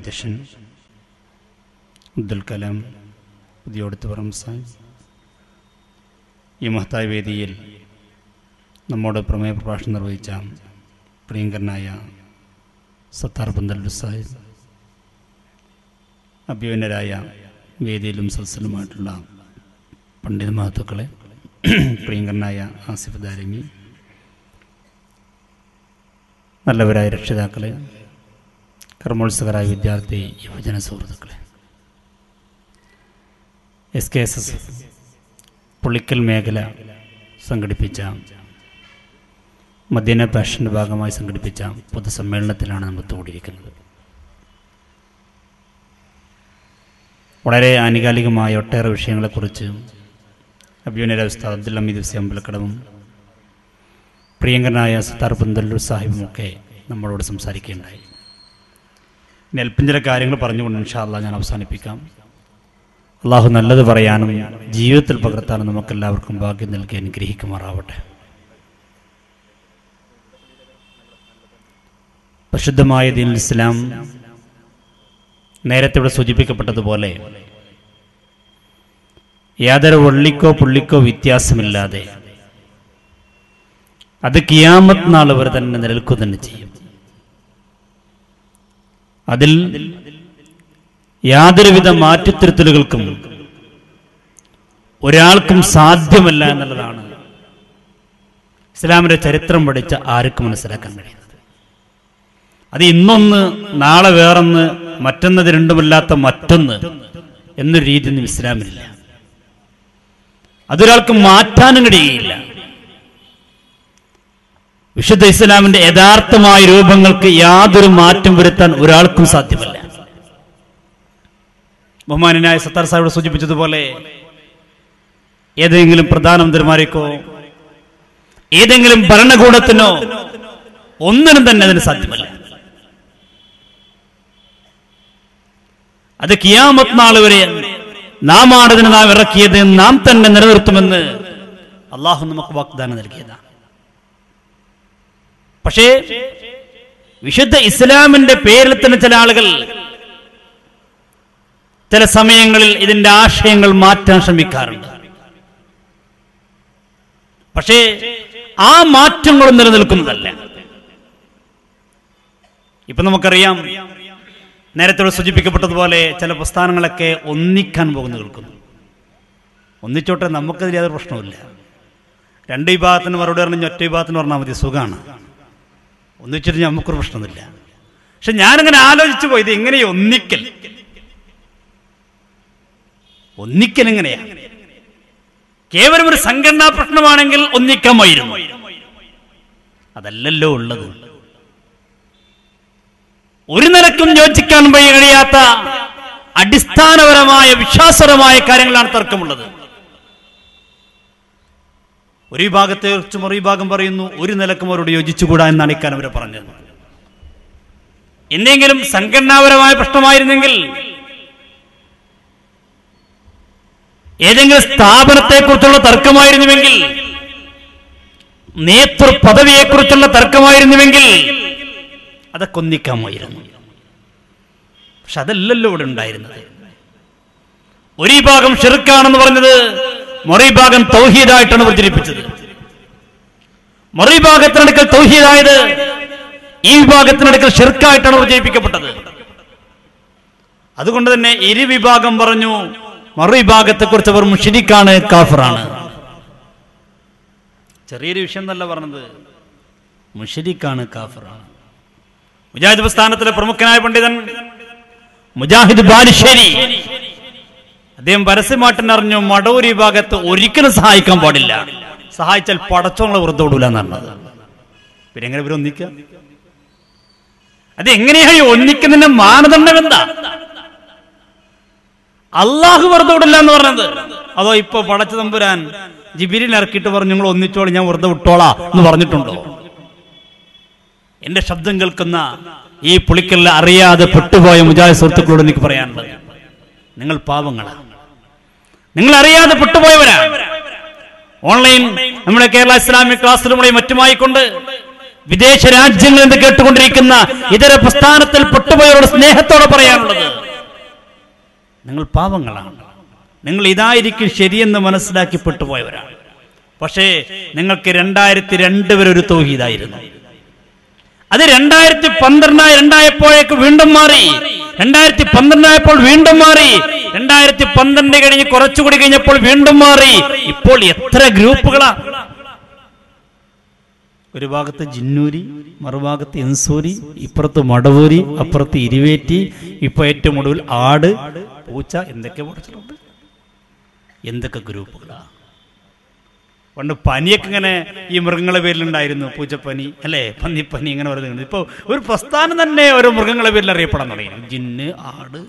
അധ്യക്ഷൻ അബ്ദുൽ കലാം പുതിയോടത്തുപുറം സാഹിബ് ഈ മഹത്തായ വേദിയിൽ നമ്മുടെ പ്രമേയ പ്രഭാഷണം നിർവഹിച്ച പ്രിയങ്കരനായ സത്താർ പന്തല്ലു സാഹിബ് അഭ്യുവിനരായ വേദിയിലും സദസ്സിലുമായിട്ടുള്ള പണ്ഡിത മഹത്തുക്കളെ പ്രിയങ്കരനായ ആസിഫ് ദാരിമി നല്ലവരായ രക്ഷിതാക്കളെ കർമ്മോത്സകരായ വിദ്യാർത്ഥി യുവജന സുഹൃത്തുക്കളെ. S K S S Pulikkal മേഖല സംഘടിപ്പിച്ച മദ്യന പാഷന്റെ ഭാഗമായി സംഘടിപ്പിച്ച പൊതുസമ്മേളനത്തിലാണ് നമ്മൾ തോടിയിരിക്കുന്നത്. വളരെ ആനുകാലികമായ ഒട്ടേറെ വിഷയങ്ങളെക്കുറിച്ച് അഭ്യുനര ഉസ്താദ് അബ്ദുൽ ഹമീദ് ഹുസൈൻ അമ്പലക്കടവും പ്രിയങ്കരനായ സത്താർ പന്തല്ലൂർ സാഹിബുമൊക്കെ നമ്മളോട് സംസാരിക്കുകയുണ്ടായി. ഇനി ചില കാര്യങ്ങൾ പറഞ്ഞുകൊണ്ട് ഇൻഷാല്ല ഞാൻ അവസാനിപ്പിക്കാം. അള്ളാഹു നല്ലത് പറയാനും ജീവിതത്തിൽ പകർത്താനും നമുക്കെല്ലാവർക്കും ഭാഗ്യം നൽകി അനുഗ്രഹിക്കുമാറാവട്ടെ. പരിശുദ്ധമായ ദീൻ ഇസ്ലാം നേരത്തെ ഇവിടെ സൂചിപ്പിക്കപ്പെട്ടതുപോലെ യാതൊരു വള്ളിക്കോ പുള്ളിക്കോ വ്യത്യാസമില്ലാതെ അത് കിയാമത്ത് നാൾ വരെ തന്നെ നിലനിൽക്കുക തന്നെ ചെയ്യും. അതിൽ യാതൊരുവിധ മാറ്റിത്തിരുത്തലുകൾക്കും ഒരാൾക്കും സാധ്യമല്ല എന്നുള്ളതാണ് ഇസ്ലാമിന്റെ ചരിത്രം പഠിച്ച ആർക്കും മനസ്സിലാക്കാൻ കഴിയുന്നത്. അത് ഇന്നൊന്ന് നാളെ വേറൊന്ന് മറ്റൊന്നത് രണ്ടുമല്ലാത്ത മറ്റൊന്ന് എന്നൊരു രീതിയൊന്നും ഇസ്ലാമിലില്ല. അതൊരാൾക്ക് മാറ്റാനും കഴിയുകയില്ല വിശുദ്ധ ഇസ്ലാമിന്റെ യഥാർത്ഥമായ രൂപങ്ങൾക്ക് യാതൊരു മാറ്റം വരുത്താൻ ഒരാൾക്കും സാധ്യമല്ല. ബഹുമാനായ സത്താർ സാഹിബ് സൂചിപ്പിച്ചതുപോലെ ഏതെങ്കിലും പ്രധാനമന്ത്രിമാരേക്കോ ഏതെങ്കിലും ഭരണകൂടത്തിനോ ഒന്നിനും തന്നെ അതിന് സാധ്യമല്ല. അത് കിയാമത് നാൾ വരെ നാം ആണതിന് നാം ഇറക്കിയത് നാം തന്നെ നിലനിർത്തുമെന്ന് അള്ളാഹു നമുക്ക് വാഗ്ദാനം നൽകിയതാണ്. പക്ഷേ വിശുദ്ധ ഇസ്ലാമിന്റെ പേരിൽ തന്നെ ചില ആളുകൾ ചില സമയങ്ങളിൽ ഇതിന്റെ ആശയങ്ങൾ മാറ്റാൻ ശ്രമിക്കാറുണ്ട്. പക്ഷേ ആ മാറ്റങ്ങളും നിലനിൽക്കുന്നതല്ല. ഇപ്പൊ നമുക്കറിയാം നേരത്തെ സൂചിപ്പിക്കപ്പെട്ടതുപോലെ ചില പ്രസ്ഥാനങ്ങളൊക്കെ ഒന്നിക്കാൻ പോകുന്നു കേൾക്കുന്നു. ഒന്നിച്ചോട്ടെ നമുക്കതിൽ യാതൊരു പ്രശ്നമില്ല രണ്ട് വിഭാഗത്തിന് മറുപടി പറഞ്ഞു ഒറ്റ വിഭാഗത്തിന് പറഞ്ഞാൽ മതി സുഖമാണ്. ഒന്നിച്ചിട്ട് നമുക്കൊരു പ്രശ്നമൊന്നുമില്ല. പക്ഷെ ഞാനിങ്ങനെ ആലോചിച്ചു പോയത് ഇത് എങ്ങനെയാ ഒന്നിക്കൽ? ഒന്നിക്കൽ എങ്ങനെയാ? കേവലം ഒരു സംഘടനാ പ്രശ്നമാണെങ്കിൽ ഒന്നിക്കാമായിരുന്നു. അതല്ലല്ലോ ഉള്ളത്. ഒരു നിലക്കും യോജിക്കാൻ കഴിയാത്ത അടിസ്ഥാനപരമായ വിശ്വാസപരമായ കാര്യങ്ങളാണ് തർക്കമുള്ളത്. ഒരു വിഭാഗത്തെ മറു വിഭാഗം പറയുന്നു ഒരു നിലക്കും അവരോട് യോജിച്ചുകൂടാ എന്നാണ് ഇക്കാൻ അവരെ പറഞ്ഞത്. എന്തെങ്കിലും സംഘടനാപരമായ പ്രശ്നമായിരുന്നെങ്കിൽ ഏതെങ്കിലും സ്ഥാപനത്തെക്കുറിച്ചുള്ള തർക്കമായിരുന്നുവെങ്കിൽ നേതൃ പദവിയെക്കുറിച്ചുള്ള തർക്കമായിരുന്നുവെങ്കിൽ അതൊക്കെ ഒന്നിക്കാമായിരുന്നു പക്ഷെ അതല്ലല്ലോ ഇവിടെ ഉണ്ടായിരുന്നത്. ഒരു ഭാഗം ഷെറുക്കാണെന്ന് പറഞ്ഞത് മറുവിഭാഗം തൗഹീദായിട്ടാണ് പ്രചരിപ്പിച്ചത്. മൊറിഭാഗത്തിനടുക്കൽ തൗഹീദായത് ഈ വിഭാഗത്തിനടുക്കൽ ഷിർക്കായിട്ടാണ് പ്രചരിപ്പിക്കപ്പെട്ടത്. അതുകൊണ്ട് തന്നെ ഇരുവിഭാഗം പറഞ്ഞു മറുവിഭാഗത്തെ കുറിച്ച് അവർ മുഷിരിക്കാണ് കാഫറാണ്. ചെറിയൊരു വിഷയം എന്നല്ല പറഞ്ഞത്. മുഷിരിക്കാണ് കാഫറാണ്. മുജാഹിദ് പ്രസ്ഥാനത്തിലെ പ്രമുഖനായ പണ്ഡിതൻ മുജാഹിദ് ബാലുശ്ശേരി അദ്ദേഹം പരസ്യമായിട്ടിനറിഞ്ഞു മടൂരി വിഭാഗത്ത് ഒരിക്കലും സഹായിക്കാൻ പാടില്ല. സഹായിച്ചാൽ പടച്ചോങ്ങളെ വെറുതെ വിടൂല എന്നറിഞ്ഞത് പിന്നെ എങ്ങനെ ഇവർ ഒന്നിക്ക അത് എങ്ങനെയായി ഒന്നിക്കുന്നതിന്റെ മാനദണ്ഡം എന്താ? അള്ളാഹു വെറുതെ വിടില്ല എന്ന് പറഞ്ഞത്. അതോ ഇപ്പൊ പടച്ചു തമ്പുരാൻ ജിബിരിൽ ഇറക്കിയിട്ട് പറഞ്ഞു നിങ്ങൾ ഒന്നിച്ചോളി ഞാൻ വെറുതെ വിട്ടോളാ എന്ന് പറഞ്ഞിട്ടുണ്ടോ? എന്റെ ശബ്ദം കേൾക്കുന്ന ഈ പുളിക്കല്ല അറിയാതെ പെട്ടുപോയ മുജാഹിദ് സുഹൃത്തുക്കളോട് എനിക്ക് പറയാനുള്ളത്. നിങ്ങൾ പാവങ്ങളാണ് നിങ്ങൾ അറിയാതെ പെട്ടുപോയവരാ. ഓൺലൈൻ നമ്മുടെ കേരള ഇസ്ലാമിക് ക്ലാസ് മറ്റുമായി കൊണ്ട് വിദേശ രാജ്യങ്ങളിൽ നിന്ന് കേട്ടുകൊണ്ടിരിക്കുന്ന ഇതര പ്രസ്ഥാനത്തിൽ പെട്ടുപോയവരുടെ സ്നേഹത്തോടെ പറയാനുള്ളത്. നിങ്ങൾ പാവങ്ങളാണ്. നിങ്ങൾ ഇതായിരിക്കും ശരിയെന്ന് മനസ്സിലാക്കി പെട്ടുപോയവരാണ് പക്ഷേ നിങ്ങൾക്ക് രണ്ടായിരത്തി രണ്ട് വരെ ഒരു തൗഹീദായിരുന്നു. അത് രണ്ടായിരത്തി പന്ത്രണ്ടായി രണ്ടായപ്പോഴേക്ക് വീണ്ടും മാറി. രണ്ടായിരത്തി പന്ത്രണ്ടായപ്പോൾ വീണ്ടും മാറി. രണ്ടായിരത്തി പന്ത്രണ്ട് കഴിഞ്ഞ് കുറച്ചുകൂടി കഴിഞ്ഞപ്പോൾ വീണ്ടും മാറി. ഇപ്പോൾ എത്ര ഗ്രൂപ്പുകളാ? ഒരു ഭാഗത്ത് ജിന്നൂരി മറുഭാഗത്ത് എൻസൂരി ഇപ്പുറത്ത് മടവൂരി അപ്പുറത്ത് ഇരുവേറ്റി ഇപ്പൊ ഏറ്റവും ഒടുവിൽ ആട് പൂച്ച എന്തൊക്കെ പഠിച്ചിട്ടുണ്ട് എന്തൊക്കെ ഗ്രൂപ്പുകളാ? പണ്ട് പനിയൊക്കെ ഇങ്ങനെ ഈ മൃഗങ്ങളെ പേരിലുണ്ടായിരുന്നു പൂച്ചപ്പനി അല്ലേ? പന്നിപ്പനി ഇങ്ങനെ പറയുന്നത് ഇപ്പോൾ ഒരു പ്രസ്ഥാനം തന്നെ ഓരോ മൃഗങ്ങളെ പേരിൽ അറിയപ്പെടാൻ തുടങ്ങി. ജിന്ന് ആട്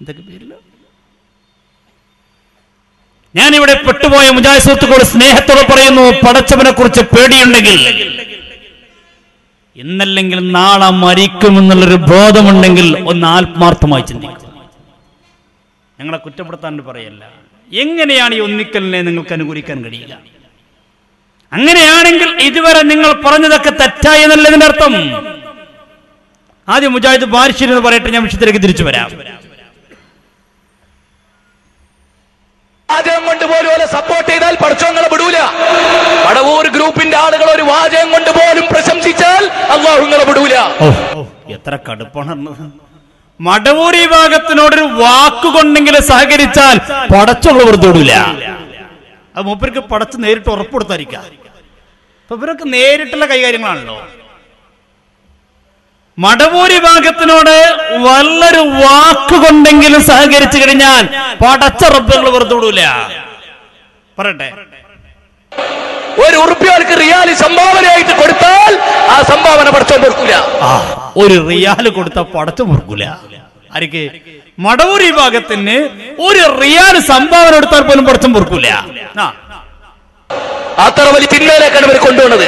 എന്തൊക്കെ പേരില്ല ഞാനിവിടെ പെട്ടുപോയ മുജാഹി സുഹൃത്തുക്കളോട് സ്നേഹത്തോടെ പറയുന്നു പടച്ചവനെ കുറിച്ച് പേടിയുണ്ടെങ്കിൽ. ഇന്നല്ലെങ്കിൽ നാളെ മരിക്കുമെന്നുള്ളൊരു ബോധമുണ്ടെങ്കിൽ ഒന്ന് ആത്മാർത്ഥമായി ചിന്തിക്കും. ഞങ്ങളെ കുറ്റപ്പെടുത്താൻ പറയല്ല. എങ്ങനെയാണ് ഈ ഒന്നിക്കലിനെ നിങ്ങൾക്ക് അനുകൂലിക്കാൻ കഴിയില്ല അങ്ങനെയാണെങ്കിൽ ഇതുവരെ നിങ്ങൾ പറഞ്ഞതൊക്കെ തെറ്റായി എന്നുള്ളതിന്റെ അർത്ഥം ആദ്യം മുജാഹിദ് ബാരിഷിൽ എന്ന് പറയട്ടെ ഞാൻ വിഷയത്തിലേക്ക് തിരിച്ചു വരാം. വാചകം കൊണ്ട് പോലും ഓലെ സപ്പോർട്ട് ചെയ്താൽ പഠിച്ചോങ്ങളെ വിടൂല. പടവൂർ ഗ്രൂപ്പിന്റെ ആളുകൾ ഒരു വാചകം കൊണ്ട് പോലും പ്രശംസിച്ചാൽ അള്ളാഹുങ്ങളെ വിടൂല. എത്ര കടുപ്പാണ് മടവൂരി മടവൂർ ഈ ഭാഗത്തിനോടൊരു വാക്കുകൊണ്ടെങ്കിലും സഹകരിച്ചാൽ പടച്ചുള്ള തൊടില്ല അത് മൂപ്പർക്ക് പടച്ച് നേരിട്ട് ഉറപ്പ് കൊടുത്തായിരിക്കാം. അപ്പൊ ഇവരൊക്കെ നേരിട്ടുള്ള കൈകാര്യങ്ങളാണല്ലോ. മടവൂരി ഭാഗത്തിനോട് വല്ലൊരു വാക്കുകൊണ്ടെങ്കിലും സഹകരിച്ചു കഴിഞ്ഞാൽ പടച്ച റബ്ബുകൾ വെറുതെ പറയട്ടെ. ഒരു ഉറുപ്പിയാൾക്ക് റിയാലി സംഭാവനയായിട്ട് കൊടുത്താൽ ആ സംഭാവന പടച്ച കൊടുക്കൂല ആ ഒരു റിയാൽ കൊടുത്ത പടച്ച മുറുക്കൂല ആർക്ക് മടവൂരി ഭാഗത്തിന് ഒരു റിയാൽ സംഭാവന കൊടുത്താൽ പോലും പടച്ചം മുറുക്കൂല ആ. അത്ര വലിയ തിന്മയിലേക്കാണ് ഇവർ കൊണ്ടുവന്നത്.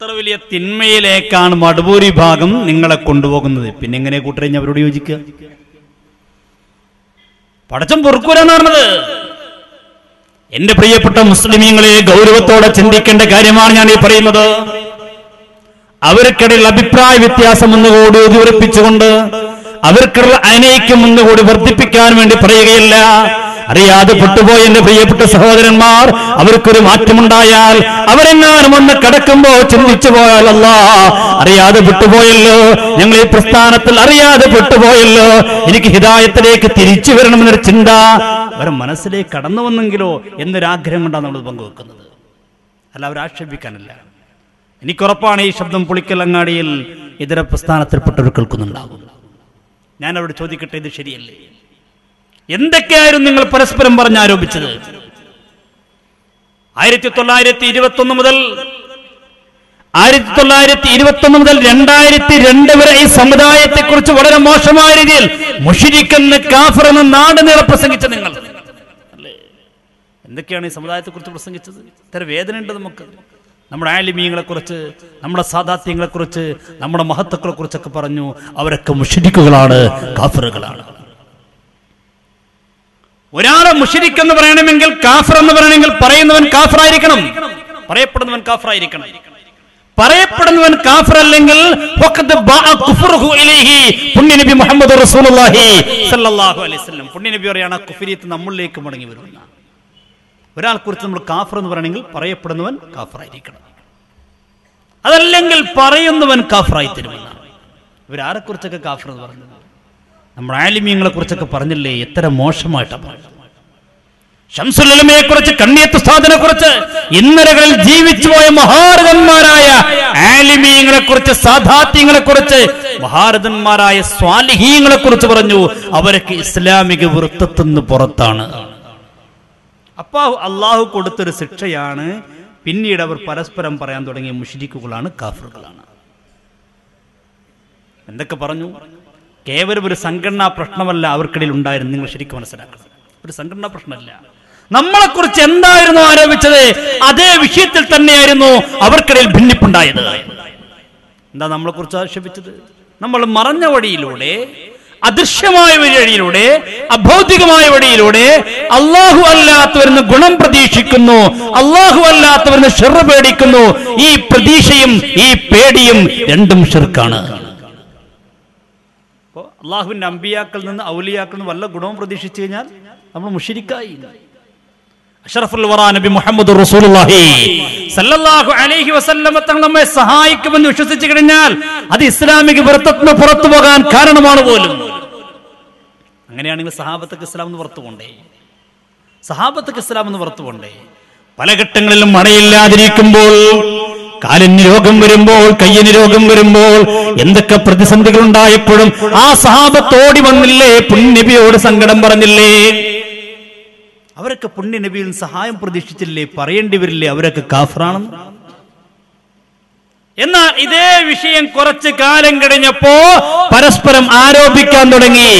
അത്ര വലിയ തിന്മയിലേക്കാണ് മടുഭൂരിഭാഗം നിങ്ങളെ കൊണ്ടുപോകുന്നത്. പിന്നെ എങ്ങനെ കൂട്ടുകഴിഞ്ഞാൽ അവരോട് യോജിക്കുക? പടച്ചം പൊറുക്കൂരെന്ന് പറഞ്ഞത്. എന്റെ പ്രിയപ്പെട്ട മുസ്ലിമീങ്ങളെ ഗൗരവത്തോടെ ചിന്തിക്കേണ്ട കാര്യമാണ് ഞാൻ ഈ പറയുന്നത്. അവർക്കിടയിൽ അഭിപ്രായ വ്യത്യാസം ഒന്നുകൂടി ഉറപ്പിച്ചുകൊണ്ട് അവർക്കുള്ള അനൈക്യം ഒന്നുകൂടി വർദ്ധിപ്പിക്കാൻ വേണ്ടി പറയുകയില്ല. അറിയാതെ പെട്ടുപോയ എന്റെ പ്രിയപ്പെട്ട സഹോദരന്മാർ അവർക്കൊരു മാറ്റമുണ്ടായാൽ അവരെങ്ങാനും ഒന്ന് കിടക്കുമ്പോ ചിന്തിച്ചു പോയാലല്ല അറിയാതെ പെട്ടുപോയല്ലോ. ഞങ്ങൾ ഈ പ്രസ്ഥാനത്തിൽ അറിയാതെ പെട്ടുപോയല്ലോ. എനിക്ക് ഹിതായത്തിലേക്ക് തിരിച്ചു വരണമെന്നൊരു ചിന്ത അവരെ മനസ്സിലേക്ക് കടന്നു വന്നെങ്കിലോ എന്നൊരാഗ്രഹം കൊണ്ടാണ് നമ്മൾ പങ്കുവെക്കുന്നത്. അല്ല അവർ ആക്ഷേപിക്കാനല്ല. എനിക്കുറപ്പാണ് ഈ ശബ്ദം പുളിക്കലങ്ങാടിയിൽ ഇതര പ്രസ്ഥാനത്തിൽപ്പെട്ടവർ കേൾക്കുന്നുണ്ടാകും. ഞാൻ അവിടെ ചോദിക്കട്ടെ ഇത് ശരിയല്ലേ? എന്തൊക്കെയായിരുന്നു നിങ്ങൾ പരസ്പരം പറഞ്ഞ് ആരോപിച്ചത്? ആയിരത്തി തൊള്ളായിരത്തി ഇരുപത്തി ഒന്ന് മുതൽ ആയിരത്തി തൊള്ളായിരത്തി ഇരുപത്തി ഒന്ന് മുതൽ രണ്ടായിരത്തി രണ്ട് വരെ ഈ സമുദായത്തെ കുറിച്ച് വളരെ മോശമായ രീതിയിൽ മുഷിരിക്കെന്ന് കാഫർ എന്ന് നാട് നീളെ പ്രസംഗിച്ച നിങ്ങൾ. എന്തൊക്കെയാണ് ഈ സമുദായത്തെ കുറിച്ച് പ്രസംഗിച്ചത്? ഇത്ര വേദനയുണ്ട് നമുക്ക്. നമ്മുടെ ആലിമീങ്ങളെ കുറിച്ച് നമ്മുടെ സാധാത്യങ്ങളെ കുറിച്ച് നമ്മുടെ മഹത്വങ്ങളെ കുറിച്ചൊക്കെ പറഞ്ഞു അവരൊക്കെ മുഷിരിക്കുകളാണ് കാഫറുകളാണ്. ഒരാളെ മുഷിരിക്ക് എന്ന് പറയണമെങ്കിൽ കാഫർ എന്ന് പറയണമെങ്കിൽ പറയുന്നവൻ കാഫറായിരിക്കണം. പറയപ്പെടുന്നവൻ കാഫറായിരിക്കണം. പറയപ്പെടുന്നവൻ കാഫർ അല്ലെങ്കിൽ പുണ്യനബി മുഹമ്മദ് റസൂലുള്ളാഹി അലൈഹി വസല്ലം. കുഫരിയത്ത് നമ്മളിലേക്ക് മടങ്ങി വരുന്ന. ഒരാളെ കുറിച്ച് നമ്മൾ കാഫർ എന്ന് പറയണമെങ്കിൽ പറയപ്പെടുന്നവൻ കാഫറായിരിക്കണം. അതല്ലെങ്കിൽ പറയുന്നവൻ കാഫറായി തരുമെന്നാണ്. ഇവരാരെ കുറിച്ചൊക്കെ കാഫർ എന്ന് പറഞ്ഞത്? നമ്മുടെ ആലിമ്യങ്ങളെ കുറിച്ചൊക്കെ പറഞ്ഞില്ലേ? എത്ര മോശമായിട്ടാണ് പറയുന്നത് ഷംസുലമയെ കുറിച്ച് കണ്ണിയത്ത് സാധനെ കുറിച്ച് ഇന്നലകളിൽ ജീവിച്ചു പോയ മഹാരഥന്മാരായ ആലിമീങ്ങളെ കുറിച്ച് സാധാത്യങ്ങളെ കുറിച്ച് മഹാരഥന്മാരായ സ്വാലിഹീങ്ങളെ കുറിച്ച് പറഞ്ഞു അവരൊക്കെ ഇസ്ലാമിക വൃത്തത്തിന് പുറത്താണ്. അപ്പൊ അള്ളാഹു കൊടുത്തൊരു ശിക്ഷയാണ് പിന്നീട് അവർ പരസ്പരം പറയാൻ തുടങ്ങിയ മുഷിരിക്കുകളാണ് കാഫറുകളാണ്. എന്തൊക്കെ പറഞ്ഞു? കേവലം ഒരു സംഘടനാ പ്രശ്നമല്ല അവർക്കിടയിൽ ഉണ്ടായിരുന്നു നിങ്ങൾ ശരിക്കും മനസ്സിലാക്കണം. ഒരു സംഘടനാ പ്രശ്നമല്ല. നമ്മളെക്കുറിച്ച് എന്തായിരുന്നു ആരോപിച്ചത്? അതേ വിഷയത്തിൽ തന്നെയായിരുന്നു അവർക്കിടയിൽ ഭിന്നിപ്പുണ്ടായത്. എന്താ നമ്മളെക്കുറിച്ച് ആക്ഷേപിച്ചത്? നമ്മൾ മറഞ്ഞ വഴിയിലൂടെ അദൃശ്യമായ വഴിയിലൂടെ അഭൗതികമായ വഴിയിലൂടെ അള്ളാഹു അല്ലാത്തവരുന്ന് ഗുണം പ്രതീക്ഷിക്കുന്നു. അള്ളാഹു അല്ലാത്തവരുന്ന് ഷെറ് പേടിക്കുന്നു. ഈ പ്രതീക്ഷയും ഈ പേടിയും രണ്ടും ഷെർക്കാണ്. അപ്പോൾ അള്ളാഹുവിന്റെ അമ്പിയാക്കളിൽ നിന്ന് ഔലിയാക്കളിൽ നിന്ന് വല്ല ഗുണവും പ്രതീക്ഷിച്ചു കഴിഞ്ഞാൽ നമ്മൾ മുഷിരിക്കായി. അഷ്റഫുൽ നബി മുഹമ്മദ് റസൂലുള്ളാഹി സല്ലല്ലാഹു അലൈഹി വസല്ലമ തങ്ങൾ നമ്മെ സഹായിക്കുമെന്ന് വിശ്വസിച്ചു കഴിഞ്ഞാൽ അത് ഇസ്ലാമിക വൃത്തത്തിന് പുറത്തു പോകാൻ കാരണമാണ് പോലും. അങ്ങനെയാണെങ്കിൽ സഹാബത്തക്ക് ഇസ്ലാം എന്ന് പുറത്തു പോണ്ടേ സഹാബത്തക്ക് ഇസ്ലാം എന്ന് പുറത്തു പോണ്ടേ പല ഘട്ടങ്ങളിലും മഴയില്ലാതിരിക്കുമ്പോൾ കാലിന് രോഗം വരുമ്പോൾ കയ്യിന് രോഗം വരുമ്പോൾ എന്തൊക്കെ പ്രതിസന്ധികൾ ഉണ്ടായപ്പോഴും ആ സഹാബത്തോടി വന്നില്ലേ? പുണ്യബിയോട് സങ്കടം പറഞ്ഞില്ലേ? അവരൊക്കെ പുണ്യനബിയിൽ സഹായം പ്രതീക്ഷിച്ചില്ലേ? പറയേണ്ടി വരില്ലേ? അവരൊക്കെ കാഫറാണെന്ന്? എന്നാൽ ഇതേ വിഷയം കുറച്ച് കാലം കഴിഞ്ഞപ്പോ പരസ്പരം ആരോപിക്കാൻ തുടങ്ങി.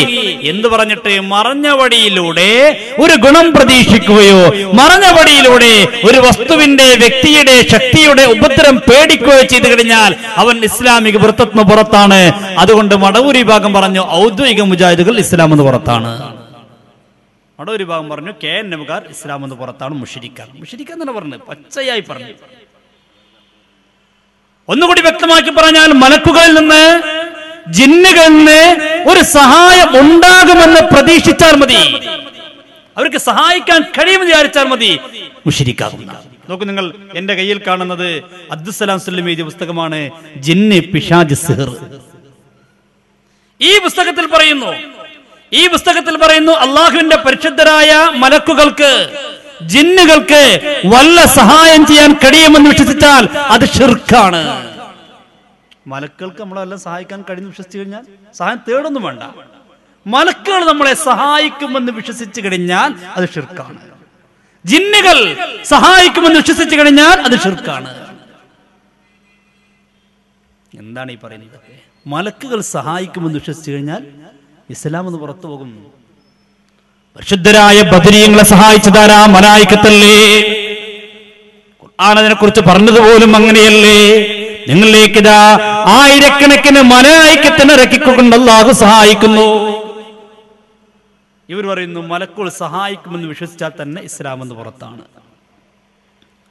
എന്ന് പറഞ്ഞിട്ട്? മറഞ്ഞ വടിയിലൂടെ ഒരു ഗുണം പ്രതീക്ഷിക്കുകയോ മറഞ്ഞ വടിയിലൂടെ ഒരു വസ്തുവിന്റെ വ്യക്തിയുടെ ശക്തിയുടെ ഉപദ്രം പേടിക്കുകയോ ചെയ്തു കഴിഞ്ഞാൽ അവൻ ഇസ്ലാമിക വൃത്തത്തിന് പുറത്താണ്. അതുകൊണ്ട് മടവൂരി ഭാഗം പറഞ്ഞു ഔദ്യോഗിക മുജാഹിദുകൾ ഇസ്ലാം എന്ന് പുറത്താണ്. മടവൂരി ഭാഗം പറഞ്ഞു കെ എൻ എമ്മുകാർ ഇസ്ലാം എന്ന് പുറത്താണ് മുഷിരിക്കാർ. മുഷിരിക്കാൻ തന്നെ പറഞ്ഞു പച്ചയായി പറഞ്ഞു. ഒന്നുകൂടി വ്യക്തമാക്കി പറഞ്ഞാൽ മലക്കുകളിൽ നിന്ന് ജിന്നുകളിൽ നിന്ന് ഒരു സഹായം ഉണ്ടാകുമെന്ന് പ്രതീക്ഷിച്ചാൽ മതി. അവർക്ക് സഹായിക്കാൻ കഴിയുമെന്ന് വിചാരിച്ചാൽ മതി. മുഷിരിക്കാകുന്ന നോക്കൂ നിങ്ങൾ എന്റെ കയ്യിൽ കാണുന്നത് അബ്ദുസലാം സ്വല്ലം എഴുതിയ പുസ്തകമാണ് ജിന്ന് പിഷാജ് സിഹർ ഈ പുസ്തകത്തിൽ പറയുന്നു ഈ പുസ്തകത്തിൽ പറയുന്നു അള്ളാഹുവിന്റെ പരിശുദ്ധരായ മലക്കുകൾക്ക് ജിന്നുകൾക്ക് വല്ല സഹായം ചെയ്യാൻ കഴിയുമെന്ന് വിശ്വസിച്ചാൽ അത് ഷിർക്കാണ്. മലക്കുകൾക്ക് നമ്മളെല്ലാം സഹായിക്കാൻ കഴിയുമെന്ന് വിശ്വസിച്ചു കഴിഞ്ഞാൽ സഹായം തേടൊന്നും വേണ്ട. മലക്കുകൾ നമ്മളെ സഹായിക്കുമെന്ന് വിശ്വസിച്ചു കഴിഞ്ഞാൽ അത് ഷിർക്കാണ്. ജിന്നുകൾ സഹായിക്കുമെന്ന് വിശ്വസിച്ചു കഴിഞ്ഞാൽ അത് ഷിർക്കാണ്. എന്താണ് ഈ പറയുന്നത്? മലക്കുകൾ സഹായിക്കുമെന്ന് വിശ്വസിച്ചു കഴിഞ്ഞാൽ ഇസ്ലാം എന്ന് പുറത്തു പോകും. പരിശുദ്ധരായ ബദരീങ്ങളെ സഹായിച്ചതാരാ മലായിക്കത്തല്ലേ? അതിനെ കുറിച്ച് പറഞ്ഞതുപോലും അങ്ങനെയല്ലേ? നിങ്ങളിലേക്ക് ഇതാ ആയിരക്കണക്കിന് മലായിക്കത്തിനെ ഇറക്കിക്കൊണ്ട് അല്ലാഹു സഹായിക്കുന്നു. ഇവർ പറയുന്നു മലക്കുകൾ സഹായിക്കുമെന്ന് വിശ്വസിച്ചാൽ തന്നെ ഇസ്ലാം എന്ന് പുറത്താണ്.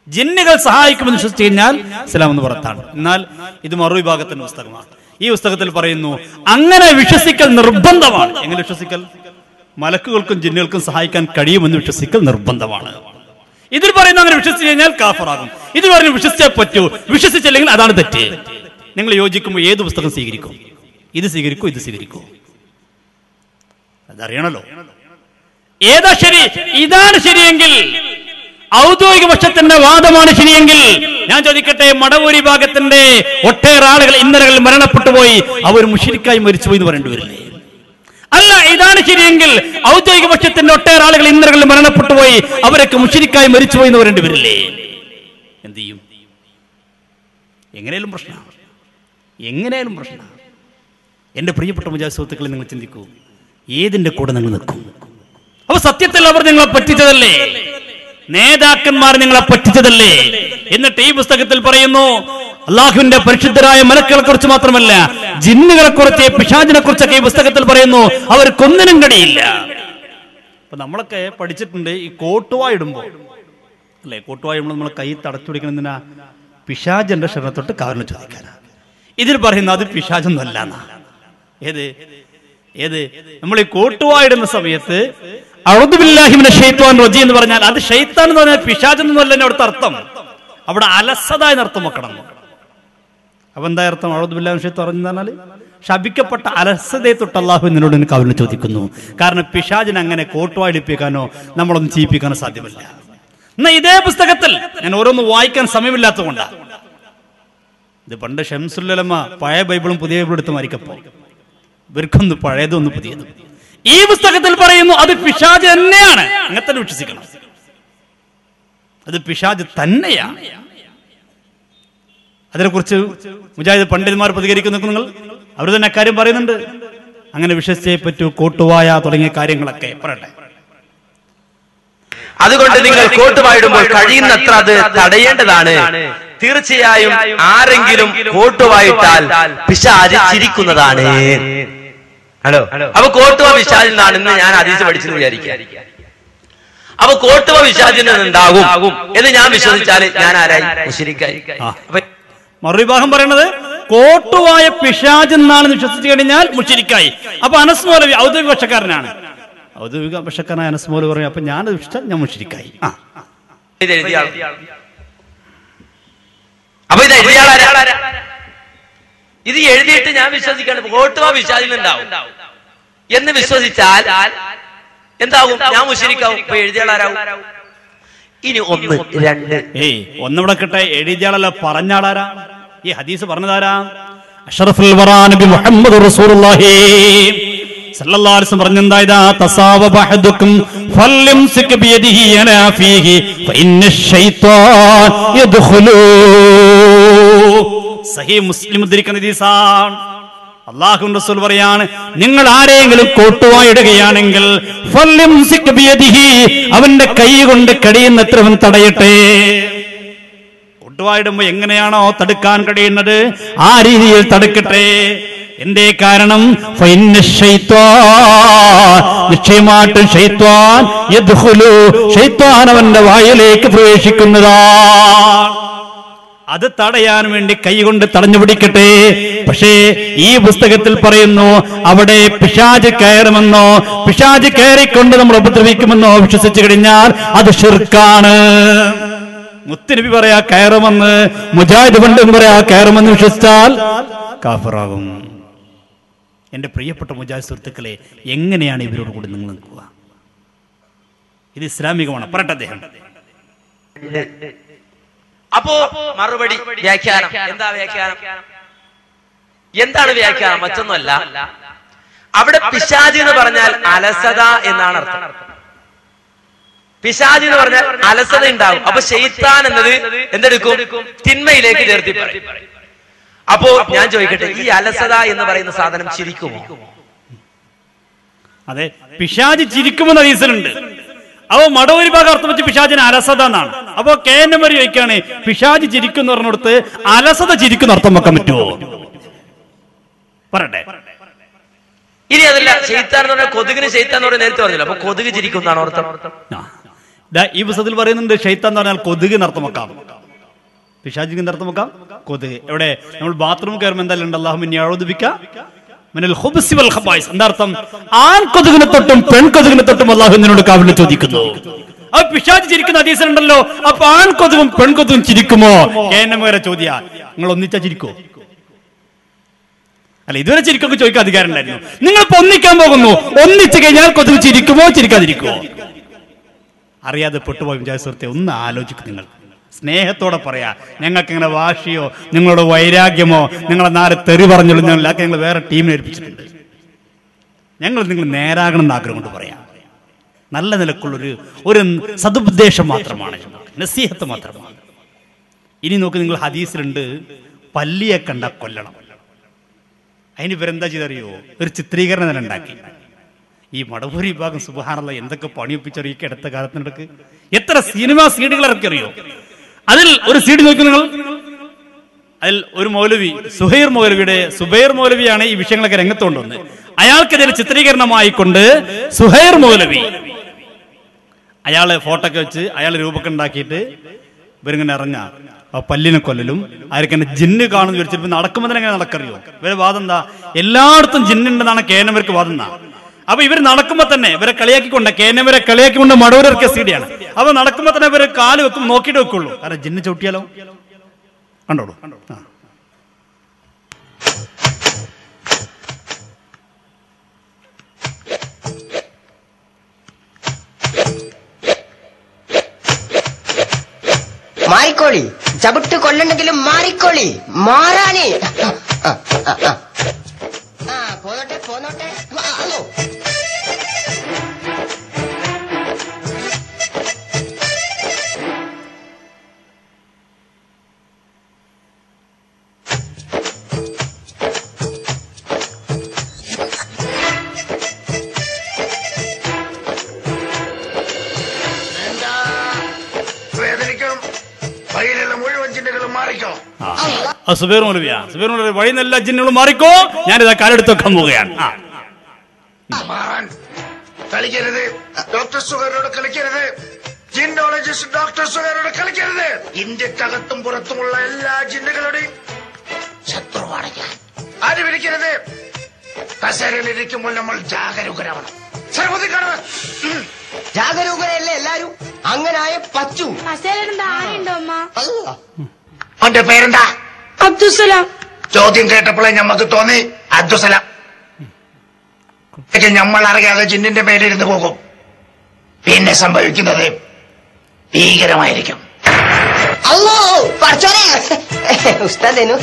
ജിന്നുകൾ സഹായിക്കുമെന്ന് വിശ്വസിച്ചു കഴിഞ്ഞാൽ ഇസ്ലാം എന്ന് പുറത്താണ്. എന്നാൽ ഇത് മറുവിഭാഗത്തിന്റെ പുസ്തകമാണ്. ഈ പുസ്തകത്തിൽ പറയുന്നു അങ്ങനെ വിശ്വസിക്കൽ നിർബന്ധമാണ്. എങ്ങനെ വിശ്വസിക്കൽ? മലക്കുകൾക്കും ജിന്നുകൾക്കും സഹായിക്കാൻ കഴിയുമെന്ന് വിശ്വസിക്കൽ നിർബന്ധമാണ്. ഇതിൽ പറയുന്ന അങ്ങനെ വിശ്വസിച്ചു കഴിഞ്ഞാൽ കാഫറാകും. ഇത് പറഞ്ഞു വിശ്വസിച്ചേ പറ്റൂ. വിശ്വസിച്ചില്ലെങ്കിൽ അതാണ് തെറ്റ്. നിങ്ങൾ യോജിക്കുമ്പോൾ ഏത് പുസ്തകം സ്വീകരിക്കും? ഇത് സ്വീകരിക്കൂ ഇത് സ്വീകരിക്കൂ? അതറിയണല്ലോ. ഏതാ ശരി? ഇതാണ് ശരിയെങ്കിൽ. ഔദ്യോഗിക പക്ഷത്തിന്റെ വാദമാണ് ശരിയെങ്കിൽ. ഞാൻ ചോദിക്കട്ടെ മടവൂരി ഭാഗത്തിന്റെ ഒട്ടേറെ ആളുകൾ ഇന്നലകളിൽ മരണപ്പെട്ടു പോയി. അവർ മുഷിരിക്കായി മരിച്ചുപോയി എന്ന് പറയേണ്ടി വരില്ലേ? അല്ല ഇതാണ് ശരിയെങ്കിൽ ഔദ്യോഗിക പക്ഷത്തിന്റെ ഒട്ടേറെ ആളുകൾ ഇന്നലകളിൽ മരണപ്പെട്ടു പോയി. അവരൊക്കെ മുഷിരിക്കായി മരിച്ചുപോയി എന്ന് പറയേണ്ടി വരില്ലേ? എന്ത് ചെയ്യും? എങ്ങനെയാലും പ്രശ്നമാണ് എങ്ങനെയാലും പ്രശ്നമാണ് എന്റെ പ്രിയപ്പെട്ട മുജാ സുഹൃത്തുക്കളെ നിങ്ങൾ ചിന്തിക്കൂ. ഏതിന്റെ കൂടെ നിങ്ങൾ നിൽക്കും? അപ്പൊ സത്യത്തിൽ അവർ നിങ്ങളെ പറ്റിച്ചതല്ലേ? നേതാക്കന്മാർ നിങ്ങളെ പറ്റിച്ചതല്ലേ? എന്നിട്ട് ഈ പുസ്തകത്തിൽ പറയുന്നു അള്ളാഹുവിന്റെ പരിശുദ്ധരായ മലക്കുകളെ കുറിച്ച് മാത്രമല്ല ജിന്നുകളെ കുറിച്ച് പിശാചിനെ കുറിച്ചൊക്കെ ഈ പുസ്തകത്തിൽ പറയുന്നു അവർക്കൊന്നിനും കഴിയില്ല അപ്പൊ നമ്മളൊക്കെ പഠിച്ചിട്ടുണ്ട് ഈ കോട്ടുവായിടുമ്പോ അല്ലേ കോട്ടുവായിടുമ്പോൾ നമ്മൾ കൈ തടച്ചു പിടിക്കണമെന്നാ പിശാചന്റെ ശരണത്തൊട്ട് കാരണം ചോദിക്കാനാ. ഇതിൽ പറയുന്ന അത് പിശാചൊന്നുമല്ല അല്ല ഏത്? ഏത്? നമ്മൾ ഈ കോട്ടുവായിടുന്ന സമയത്ത് അഴുതുബില്ലാഹിമിനെ ഷെയ്ത്താൻ റജി എന്ന് പറഞ്ഞാൽ അത് ഷെയ്ത്താൻ എന്ന് പറഞ്ഞാൽ പിശാജ് എന്നല്ല അവിടുത്തെ അർത്ഥം. അവിടെ അലസത എന്ന് അർത്ഥം വെക്കണം. അപ്പൊ എന്താ അർത്ഥം? അഴുതുബില്ലാഹിം ഷെയ്ത്ത് പറഞ്ഞു പറഞ്ഞാൽ ശപിക്കപ്പെട്ട അലസതയെ തൊട്ട് അള്ളാഹു എന്നോട് എനിക്ക് അവരിന് ചോദിക്കുന്നു. കാരണം പിശാജിനെ അങ്ങനെ കോട്ടുവാടിപ്പിക്കാനോ നമ്മളൊന്നും ചെയ്യിപ്പിക്കാനോ സാധ്യമല്ല. എന്നാ ഇതേ പുസ്തകത്തിൽ ഞാൻ ഓരോന്ന് വായിക്കാൻ സമയമില്ലാത്തതുകൊണ്ടാണ് ഇത് പണ്ട് ഷംസുല്ലമ പഴയ ബൈബിളും പുതിയ ബൈബിളും എടുത്ത് മരിക്കപ്പോ ഇവർക്കൊന്ന് പഴയതൊന്ന് പുതിയതും. ഈ പുസ്തകത്തിൽ പറയുന്നു അത് പിശാജ് തന്നെയാണ്. അങ്ങനെ തന്നെ വിശ്വസിക്കണം. അത് പിശാജ് തന്നെയാണ്. അതിനെക്കുറിച്ച് മുജാഹിദ് പണ്ഡിതന്മാർ പ്രതികരിക്കുന്നു നിങ്ങൾ? അവർ തന്നെ കാര്യം പറയുന്നുണ്ട്. അങ്ങനെ വിശ്വസിച്ചേ പറ്റൂ കോട്ടുവായ തുടങ്ങിയ കാര്യങ്ങളൊക്കെ. പറയട്ടെ. അതുകൊണ്ട് നിങ്ങൾ കോട്ടുവായിടുമ്പോൾ കഴിയുന്നത്ര അത് തടയേണ്ടതാണ്. തീർച്ചയായും ആരെങ്കിലും കോട്ടുവായിട്ടാൽ പിശാജ് ചിരിക്കുന്നതാണ്. ഹലോ അപ്പൊ കോട്ടുവ വിശാദിൽ നിന്നാണ് ഇന്ന് ഞാൻ അതീസ് പഠിച്ചെന്ന് വിചാരിക്കുക. അപ്പൊ കോട്ടുവ വിശാദിൽ നിന്നുണ്ടാകും എന്ന് ഞാൻ വിശ്വസിച്ചാൽ ഞാൻ ആരായി? മുഷിരിക്കായി. മറുവിഭാഗം പറയണത് കോട്ടുവായ പിശാജ് എന്നാണ് വിശ്വസിച്ചു കഴിഞ്ഞാൽ മുഷിരിക്കായി. അപ്പൊ അനസ് മൗലവി ഔദ്യോഗിക പക്ഷക്കാരനാണ്. ഔദ്യോഗിക പക്ഷക്കാരനായ അനസ് മൗലവി പറയും അപ്പൊ ഞാൻ വിശ്വസിച്ചാൽ ഞാൻ മുഷിരിക്കായി. ആ. ഇത് എഴുതിയ ആൾ അപ്പൊ ഇത് എഴുതിയ ഇത് എഴുതിയിട്ട് ഞാൻ വിശ്വസിക്കാണ് കോട്ടുവ വിശ്വാസികളുണ്ടാവും. എന്ന് വിശ്വസിച്ചാൽ എന്താവും ഞാൻ മുഷിരിക്കാവും. ഇപ്പൊ എഴുതിയ ആളാരാവും ഇനി ഒന്ന് രണ്ട്. ഏയ് ഒന്നിവിടെ കിട്ടെ എഴുതിയാളല്ല പറഞ്ഞാളാരാ? ഈ ഹദീസ് പറഞ്ഞതാരാ? അഷ്റഫുൽ നബി മുഹമ്മദ് റസൂലുള്ളാഹി. സല്ലല്ലാഹു അലൈഹി വസല്ലം പറഞ്ഞെന്താ ഇതാ? തസാവബ അഹദുക്കും ഫല്യംസിക് ബിയദിഹി അലാ ഫീഹി ഫഇന്ന ശൈത്താൻ യദ്ഖുലു. സഹീഹ് മുസ്ലിം ഉദ്ധരിക്കുന്ന ഹദീസാണ്. അള്ളാഹു റസൂൽ പറയാണ് നിങ്ങൾ ആരെങ്കിലും കോട്ടുവായിടുകയാണെങ്കിൽ അവന്റെ കൈ കൊണ്ട് കഴിയുന്നത്രവൻ തടയട്ടെ. കൊട്ടുവായിടുമ്പോ എങ്ങനെയാണോ തടുക്കാൻ കഴിയുന്നത്? ആ രീതിയിൽ തടുക്കട്ടെ. എന്തേ കാരണം? നിശ്ചയമായിട്ടും അവന്റെ വായിലേക്ക് പ്രവേശിക്കുന്നതാണ്. അത് തടയാൻ വേണ്ടി കൈകൊണ്ട് തടഞ്ഞു പിടിക്കട്ടെ. പക്ഷേ ഈ പുസ്തകത്തിൽ പറയുന്നു അവിടെ പിശാജ് കയറുമെന്നോ പിശാജ് കയറിക്കൊണ്ട് നമ്മൾ ഉപദ്രവിക്കുമെന്നോ വിശ്വസിച്ചു കഴിഞ്ഞാൽ അത് ഷിർക്കാണ് മുത്തുനബി പറയാ കയറുമെന്ന്. മുജാഹിദ് പണ്ടും പറയാ കയറുമെന്ന് വിശ്വസിച്ചാൽ കാഫറാകും. എന്റെ പ്രിയപ്പെട്ട മുജാഹിദ് സുഹൃത്തുക്കളെ എങ്ങനെയാണ് ഇവരോട് കൂടി നിങ്ങൾ നിൽക്കുക? ഇത് ഇസ്ലാമികമാണ്. പറട്ടെ അദ്ദേഹം. അപ്പോ മറുപടി വ്യാഖ്യാനം. എന്താ വ്യാഖ്യാനം? എന്താണ് വ്യാഖ്യാനം? മറ്റൊന്നുമല്ല. അവിടെ പിശാജ് എന്ന് പറഞ്ഞാൽ അലസത എന്നാണ് അർത്ഥം. പിശാജ് എന്ന് പറഞ്ഞാൽ അലസത ഉണ്ടാവും. അപ്പൊ ഷെയ്ത്താൻ എന്നത് എന്തെടുക്കും? തിന്മയിലേക്ക് ചേർത്തി പറയും. അപ്പോ ഞാൻ ചോദിക്കട്ടെ ഈ അലസത എന്ന് പറയുന്ന സാധനം ചിരിക്കുമോ? അതെ പിശാജ് ചിരിക്കുമെന്ന് ഹദീസിലുണ്ട് അപ്പൊ മടവൂരി ഭാഗം അർത്ഥം വെച്ച് പിശാജിന് അലസത എന്നാണ്. അപ്പൊ കെ എൻ എം വരി ചോദിക്കാണ് പിശാജ് ചിരിക്കുന്ന പറഞ്ഞിടത്ത് അലസത ചിരിക്കുന്ന അർത്ഥം വെക്കാൻ പറ്റുമോ? പറയട്ടെ. ഇനി അതല്ല പറഞ്ഞാൽ കൊതുകിന് പറഞ്ഞാൽ നേരത്തെ പറഞ്ഞില്ല? അപ്പൊ കൊതുക് ചിരിക്കുന്നതാണ് അർത്ഥം. ഈ പുസ്തകത്തിൽ പറയുന്നുണ്ട് ഷെയ്ത്താൻ എന്ന് പറഞ്ഞാൽ കൊതുക് അർത്ഥം വെക്കാം. പിശാജിക്ക് അർത്ഥം വെക്കാം? കൊതുക്. എവിടെ? നമ്മൾ ബാത്റൂം കയറുമ്പോൾ എന്തായാലും അള്ളാഹു മിന്നിയാഴോദിപ്പിക്ക എന്താ അർത്ഥം ആൺ കൊതുകിനെ തൊട്ടും പെൺ കൊതുകിനെ തൊട്ടും അള്ളാഹു നിന്നോട് കാവിലെ ചോദിക്കുന്നു. ആ പിശാജ് ചിരിക്കുന്ന അതീസനുണ്ടല്ലോ അപ്പൊ പെൺ കൊതുകും ചിരിക്കുമോ? കേനം വരെ ചോദ്യ. നിങ്ങൾ ഒന്നിച്ചാ ചിരിക്കോ? അല്ല ഇതുവരെ ചിരിക്കൊക്കെ ചോദിക്കാൻ അധികാരം നിങ്ങൾ ഇപ്പൊ ഒന്നിക്കാൻ പോകുന്നു. ഒന്നിച്ചു കഴിഞ്ഞാൽ കൊതുക് ചിരിക്കുമോ? ചിരിക്കാതിരിക്കുമോ? അറിയാതെ പെട്ടുപോയി വിചാരിച്ച സുഹൃത്തെ ഒന്ന് ആലോചിക്കും നിങ്ങൾ. സ്നേഹത്തോടെ പറയാ ഞങ്ങൾക്ക് ഇങ്ങനെ വാശിയോ നിങ്ങളുടെ വൈരാഗ്യമോ നിങ്ങളെ നാല് തെറി പറഞ്ഞോളൂ ഞങ്ങളൊക്കെ ഞങ്ങൾ വേറെ ടീമിനെ ഏൽപ്പിച്ചിട്ടുണ്ട്. ഞങ്ങൾ നിങ്ങൾ നേരാകണം എന്ന് ആഗ്രഹം കൊണ്ട് പറയാം. നല്ല നിലക്കുള്ളൊരു ഒരു സതുപദേശം മാത്രമാണ് നസീഹത്ത് മാത്രമാണ്. ഇനി നോക്ക് നിങ്ങൾ ഹദീസിലുണ്ട് പല്ലിയെ കണ്ട കൊല്ലണം. അതിന് ഇവരെന്താ ചെയ്തറിയോ? ഒരു ചിത്രീകരണം തന്നെ ഉണ്ടാക്കി. ഈ മടവൂരി വിഭാഗം സുബഹാനുള്ള എന്തൊക്കെ പണിയൊപ്പിച്ചറിയോ ഈ അടുത്ത കാലത്തിനിടക്ക്? എത്ര സിനിമ സീഡുകൾ ഇറക്കി അറിയോ അതിൽ ഒരു സീഡ് നോക്കി നിങ്ങൾ. അതിൽ ഒരു മൗലവി സുഹൈർ മൗലവിയുടെ സുബൈർ മൗലവിയാണ് ഈ വിഷയങ്ങളൊക്കെ രംഗത്ത് കൊണ്ടുവന്നത് അയാൾക്കെതിരെ ചിത്രീകരണമായിക്കൊണ്ട് സുഹൈർ മൗലവി അയാളെ ഫോട്ടോ ഒക്കെ വെച്ച് അയാൾ രൂപമൊക്കെ ഉണ്ടാക്കിയിട്ട് ഇവരിങ്ങനെ ഇറങ്ങാ പല്ലിനെ കൊല്ലലും ആർക്കെന്നെ ജിന്ന് കാണുന്നു ചോദിച്ചിട്ട് നടക്കുമ്പോൾ തന്നെ എങ്ങനെ നടക്കറിയോ? ഇവരെ വാദം എന്താ? എല്ലായിടത്തും ജിന്നുണ്ടെന്നാണ് കേനവർക്ക് വാദം എന്താ അപ്പൊ ഇവർ നടക്കുമ്പോ തന്നെ ഇവരെ കളിയാക്കിക്കൊണ്ട് കേനവരെ കളിയാക്കിക്കൊണ്ട് മടവൂരൊക്കെ സീഡിയാണ് അപ്പൊ നടക്കുമ്പോ തന്നെ ഇവർ കാൽ വെക്കും നോക്കിയിട്ട് വെക്കുള്ളൂ. കാരണം ജിന്ന് ചവിട്ടിയാലോ? കണ്ടോളൂ. മാറിക്കോളി. ചവിട്ട് കൊല്ലണ്ടെങ്കിലും മാറിക്കോളി. മാറാനേ. സുബൈർ മൗലവിയാ സുബൈർ മൗലവി വഴി നല്ല ജിന്നുകൾ മാറിക്കോ. ഞാനിതാ കാലെടുത്ത് വെക്കാൻ പോവുകയാണ് കളിക്കരുത്. ഡോക്ടർ കളിക്കരുത്. ജിന്നോളജിസ്റ്റ് ഡോക്ടർ കളിക്കരുത്. ഇന്ത്യക്കകത്തും പുറത്തുമുള്ള എല്ലാ ജിന്നുകളുടെയും ശത്രുവാണ് ഞാൻ. ആര് വിളിക്കരുത്? കസേരയിലിരിക്കുമ്പോൾ നമ്മൾ ജാഗരൂകരാവണം. സർവതി കാണുക ജാഗരൂകരല്ലേ എല്ലാരും? അങ്ങനായ പച്ചു. ആരുണ്ടോ അമ്മ? അവന്റെ പേരെന്താ? അബ്ദുസലാം ചോദ്യം കേട്ടപ്പോഴേ ഞമ്മക്ക് തോന്നി അബ്ദുസലാം ഞമ്മൾ അറിയാതെ ജിന്നിന്റെ പേരിരുന്ന് പോകും. പിന്നെ സംഭവിക്കുന്നത് ഭീകരമായിരിക്കും. അല്ലോ ഉസ്താദേനു.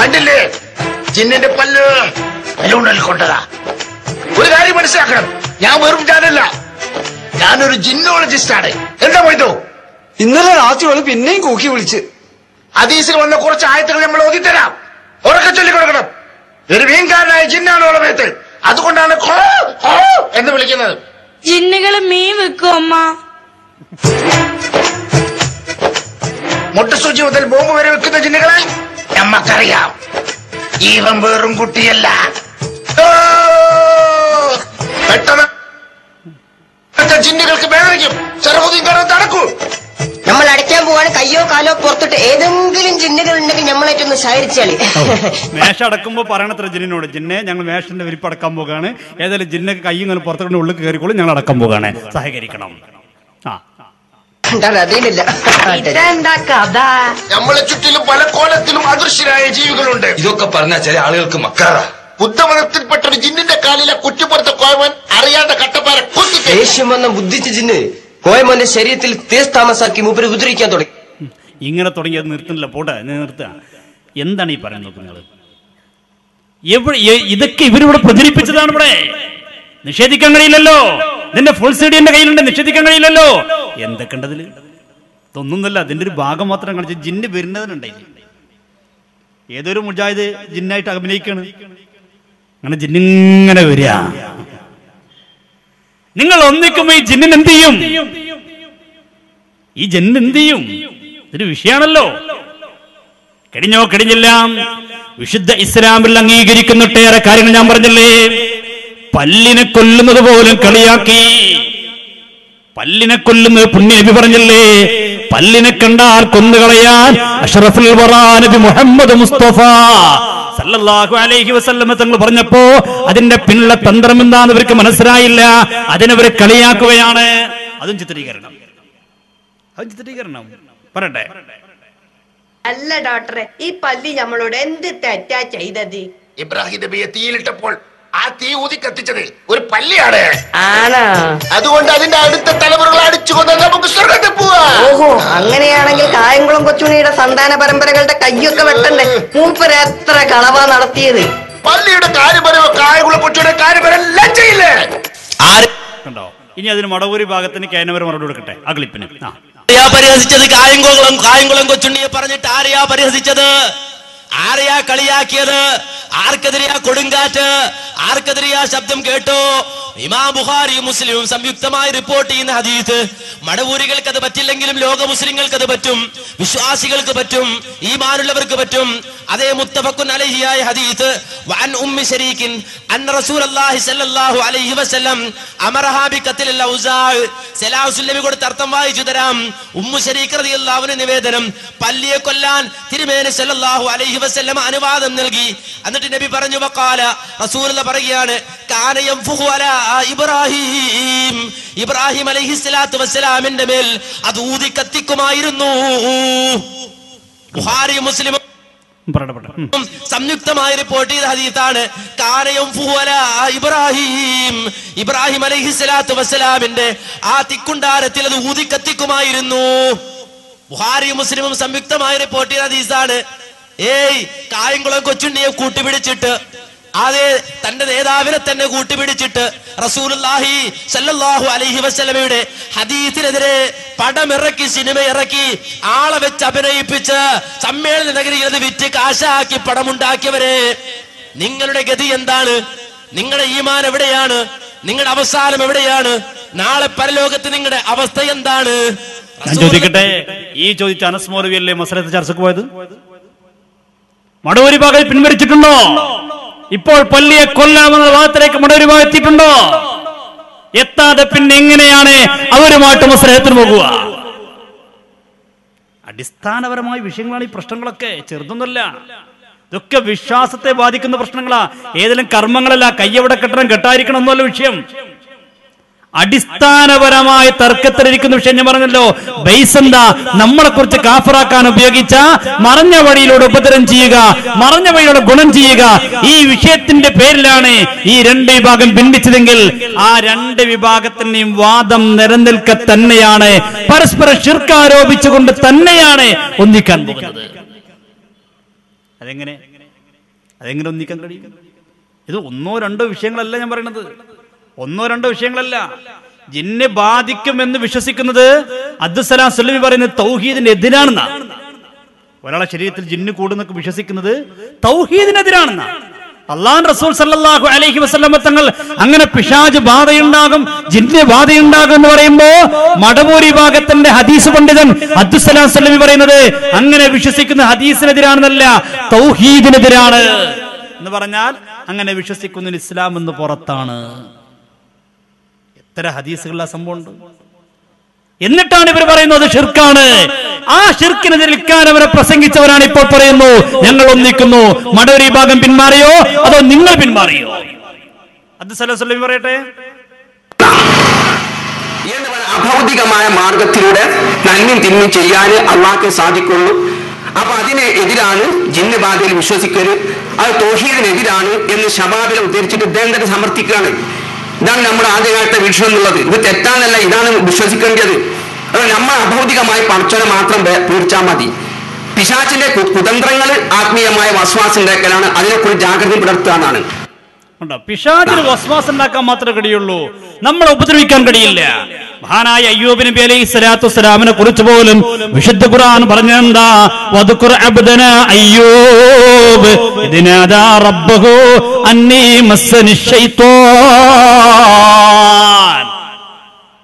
കണ്ടില്ലേ? ജിന്നിന്റെ പല്ല് ബലൂണിൽ കൊണ്ടതാ. ഒരു കാര്യം മനസ്സിലാക്കണം. ഞാൻ വെറും ഞാനല്ല. ഞാനൊരു ജിന്നോളജിസ്റ്റ് ആണ് എന്താ പോയതോ ഇന്നലെ രാത്രി പിന്നെയും കൂക്കി വിളിച്ച്. അതീസിൽ വന്ന കുറച്ച് ആയത്തുകൾ നമ്മൾ ഓതിത്തരാം. ഉറക്കെ ചൊല്ലിക്കൊടുക്കണം ഒരു മീൻകാരനായ ജിന്നാണ് ഉളമേത്ത് അതുകൊണ്ടാണ് എന്ന് വിളിക്കുന്നത്. ജിന്നുകൾ മീൻ വെക്കും അമ്മ. മുട്ടസൂചി മുതൽ ബോംബ് വരെ വെക്കുന്ന ജിന്നുകളെ നമ്മക്കറിയാം. ജീവൻ വേറും കുട്ടിയല്ല. പെട്ടെന്ന് ജിന്നുകൾക്ക് വേദനിക്കും സർവതും കാണാൻ തടക്കൂ നമ്മൾ അടയ്ക്കാൻ പോവാണ്. കയ്യോ കാലോ പുറത്തിട്ട് ഏതെങ്കിലും ജിന്നുകൾ ഉണ്ടെങ്കിൽ നമ്മളായിട്ടൊന്ന് സഹരിച്ചാളി മേശ അടക്കുമ്പോൾ പറയണത്ര ജിന്നിനോട്. ജിന്നെ ഞങ്ങൾ മേശന്റെ വിരിപ്പ് അടക്കാൻ പോകാണ്. ഏതായാലും ജിന്നൊക്കെ കൈ ഇങ്ങനെ പുറത്തുകൊണ്ട് ഉള്ളിൽ കയറിക്കോളും ഞങ്ങൾ അടക്കാൻ പോകാണ്. സഹകരിക്കണം. ആ. നമ്മളെ ചുറ്റിലും പല കോലത്തിലും അദൃശ്യരായ ജീവികളുണ്ട്. ഇതൊക്കെ പറഞ്ഞ ചില ആളുകൾക്ക് മക്കാറാ. ബുദ്ധമതത്തിൽപ്പെട്ട ഒരു ജിന്നിന്റെ കാലിലെ കുറ്റിപ്പുറത്തെ കോയവൻ അറിയാതെ കട്ടപ്പാര കുത്തി ദേഷ്യം വന്ന ബുദ്ധിച്ച് ജിന്ന്. കോയമോന്റെ ശരീരത്തിൽ തേസ് താമസാക്കി മൂപ്പര് ഉദ്ധരിക്കാൻ തുടങ്ങി. ഇങ്ങനെ തുടങ്ങി അത് നിർത്തുന്നില്ല പോട്ടെ നിർത്തുക. എന്താണ് ഈ പറയുന്നത് നിങ്ങൾ ഇതൊക്കെ ഇവരിവിടെ പ്രചരിപ്പിച്ചതാണ് ഇവിടെ. നിഷേധിക്കാൻ കഴിയില്ലല്ലോ. നിന്റെ ഫുൾ സി ഡി എന്റെ കയ്യിലുണ്ട് നിഷേധിക്കാൻ കഴിയില്ലല്ലോ. എന്തൊക്കെ ഉണ്ടതിൽ ഇതൊന്നുമല്ല അതിന്റെ ഒരു ഭാഗം മാത്രം കാണിച്ച് ജിന്ന് വരുന്നതിനുണ്ടായി ഏതൊരു മുജാഹിദ് ജിന്നായിട്ട് അഭിനയിക്കാണ്. അങ്ങനെ ജിന്നിങ്ങനെ വരിക. നിങ്ങൾ ഒന്നിക്കുമ്പോ ഈ ജിന്നിന് എന്ത് ചെയ്യും? ഈ ജന്ന് എന്ത് ചെയ്യും? ഇതൊരു വിഷയാണല്ലോ. കഴിഞ്ഞോ കഴിഞ്ഞില്ല വിശുദ്ധ ഇസ്ലാമിൽ അംഗീകരിക്കുന്ന ഒട്ടേറെ കാര്യങ്ങൾ ഞാൻ പറഞ്ഞില്ലേ? പല്ലിനെ കൊല്ലുന്നത് പോലും കളിയാക്കി. പല്ലിനെ കൊല്ലുന്നത് പുണ്യനബി പറഞ്ഞല്ലേ? പല്ലിനെ കണ്ടാൽ കൊന്നുകളയാൻ അഷ്റഫുൽ വറാ നബി മുഹമ്മദ് മുസ്തഫ. സല്ലല്ലാഹു അലൈഹി വസല്ലമ തങ്ങൾ പറഞ്ഞപ്പോ അതിന്റെ പിന്നിലെ തന്ത്രം എന്താന്ന് ഇവർക്ക് മനസ്സിലായില്ല. അതിനവർ കളിയാക്കുകയാണ്. അതും ചിത്രീകരണം. അതും ചിത്രീകരണം. പറയട്ടെ. അല്ല ഡോക്ടറെ ഈ പല്ലി നമ്മളോട് എന്ത് തെറ്റാ ചെയ്തത്? ഇബ്രാഹിം നബിയെ തീയിലിട്ടപ്പോൾ ആ തീ ഊതി കത്തിച്ചത് ഒരു പല്ലിയാണ്. ആണോ? അതുകൊണ്ട് അതിന്റെ അടുത്ത തലമുറകൾ അടിച്ചു നമുക്ക് സ്വർഗത്തിൽ പോവാ. ഓഹോ അങ്ങനെയാണെങ്കിൽ കായംകുളം കൊച്ചുണിയുടെ സന്താന പരമ്പരകളുടെ കയ്യൊക്കെ വെട്ടണ്ടേ? മൂപ്പര് എത്ര കളവാ നടത്തിയത്? പള്ളിയുടെ കാര്യപരമോ കായംകുളം കൊച്ചുടെ കാര്യപരെല്ലാം ചെയ്യില്ലേ ആര്? കണ്ടോ? ഇനി അതിന് മടവൂരി ഭാഗത്തിന് കേനവർ മറുപടി കൊടുക്കട്ടെ? ആ ക്ലിപ്പിന്. ആ. ആരെയാ പരിഹസിച്ചത് കായംകുളം? കായംകുളം കൊച്ചുണ്ണിയെ പറഞ്ഞിട്ട് ആരെയാ പരിഹസിച്ചത്? ആരെയാ കളിയാക്കിയത്? ആർക്കെതിരെയാ കൊടുങ്കാറ്റ്? ആർക്കെതിരെയാ ശബ്ദം കേട്ടോ? ഇമാം ബുഹാരി മുസ്ലിമും സംയുക്തമായി റിപ്പോർട്ട് ചെയ്യുന്ന ഹദീത്ത് മടവൂരികൾക്ക് അത് പറ്റില്ലെങ്കിലും ലോക മുസ്ലിങ്ങൾക്ക് അത് പറ്റും വിശ്വാസികൾക്ക് പറ്റും ഈ മാനുള്ളവർക്ക് പറ്റും. അതേ മുത്തഫക്കുൻ അലഹിയായ ഹദീസ് വൻ ഉമ്മി ശരീക്കിൻ അൻ റസൂലല്ലാഹി സ്വല്ലല്ലാഹു അലൈഹി വസല്ലം അമറഹാ ബിഖത്തിൽ ലൗസാ. സലാഹു സുല്ലമി കൊടുത്ത അർത്ഥം വായിച്ചു തരാം. ഉമ്മു ശരീഖ് റളിയല്ലാഹുവിന് നിവേദനം പല്ലിയെ കൊല്ലാൻ തിരുമേനി സല്ലല്ലാഹു അലൈഹി വസല്ലം അനുവാദം നൽകി. എന്നിട്ട് നബി പറഞ്ഞു വക്കാല റസൂലുള്ള പറയുകയാണ് ഇബ്രാഹിം. ഇബ്രാഹിം അലൈഹിസ്സലാത്തു വസ്സലാമിന്റെ മേൽ അത് ഊതി കത്തിക്കുമായിരുന്നു. ബുഖാരി മുസ്ലിം സംയുക്തമായി റിപ്പോർട്ട് ചെയ്ത ഹദീത്താണ് ഇബ്രാഹിം. ഇബ്രാഹിം അലൈഹി സ്വലാത്തു വസ്സലാമിന്റെ ആ തിക്കുണ്ടാരത്തിൽ അത് ഊതി കത്തിക്കുമായിരുന്നു. ബുഹാരി മുസ്ലിമും സംയുക്തമായി റിപ്പോർട്ട് ചെയ്ത ഹദീസാണ് ഏയ് കായംകുളം കൊച്ചുണ്ണിയെ കൂട്ടിപ്പിടിച്ചിട്ട് അതെ തന്റെ നേതാവിനെ തന്നെ കൂട്ടിപ്പിടിച്ചിട്ട് റസൂലുള്ളാഹി സല്ലല്ലാഹു അലൈഹി വസല്ലമയുടെ ഹദീസിനെതിരെ പടമിറക്കി സിനിമ ഇറക്കി ആളെ വെച്ച് അഭിനയിപ്പിച്ച് സമ്മേളന നഗരിയിൽ അത് വിറ്റ് കാശാക്കി പടമുണ്ടാക്കിയവരെ നിങ്ങളുടെ ഗതി എന്താണ്? നിങ്ങളുടെ ഈമാൻ എവിടെയാണ്? നിങ്ങളുടെ അവസാനം എവിടെയാണ്? നാളെ പരലോകത്ത് നിങ്ങളുടെ അവസ്ഥ എന്താണ്? ഞാൻ ചോദിക്കട്ടെ ഈ ചോദിച്ച അനസ് മൗലവി അല്ലേ മസലത്ത് ചർച്ചക്ക് പോയത്? മടവൂരി ഭാഗം പിൻവലിച്ചിട്ടുണ്ടോ? ഇപ്പോൾ പള്ളിയെ കൊല്ലാമെന്ന ഭാഗത്തിലേക്ക് മടൊരുമ എത്തിയിട്ടുണ്ടോ? എത്താതെ പിന്നെ എങ്ങനെയാണ് അവരുമായിട്ട് മത്സരത്തിന് പോകുക? അടിസ്ഥാനപരമായ വിഷയങ്ങളാണ് ഈ പ്രശ്നങ്ങളൊക്കെ. ചെറുതൊന്നുമല്ല. ഇതൊക്കെ വിശ്വാസത്തെ ബാധിക്കുന്ന പ്രശ്നങ്ങളാ. ഏതെങ്കിലും കർമ്മങ്ങളല്ല കയ്യവിടെ കെട്ടണം കെട്ടായിരിക്കണം എന്നല്ല വിഷയം. അടിസ്ഥാനപരമായ തർക്കത്തിലിരിക്കുന്ന. വിഷയം ഞാൻ പറഞ്ഞല്ലോ ബൈസ് എന്താ? നമ്മളെ കുറിച്ച് കാഫറാക്കാൻ ഉപയോഗിച്ച മറഞ്ഞ വഴിയിലൂടെ ഉപദ്രം ചെയ്യുക മറഞ്ഞ വഴിയിലൂടെ ഗുണം ചെയ്യുക. ഈ വിഷയത്തിന്റെ പേരിലാണ് ഈ രണ്ട് വിഭാഗം ഭിന്നിച്ചതെങ്കിൽ ആ രണ്ട് വിഭാഗത്തിന്റെയും വാദം നിലനിൽക്ക തന്നെയാണ്. പരസ്പരം ശിർക്കാരോപിച്ചുകൊണ്ട് തന്നെയാണ് ഒന്നിക്കാൻ അതെങ്ങനെ? അതെങ്ങനെ ഒന്നിക്കാൻ കഴിയും? ഇത് ഒന്നോ രണ്ടോ വിഷയങ്ങളല്ല ഞാൻ പറയുന്നത്. ഒന്നോ രണ്ടോ വിഷയങ്ങളല്ല. ജിന്നെ ബാധിക്കുമെന്ന് വിശ്വസിക്കുന്നത് അബ്ദുസലാം സുല്ലമി പറയുന്നത് തൗഹീദിന്റെ എതിരാണെന്നാ. ഒരാളെ ശരീരത്തിൽ ജിന്ന് കൂടുന്നൊക്കെ വിശ്വസിക്കുന്നത് തൗഹീദിനെതിരാണെന്നാ. അള്ളാൻ റസൂൽ സല്ലല്ലാഹു അലൈഹി വസല്ലമ തങ്ങൾ അങ്ങനെ പിശാജ് ബാധയുണ്ടാകും ജിന്ന് ബാധയുണ്ടാകും എന്ന് പറയുമ്പോ മടമൂരി ഭാഗത്തിന്റെ ഹദീസ് പണ്ഡിതൻ അബ്ദുസലാം സല്ലമി പറയുന്നത് അങ്ങനെ വിശ്വസിക്കുന്ന ഹദീസിനെതിരാണെന്നല്ല തൗഹീദിനെതിരാണ്. എന്ന് പറഞ്ഞാൽ അങ്ങനെ വിശ്വസിക്കുന്ന ഇസ്ലാം എന്ന് പുറത്താണ്. എത്ര ഹദീസുകളിൽ ആ സംഭവം ഉണ്ട് എന്നിട്ടാണ് ഇവർ പറയുന്നത് ഷിർക്കാണ്. ആ ഷിർക്കിനെ നിൽക്കാൻ അവരെ പ്രസംഗിച്ചവരാണ് ഇപ്പോൾ പറയുന്നു ഞങ്ങൾ ഒന്നിക്കുന്നു. മടവരി ഭാഗം പിന്മാറിയോ? അതോ നിങ്ങൾ പിന്മാറിയോ? സലസ്വല്ലി പറയട്ടെ. അഭൗതികമായ മാർഗത്തിലൂടെ നന്മയും തിന്മയും ചെയ്യാൻ അള്ളാഹ്ക്ക് സാധിക്കുള്ളൂ. അപ്പൊ അതിന് എതിരാണ് ജിന്ന് ബാധയിൽ വിശ്വസിക്കരുത് അത് തോഹീദിനെതിരാണ് എന്ന് ഷബാബിനെ ഉദ്ധരിച്ചിട്ട് ഇദ്ദേഹം തന്നെ സമർത്ഥിക്കുകയാണ്. ഇതാണ് നമ്മുടെ ആദ്യകാലത്തെ വീക്ഷണം എന്നുള്ളത്. ഇത് തെറ്റാന്നല്ല ഇതാണ് വിശ്വസിക്കേണ്ടത്. അത് നമ്മൾ അഭൗതികമായി പടച്ചോനെ മാത്രം പൂർച്ചാൽ മതി. പിശാച്ചിന്റെ കുതന്ത്രങ്ങൾ ആത്മീയമായ വസ്വാസം ഉണ്ടാക്കലാണ് അതിനെക്കുറിച്ച് ജാഗ്രത പുലർത്തുക എന്നാണ്. ഉണ്ടോ? പിശാചിന് വസ്വാസം ഉണ്ടാക്കാൻ മാത്രമേ കഴിയുള്ളൂ. നമ്മളെ ഉപദ്രവിക്കാൻ കഴിയില്ല. മഹാനായ അയ്യൂബ് നബി അലൈഹി സ്വലാത്തു വസ്സലാമിനെ കുറിച്ച് പോലും വിശുദ്ധ ഖുർആൻ പറഞ്ഞെന്താ വദ്കുർ അബ്ദന അയ്യൂബ് ഇതിനാദാ റബ്ബഹു അന്നീ മസ്സനി ശൈത്വാൻ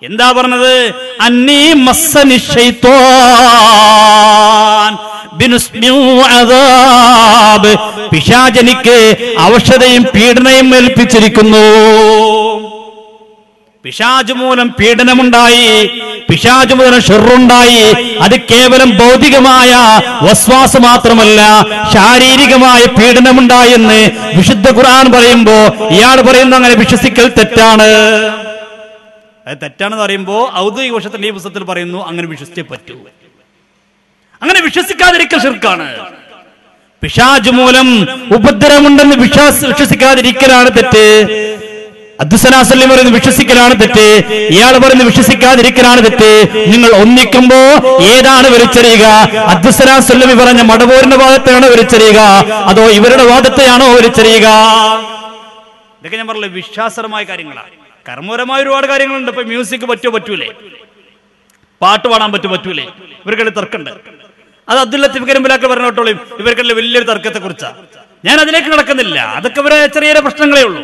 എന്താ പറഞ്ഞത്? അന്നീ പിശാചനിക്ക് ഔഷധയും പീഡനയും ഏൽപ്പിച്ചിരിക്കുന്നു. പിശാജ് മൂലം പീഡനമുണ്ടായി പിശാജ് മൂലം ഷെറുണ്ടായി. അത് കേവലം ഭൗതികമായ വസ്വാസ് മാത്രമല്ല ശാരീരികമായ പീഡനമുണ്ടായി എന്ന് വിശുദ്ധ ഖുർആൻ പറയുമ്പോ ഇയാൾ പറയുന്നത് അങ്ങനെ വിശ്വസിക്കൽ തെറ്റാണ്. അത് തെറ്റാണെന്ന് പറയുമ്പോൾ ഔദ്യോഗിക വർഷത്തിന്റെ ഈ പുസ്തകത്തിൽ പറയുന്നു അങ്ങനെ വിശ്വസിച്ചേ പറ്റൂ. അങ്ങനെ വിശ്വസിക്കാതിരിക്കൽ ഷിർക്കാണ് പിശാജ് മൂലം ഉപദ്രവമുണ്ടെന്ന് വിശ്വാസ വിശ്വസിക്കാതിരിക്കലാണ് തെറ്റ്. അബ്ദുസലാസല്ലി പറയുന്നത് വിശ്വസിക്കലാണ് തെറ്റ്. ഇയാൾ പറയുന്നത് വിശ്വസിക്കാതിരിക്കലാണ് തെറ്റ്. നിങ്ങൾ ഒന്നിക്കുമ്പോ ഏതാണ് വലിച്ചെറിയുക? അബ്ദുസലാസല്ലമി പറഞ്ഞ മടവൂരിന്റെ വാദത്തെയാണോ വലിച്ചെറിയുക? അതോ ഇവരുടെ വാദത്തെയാണോ വലിച്ചെറിയുക? ഇതൊക്കെ ഞാൻ പറഞ്ഞ വിശ്വാസപരമായ കാര്യങ്ങളാണ്. കർമ്മപരമായ ഒരുപാട് കാര്യങ്ങളുണ്ട്. ഇപ്പൊ മ്യൂസിക് പറ്റോ പറ്റൂലേ? പാട്ട് പാടാൻ പറ്റോ പറ്റൂലേ? ഇവർക്കിടെ തർക്കമുണ്ട്. അത് അബ്ദുൽ ലത്തീഫ് കരിമ്പലാക്കൾ പറഞ്ഞ കേട്ടോളും ഇവർക്കല്ലേ വലിയൊരു തർക്കത്തെ കുറിച്ചാ ഞാൻ അതിലേക്ക് നടക്കുന്നില്ല. അതൊക്കെ ഇവരെ ചെറിയ ചെറിയ പ്രശ്നങ്ങളേ ഉള്ളൂ.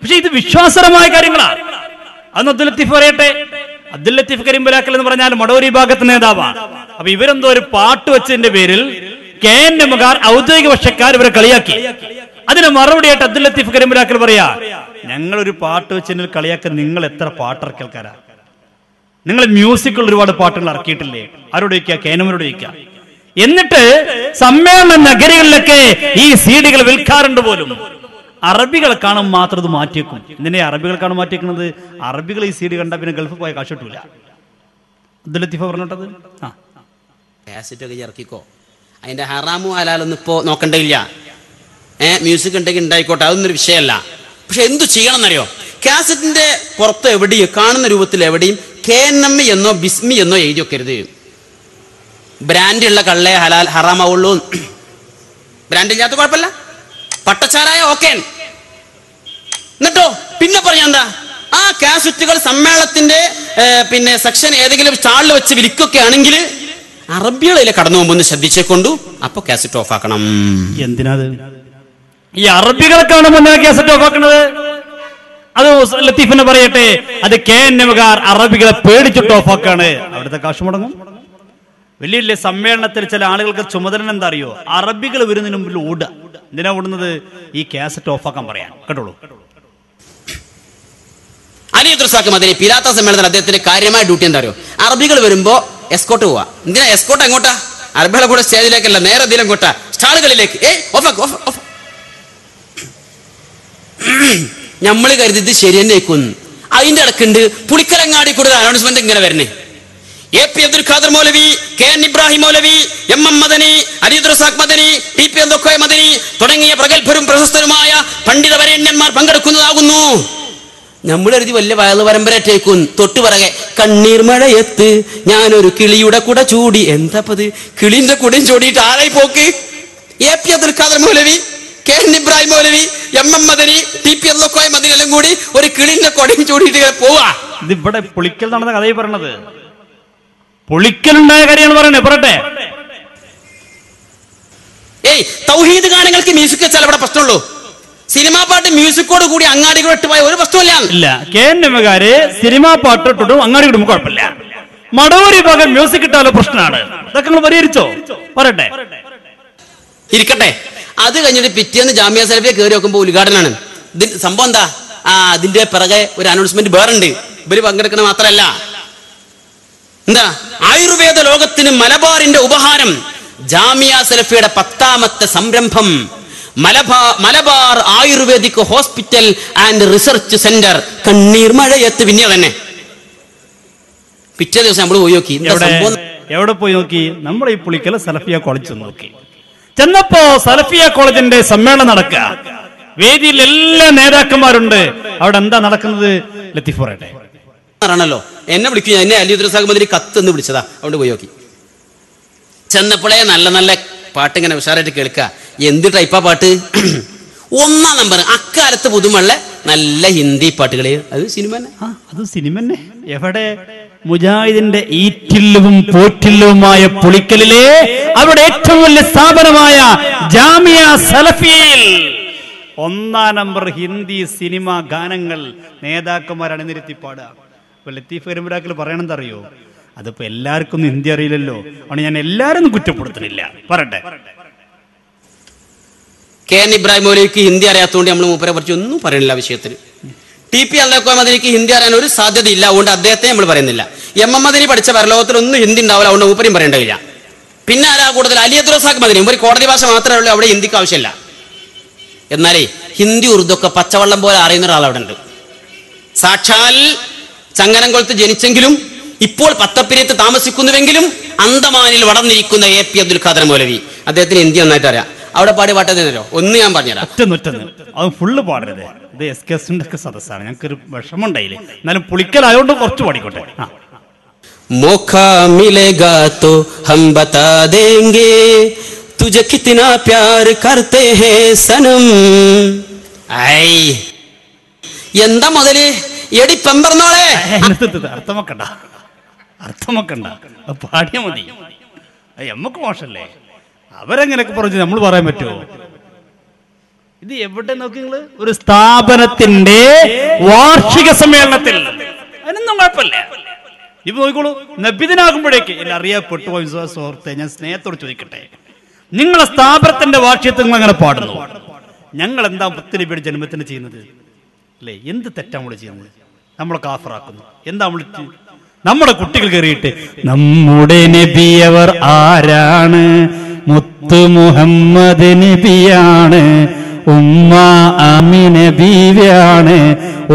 പക്ഷെ ഇത് വിശ്വാസപരമായ കാര്യങ്ങളാണ് അന്ന് അബ്ദുൽ ലത്തീഫ് പറയട്ടെ? അബ്ദുൽ ലത്തീഫ് കരിമ്പലാക്കൽ എന്ന് പറഞ്ഞാൽ മടോരി ഭാഗത്ത് നേതാവാണ് അപ്പൊ ഇവരെന്തോ ഒരു പാട്ട് വെച്ചതിന്റെ പേരിൽ കെ എൻ എമ്മുകാർ ഔദ്യോഗിക പക്ഷക്കാർ ഇവരെ കളിയാക്കി. അതിന് മറുപടിയായിട്ട് അബ്ദുൽ ലത്തീഫ് കരിമുരാക്കൽ പറയാ ഞങ്ങൾ ഒരു പാട്ട് വെച്ചതിൽ കളിയാക്കാൻ നിങ്ങൾ എത്ര പാട്ടിറക്കൽക്കാരാ നിങ്ങൾ മ്യൂസിക്കിൽ ഒരുപാട് പാട്ടുകൾ ഇറക്കിയിട്ടില്ലേ? ആരോട് ചോദിക്കുക കേനമരോട് ചോദിക്കുക എന്നിട്ട് സമ്മേളന നഗരികളിലൊക്കെ ഈ സീഡികൾ വിൽക്കാറുണ്ട് പോലും. അറബികൾ കാണും മാത്രം ഇത് മാറ്റിയേക്കും. എന്തിനാ അറബികൾ കാണും മാറ്റിയേക്കുന്നത്? അറബികൾ ഈ സീഡ് കണ്ട പിന്നെ ഗൾഫ് പോയ കാശ് കിട്ടൂല. അബ്ദുൽ ലത്തീഫ പറഞ്ഞിട്ടത്? ആ. കാസറ്റ് ഒക്കെ ഇറക്കിക്കോ. അതിന്റെ ഹറാമു ഹലാലൊന്നും ഇപ്പോ നോക്കണ്ടില്ല മ്യൂസിക് ഉണ്ടെങ്കിൽ ഉണ്ടായിക്കോട്ടെ അതൊന്നൊരു വിഷയമല്ല. പക്ഷെ എന്തു ചെയ്യണം എന്നറിയോ കാസറ്റിന്റെ പുറത്ത് എവിടെയും കാണുന്ന രൂപത്തിൽ എവിടെയും കെ എൻ എം എന്നോ ബിസ്മി എന്നോ എഴുതി വെക്കരുത് ബ്രാൻഡുള്ള കള്ളേ ഹലാൽ ഹറാമാവുള്ളൂ. ബ്രാൻഡ് ഇല്ലാത്ത കുഴപ്പമില്ല. പട്ടച്ചാരായ ഓക്കെ എന്നിട്ടോ? പിന്നെ പറയാം എന്താ? ആ കാസറ്റുകൾ സമ്മേളനത്തിന്റെ പിന്നെ സെക്ഷൻ ഏതെങ്കിലും സ്റ്റാളിൽ വെച്ച് വിൽക്കൊക്കെ ആണെങ്കിൽ അറബികളിലെ കടന്നു പോകുമ്പോൾ ശ്രദ്ധിച്ചേക്കൊണ്ടു. അപ്പൊ കാസറ്റ് ഓഫ് ആക്കണം. എന്തിനാത് ഈ അറബികളൊക്കെയാണ് മുന്നേ കേസറ്റ് ഓഫാക്കുന്നത്? അത് ലത്തീഫിനെ പറയട്ടെ അത് കെ എൻ എമ്മുകാർ അറബികളെ പേടിച്ചിട്ട് ഓഫാക്കാണ്. അവിടുത്തെ കാശ് മുടങ്ങും. വലിയ വലിയ സമ്മേളനത്തിൽ ചില ആളുകൾക്ക് ചുമതല എന്താ അറിയോ? അറബികൾ വരുന്നതിന് മുമ്പിൽ ഓടുക. എന്തിനാ ഓടുന്നത്? ഈ കാസറ്റ് ഓഫാക്കാൻ പറയാൻ. കേട്ടോളൂ. അലി ദുർസാക്ക് മദനി പിലാത്ത സമ്മേളനത്തിൽ അദ്ദേഹത്തിന്റെ കാര്യമായ ഡ്യൂട്ടി എന്താ അറിയോ? അറബികൾ വരുമ്പോ എസ്കോട്ട് പോവാ. എന്തിനാ എസ്കോട്ട് എങ്ങോട്ടാ അറബികളെ കൂടെ സ്റ്റേജിലേക്കല്ല നേരെ ദിലം കൊട്ടാ സ്റ്റാളുകളിലേക്ക് ഏ ഓഫ് ഓഫ് ഓഫ്. നമ്മൾ കരുതിയത് ശരി തന്നെ ആയിക്കുന്ന് അതിന്റെ ഇടക്കുണ്ട് പുളിക്കലങ്ങാടി കൂടുതൽ അനൗൺസ്മെന്റ് ഇങ്ങനെ വരണേ. A P Abdul Khader Maulavi K N Ibrahim Maulavi M M Madani അലിദുറസാഖ് Madani T P എന്തൊക്കെ മദനി തുടങ്ങിയ പ്രഗത്ഭരും പ്രശസ്തരുമായ പണ്ഡിത വരേണ്യന്മാർ പങ്കെടുക്കുന്നതാകുന്നു. നമ്മൾ എഴുതി വലിയ വയൽ പരമ്പരറ്റേക്കും തൊട്ടു പറകെ കണ്ണീർ മഴയത്ത് ഞാനൊരു കിളിയുടെ കൂടെ ചൂടി. എന്താപ്പത്? കിളിന്റെ കൂടെയും ചൂടിയിട്ട് ആരായി പോക്ക്? A P Abdul Khader Maulavi. K N Ibrahim Maulavi M M Madani T P എന്തൊക്കെ മദനി എല്ലാം കൂടി ഒരു കിളിന്റെ കൊടയും ചൂടിയിട്ട് പോവാ. ഇത് ഇവിടെ പുളിക്കൽ നടന്ന കഥയെ പറയണത്. പൊളിക്കലുണ്ടായ കാര്യമാണ് പറയണേ പറട്ടെ ഏയ് തൗഹീദ് ഗാനങ്ങൾക്ക് മ്യൂസിക് വെച്ചാൽ അവിടെ പ്രശ്നമുള്ളൂ. സിനിമാ പാട്ട് മ്യൂസിക്കോട് കൂടി അങ്ങാടികൾ ഇട്ട് പോയ ഒരു പ്രശ്നമില്ല ഇല്ല കെ എൻ എമ്മുകാര് സിനിമാ പാട്ട് ഇട്ടിട്ടും അങ്ങാടി ഇടുമ്പോൾ കുഴപ്പമില്ല. മടവൂരി ഭാഗം മ്യൂസിക് ഇട്ടാലോ പ്രശ്നമാണ്. ഇതൊക്കെ നിങ്ങൾ പരിഹരിച്ചോ? പറയട്ടെ. ഇരിക്കട്ടെ. അത് കഴിഞ്ഞിട്ട് പിറ്റേന്ന് ജാമ്യ സലഫിയെ കയറി നോക്കുമ്പോൾ ഉദ്ഘാടനമാണ് ഇത് സംഭവം എന്താ? ആ അതിന്റെ പിറകെ ഒരു അനൗൺസ്മെന്റ് വേറുണ്ട്. ഇവർ പങ്കെടുക്കണ മാത്രല്ല. എന്താ? ആയുർവേദ ലോകത്തിന് മലബാറിന്റെ ഉപഹാരം ജാമിയ സലഫിയുടെ പത്താമത്തെ സംരംഭം. Malabar ayurvedic hospital and research centre. കണ്ണീർ മഴയത്ത് പിന്നെ തന്നെ. പിറ്റേ ദിവസം നമ്മൾ പോയി നോക്കി. എവിടെ? പോയി നോക്കി? നമ്മുടെ ഈ പുളിക്കല സലഫിയ കോളേജ് നോക്കി. ചെന്നപ്പോ സലഫിയ കോളേജിന്റെ സമ്മേളനം നടക്കുക. വേദിയിൽ എല്ലാ നേതാക്കന്മാരുണ്ട്. അവിടെ എന്താ നടക്കുന്നത്? ലത്തീഫ് പറയട്ടെ. ആണല്ലോ. എന്നെ വിളിക്കും എന്നെ അലിയുദ്ര സാഹബന്തിരി കത്ത് എന്ന് വിളിച്ചതാ. അതുകൊണ്ട് പോയി നോക്കി. ചെന്നപ്പോഴേ നല്ല നല്ല പാട്ട് ഇങ്ങനെ ഉഷാറായിട്ട് കേൾക്കുക എന്ത് ടൈപ്പാ പാട്ട്? ഒന്നാം നമ്പർ അക്കാലത്ത് പുതുമള്ള നല്ല ഹിന്ദി പാട്ടുകളെ. അത് സിനിമ അത് സിനിമ എവിടെ? മുജാഹിദിന്റെ ഈറ്റില്ലവും പോറ്റില്ലവുമായ പുളിക്കലിലെ അവരുടെ ഏറ്റവും വലിയ സ്ഥാപനമായ ജാമിയ സലഫിയിൽ ഒന്നാം നമ്പർ ഹിന്ദി സിനിമ ഗാനങ്ങൾ നേതാക്കന്മാർ അണിനിരത്തി പാടുക. ഇപ്പൊ ലത്തീഫ് കരിമ്പുരാക്കിൽ പറയണെന്തറിയോ? അതിപ്പോ എല്ലാവർക്കും ഹിന്ദി അറിയില്ലല്ലോ. അതുകൊണ്ട് ഞാൻ എല്ലാവരും കുറ്റപ്പെടുത്തുന്നില്ല. പറട്ടെ കെ എൻ ഇബ്രാഹിം മൗലിക്ക് ഹിന്ദി അറിയാത്തതുകൊണ്ട് നമ്മൾ മൂപ്പരെ കുറിച്ച് ഒന്നും പറയണില്ല വിഷയത്തിന് ടി പി അള്ളാഹു മദനിക്ക് ഹിന്ദി അറിയാൻ ഒരു സാധ്യത ഇല്ല അതുകൊണ്ട് അദ്ദേഹത്തെ നമ്മൾ പറയുന്നില്ല. എം എം മദനി പഠിച്ച പരലോകത്തിൽ ഒന്നും ഹിന്ദി ഉണ്ടാവില്ല അതുകൊണ്ട് മൂപ്പരും പറയേണ്ടതില്ല. പിന്നെ ആരാ കൂടുതൽ? അലി അബ്ദുറസാഖ് മദനി. ഒരു കോടതി ഭാഷ മാത്രമേ ഉള്ളൂ അവിടെ ഹിന്ദിക്ക് ആവശ്യമില്ല. എന്നാലേ ഹിന്ദി ഉറുദു ഒക്കെ പച്ചവെള്ളം പോലെ അറിയുന്ന ഒരാൾ അവിടെ ഉണ്ട്. സാക്ഷാൽ ചങ്ങനംകുളത്ത് ജനിച്ചെങ്കിലും ഇപ്പോൾ പത്തപ്പിരിയത്ത് താമസിക്കുന്നുവെങ്കിലും അന്തമാനിൽ വളർന്നിരിക്കുന്ന എ പി അബ്ദുൽ ഖാദർ മൗലവി. അദ്ദേഹത്തിന് ഹിന്ദി നന്നായിട്ട് അറിയാം. അവിടെ പാടി പാട്ടതിനോ ഒന്ന് ഞാൻ പറഞ്ഞുതരാം. അത് ഫുള്ള് പാടരുത്. ഇത് എസ് കെ എസിന്റെ ഒക്കെ സദസ്സാണ്. ഞങ്ങൾക്കൊരു വിഷമമുണ്ടായില്ലേ എന്നാലും പുളിക്കലായതുകൊണ്ട് കുറച്ച് പാടിക്കോട്ടെ. मौका मिलेगा तो हम बता देंगे तुझे कितना प्यार करते हैं सनम ഐ എന്താ മുതല് എടി പെമ്പറന്നോളെ നിർത്തരുത്, അർത്ഥം വെക്കണ്ട അർത്ഥം വെക്കണ്ട അത് പാടിയാ മതി അത് നമ്മക്ക് മോശല്ലേ അവരെങ്ങനെയൊക്കെ പറഞ്ഞു നമ്മൾ പറയാൻ പറ്റുമോ ഇത് എവിടെ നോക്കി നിങ്ങള് ഒരു സ്ഥാപനത്തിന്റെ വാർഷിക സമ്മേളനത്തിൽ അതിനൊന്നും കുഴപ്പമില്ല ഇപ്പൊ നോക്കിക്കോളൂ. നബിദിനാകുമ്പോഴേക്ക് എന്നെ അറിയപ്പെട്ടു പോയി. സുഹൃത്തെ ഞാൻ സ്നേഹത്തോട് ചോദിക്കട്ടെ. നിങ്ങളെ സ്ഥാപനത്തിന്റെ വാക്ഷ്യത്തിൽ നിങ്ങൾ അങ്ങനെ പാടുന്നു? ഞങ്ങൾ എന്താ പുത്തനബിയുടെ ജന്മത്തിന് ചെയ്യുന്നത്? അല്ലേ എന്ത് തെറ്റാ നമ്മൾ ചെയ്യുന്നത്? നമ്മളെ കാഫറാക്കുന്നു. എന്താ നമ്മൾ നമ്മുടെ കുട്ടികൾ കയറിയിട്ട് നമ്മുടെ നബിയവർ ആരാണ്? മുത്തു മുഹമ്മദ് നബിയാണ്. ഉമ്മ അമിന ബീവിയാണ്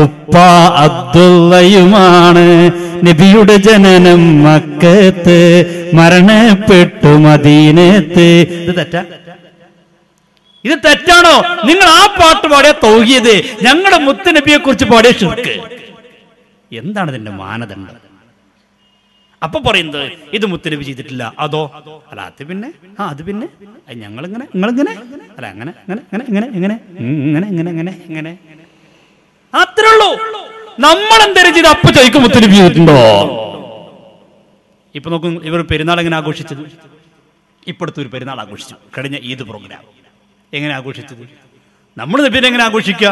ഉപ്പ അബ്ദുള്ളയുമാണ്. നബിയുടെ ജനനം മക്കത്ത് മരണപ്പെട്ടു മദീനത്ത്. ഇത് തെറ്റാ? ഇത് തെറ്റാണോ? നിങ്ങൾ ആ പാട്ട് പാടിയ തോകിയത് ഞങ്ങളുടെ മുത്തുനബിയെ കുറിച്ച് പാടിയ ഷിർക്ക്. എന്താണ് ഇതിന്റെ മാനദണ്ഡം? അപ്പൊ പറയുന്നത് ഇത് മുത്തലിഫ് ചെയ്തിട്ടില്ല. അതോ? അല്ല അത് പിന്നെ ആ അത് പിന്നെ. ഞങ്ങളിങ്ങനെ നിങ്ങളിങ്ങനെ. അല്ല അങ്ങനെ അങ്ങനെ ഇങ്ങനെ ഇങ്ങനെ. ഇങ്ങനെ ഇങ്ങനെ ഇങ്ങനെ ഇങ്ങനെ. അത്രേ ഉള്ളൂ. നമ്മൾ എന്തെങ്കിലും ചെയ്ത് അപ്പൊ ചോദിക്കും മുത്തലിഫ് ചെയ്തിട്ടുണ്ടോ? ഇപ്പൊ നോക്കും ഇവർ പെരുന്നാൾ എങ്ങനെ ആഘോഷിച്ചത്? ഇപ്പോഴത്തെ ഒരു പെരുന്നാൾ ആഘോഷിച്ചു. കഴിഞ്ഞ ഈദ് പ്രോഗ്രാം എങ്ങനെ ആഘോഷിച്ചത്? നമ്മൾ പിന്നെ എങ്ങനെ ആഘോഷിക്കുക?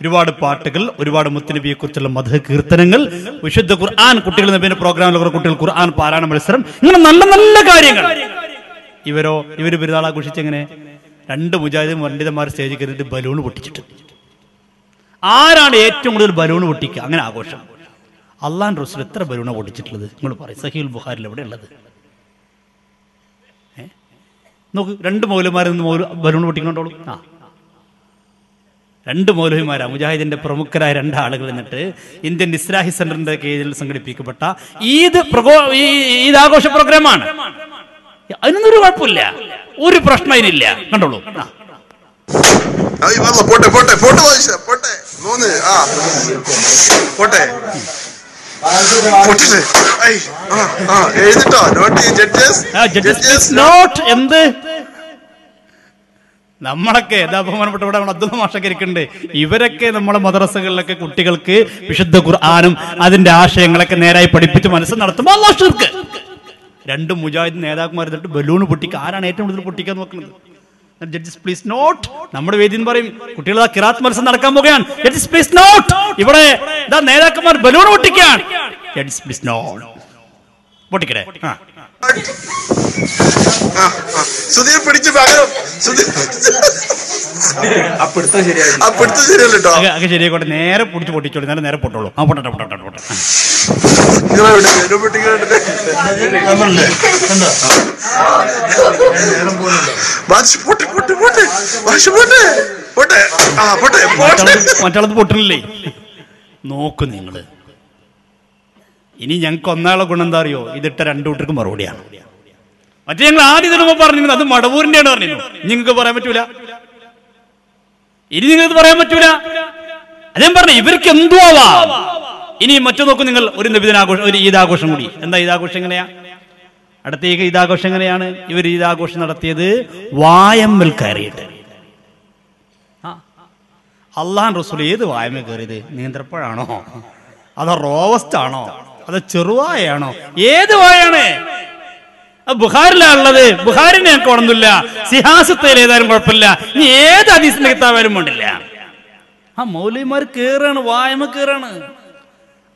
ഒരുപാട് പാട്ടുകൾ ഒരുപാട് മുത്തുനബിയെ കുറിച്ചുള്ള മധു കീർത്തനങ്ങൾ വിശുദ്ധ ഖുർആൻ കുട്ടികൾ നബിന്റെ പ്രോഗ്രാമിൽ കുട്ടികൾ ഖുർആൻ പാരായണ മത്സരം ഇങ്ങനെ നല്ല നല്ല കാര്യങ്ങൾ. ഇവരോ ഇവർ പെരുന്നാൾ ആഘോഷിച്ചെങ്ങനെ രണ്ട് മുജാഹിദും പണ്ഡിതന്മാർ സ്റ്റേജിൽ കയറിയിട്ട് ബലൂൺ പൊട്ടിച്ചിട്ട്. ആരാണ് ഏറ്റവും കൂടുതൽ ബലൂൺ പൊട്ടിക്കുക? അങ്ങനെ ആഘോഷം. അള്ളാൻ റസൂൽ എത്ര ബലൂണ പൊട്ടിച്ചിട്ടുള്ളത്? നിങ്ങൾ പറയും. സഹീൽ ബുഹാരിൽ എവിടെ ഉള്ളത്? നോക്ക് രണ്ട് മൗലന്മാരിൽ നിന്ന് ബലൂൺ പൊട്ടിക്കൊണ്ടോളൂ ആ. രണ്ട് മൗലവിമാരാ. മുജാഹിദിന്റെ പ്രമുഖരായ രണ്ടാളുകൾ എന്നിട്ട് ഇന്ത്യൻ ഇസ്ലാഹി സെന്ററിന്റെ കീഴിൽ സംഘടിപ്പിക്കപ്പെട്ട ഈദ് ഈദ് ആഘോഷ പ്രോഗ്രാമാണ്. അതിനൊന്നും ഒരു കുഴപ്പമില്ല. ഒരു പ്രശ്നം അതിനില്ല. കണ്ടോളൂ. പോട്ടെ പോട്ടെ പോട്ടെ മൂന്ന് ആ. പോട്ടെ. എഴുതിട്ടോ? നോട്ട് ജഡ്ജസ് ജഡ്ജസ് നോട്ട് എന്ത്? നമ്മളൊക്കെ എന്താ ബഹുമാനപ്പെട്ട ഇവിടെ അബ്ദുൽ മാഷൊക്കെ ഇരിക്കുന്നുണ്ട്. ഇവരൊക്കെ നമ്മളെ മദ്രസകളിലൊക്കെ കുട്ടികൾക്ക് വിശുദ്ധ ഖുർആാനും അതിന്റെ ആശയങ്ങളൊക്കെ നേരായി പഠിപ്പിച്ച് മനസ്സ് നടത്തുമ്പോൾ അല്ലാഹ് രണ്ട് മുജാഹിദ് നേതാക്കന്മാർ എന്നിട്ട് ബലൂൺ പൊട്ടിക്കുക ആരാണ് ഏറ്റവും കൂടുതൽ പൊട്ടിക്കാൻ നോക്കുന്നത്? ജഡ്ജസ് പ്ലീസ് നോട്ട് നമ്മുടെ വേദി എന്ന് പറയും കുട്ടികൾ കിറാത്ത് മത്സരം നടക്കാൻ പോകുകയാണ് ജഡ്ജസ് പ്ലീസ് നോട്ട് ഇവിടെ നേതാക്കന്മാർ ബലൂൺ പൊട്ടിക്കാൻ ജഡ്ജസ് പ്ലീസ് നോട്ട് ആ. സുധീർ പിടിച്ചു പകരം. സുധീർ അപ്പിടുത്തം ശരിയായി അപ്പിടുത്തം ശരിയല്ല അതൊക്കെ ശരിയായിക്കോട്ടെ. നേരെ പിടിച്ച് പൊട്ടിച്ചോളൂ. നേരെ നേരെ പൊട്ടോളൂ. ആ പൊട്ടട്ടെ പൊട്ടട്ടെ പൊട്ടെ നിങ്ങളെ വിട് എന്നെ പൊട്ടിക്കട്ടെ ബാദ് പോട്ടെ പോട്ടെ പോട്ടെ. ബാദ് പോട്ടെ. പോട്ടെ. ആ പോട്ടെ. പോട്ടെ. മറ്റുള്ളത് പൊട്ടണില്ലേ നോക്കൂ നിങ്ങൾ. ഇനി ഞങ്ങൾക്ക് ഒന്നാളെ ഗുണം എന്താ അറിയോ? ഇതിട്ട രണ്ടു കൂട്ടർക്ക് മറുപടിയാണ്. മറ്റേ ഞങ്ങൾ ആദ്യം ഇതിനുമ്പോ പറഞ്ഞിരുന്നു അത് മടവൂരിന്റെയാണ് പറഞ്ഞിരുന്നു നിങ്ങൾക്ക് പറയാൻ പറ്റൂല. ഇനി നിങ്ങൾക്ക് പറയാൻ പറ്റൂല. അദ്ദേഹം പറഞ്ഞു ഇവർക്ക് എന്തോ ആവാം. ഇനി മറ്റു നോക്കും നിങ്ങൾ ഒരു നബിദിനാഘോഷം ഒരു ഈദാഘോഷം കൂടി. എന്താ ഈദാഘോഷം എങ്ങനെയാ? അടുത്ത ഈ ഈദാഘോഷം എങ്ങനെയാണ്? ഇവർ ഈദാഘോഷം നടത്തിയത് വായമ്മൽ കയറിയിട്ട്. അള്ളാഹാൻ റസൂൽ ഏത് വായ്മ കയറിയത്? നീന്തപ്പഴാണോ അതോ റോവസ്റ്റ് ആണോ അതോ ചെറുവായാണോ? ഏത് വായാണ്? ബുഹാറിലാണുള്ളത് ബുഹാരിനെ ഞങ്ങൾക്ക് ഉണർന്നില്ല സിഹാസത്തിൽ ഏതായാലും കുഴപ്പമില്ല. ഇനി ഏത് അതീസിന്റെ കിതാബായാലും വേണ്ടില്ല. ആ മൗലിമാർ കേറാണ് വായമ കേറാണ്.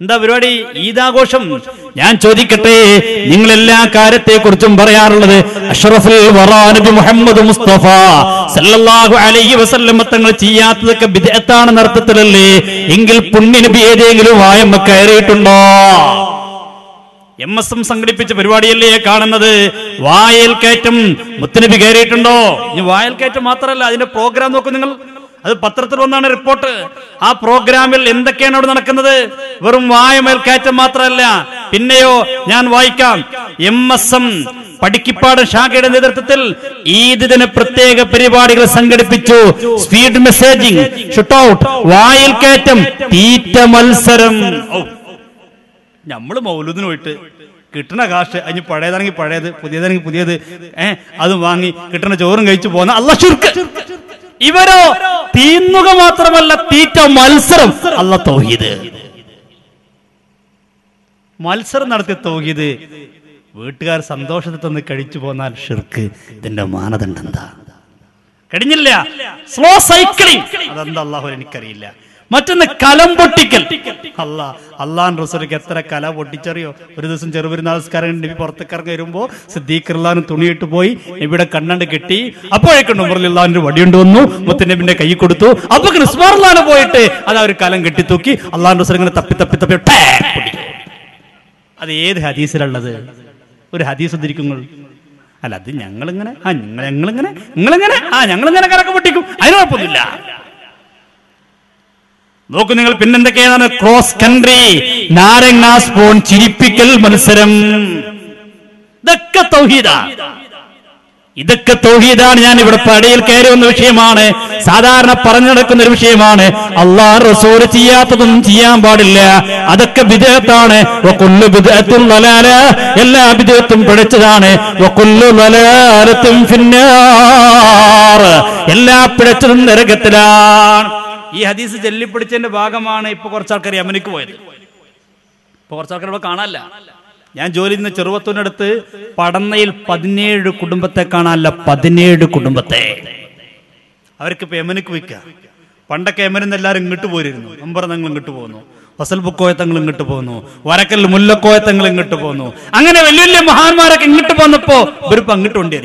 എന്താ പരിപാടി? ഈദാഘോഷം. ഞാൻ ചോദിക്കട്ടെ നിങ്ങൾ എല്ലാ കാര്യത്തെ കുറിച്ചും പറയാറുള്ളത് അഷ്റഫുൽ നബി മുഹമ്മദ് മുസ്തഫ സല്ലല്ലാഹു അലൈഹി വസല്ലം തങ്ങൾ ചെയ്യാത്തതൊക്കെ ബിദ്അത്താണെന്ന അർത്ഥത്തിലല്ലേ എങ്കിൽ പുണ്യ നബി ഏതെങ്കിലും വായമ്മ കയറിയിട്ടുണ്ടോ? എം എസ് എം സംഘടിപ്പിച്ച പരിപാടിയല്ലേ കാണുന്നത്? വായൽ കയറ്റം മുത്തനബി കയറിയിട്ടുണ്ടോ? ഇനി വായൽ കയറ്റം മാത്രമല്ല അതിന്റെ പ്രോഗ്രാം നോക്കൂ നിങ്ങൾ. അത് പത്രത്തിൽ വന്നാണ് റിപ്പോർട്ട്. ആ പ്രോഗ്രാമിൽ എന്തൊക്കെയാണ് അവിടെ നടക്കുന്നത്? വെറും വായമേൽ കയറ്റം മാത്രമല്ല പിന്നെയോ ഞാൻ വായിക്കാം. എം എസ് എം പഠിക്കിപ്പാട് ശാഖയുടെ നേതൃത്വത്തിൽ ഈദ് ദിന പ്രത്യേക പരിപാടികൾ സംഘടിപ്പിച്ചു. സ്പീഡ് മെസ്സേജിംഗ് ഷുട്ടൌട്ട് വായിൽ കയറ്റം തീറ്റ മത്സരം. നമ്മൾ മൗലൂദിന് പോയിട്ട് കിട്ടണ കാശ് അതിന് പഴയതാണെങ്കിൽ പഴയത് പുതിയതാണെങ്കിൽ പുതിയത് ഏഹ് അതും വാങ്ങി കിട്ടണ ചോറും കഴിച്ചു പോകുന്ന അല്ല ചുരുക്ക് ഇവരോ? തീന്നുക മാത്രമല്ല തീറ്റ മത്സരം. അല്ല തൗഹീദ്. മത്സരം നടത്തി തൗഹീദ്. വീട്ടുകാർ സന്തോഷത്തിൽ തന്ന് കഴിച്ചു പോന്നാൽ ഷിർക്ക്. ഇതിന്റെ മാനദണ്ഡം എന്താ? കഴിഞ്ഞില്ല. സ്ലോ സൈക്ലിംഗ് അതെന്താ അള്ളാഹു എനിക്കറിയില്ല. മറ്റൊന്ന് കലം പൊട്ടിക്കൽ. അല്ലാ അള്ളാൻ റസൂലിക്ക് എത്ര കല പൊട്ടിച്ചറിയോ? ഒരു ദിവസം ചെറുപെരുന്നാൾ നമസ്കാരം നബി പുറത്തേക്ക് ഇറങ്ങി വരുമ്പോ സിദ്ദീഖർലാനും തുണിയിട്ട് പോയി നബിയുടെ കണ്ണണ്ട് കെട്ടി അപ്പോഴേക്കും ഉമർലാന്റെ വടിയുണ്ട് വന്നു മുത്തനബിന്റെ കൈ കൊടുത്തു. അപ്പൊ ക്രിസ്മാർലാന് പോയിട്ട് അത് ആ ഒരു കലം കെട്ടി തൂക്കി അള്ളാൻ റസൂൽ ഇങ്ങനെ തപ്പി തപ്പി തപ്പി. അത് ഏത് ഹദീസിലുള്ളത്? ഒരു ഹദീസ് ഉദ്ധരിക്കുന്നു അല്ല അത് ഞങ്ങളിങ്ങനെ ആ ഞങ്ങൾ ഞങ്ങളിങ്ങനെ നിങ്ങളിങ്ങനെ ആ ഞങ്ങളിങ്ങനെ കലക്കെ പൊട്ടിക്കും. അതിന് കുഴപ്പമൊന്നുമില്ല. നോക്കൂ നിങ്ങൾ പിന്നെന്തൊക്കെയാണ്? ക്രോസ് കൺട്രി നാരങ്ങ സ്പൂൺ ചിരിപ്പിക്കൽ മത്സരം. ഇതൊക്കെ ഇതൊക്കെ തൗഹീദാണ്. ഞാൻ ഇവിടെ പടയിൽ കയറി വന്ന വിഷയമാണ്. സാധാരണ പറഞ്ഞു നടക്കുന്ന ഒരു വിഷയമാണ്. അള്ളാഹ് റസൂൽ ചെയ്യാത്തതൊന്നും ചെയ്യാൻ പാടില്ല. അതൊക്കെ വിദേഹത്താണ്. എല്ലാ വിദേഹത്തും പിഴച്ചതാണ്. എല്ലാ പിഴച്ചതും നരകത്തിലാണ്. ഈ ഹദീസ് ചെല്ലിപ്പിടിച്ചതിന്റെ ഭാഗമാണ് ഇപ്പൊ കുറച്ചാൾക്കാർ യമനിക്ക് പോയത്. ഇപ്പൊ കുറച്ചാൾക്കാർ ഇവിടെ കാണാനല്ല. ഞാൻ ജോലി ചെയ്യുന്ന ചെറുവത്തൂരിനടുത്ത് പടന്നയിൽ പതിനേഴ് കുടുംബത്തെ കാണാനല്ല. പതിനേഴ് കുടുംബത്തെ. അവർക്ക് ഇപ്പൊ യമനിക്ക് വയ്ക്കാം പണ്ടൊക്കെ യമനെന്ന് എല്ലാവരും ഇങ്ങോട്ട് പോയിരുന്നു. തങ്ങൾ ഇങ്ങോട്ട് പോകുന്നു ഫസൽ ബുക്കോയത്തങ്ങൾ ഇങ്ങോട്ട് പോകുന്നു വരക്കൽ മുല്ലക്കോയത്തങ്ങൾ ഇങ്ങോട്ട് പോകുന്നു അങ്ങനെ വലിയ വലിയ മഹാന്മാരൊക്കെ ഇങ്ങോട്ട് പോന്നപ്പോ ഇവരിപ്പോ അങ്ങോട്ട് കൊണ്ടേ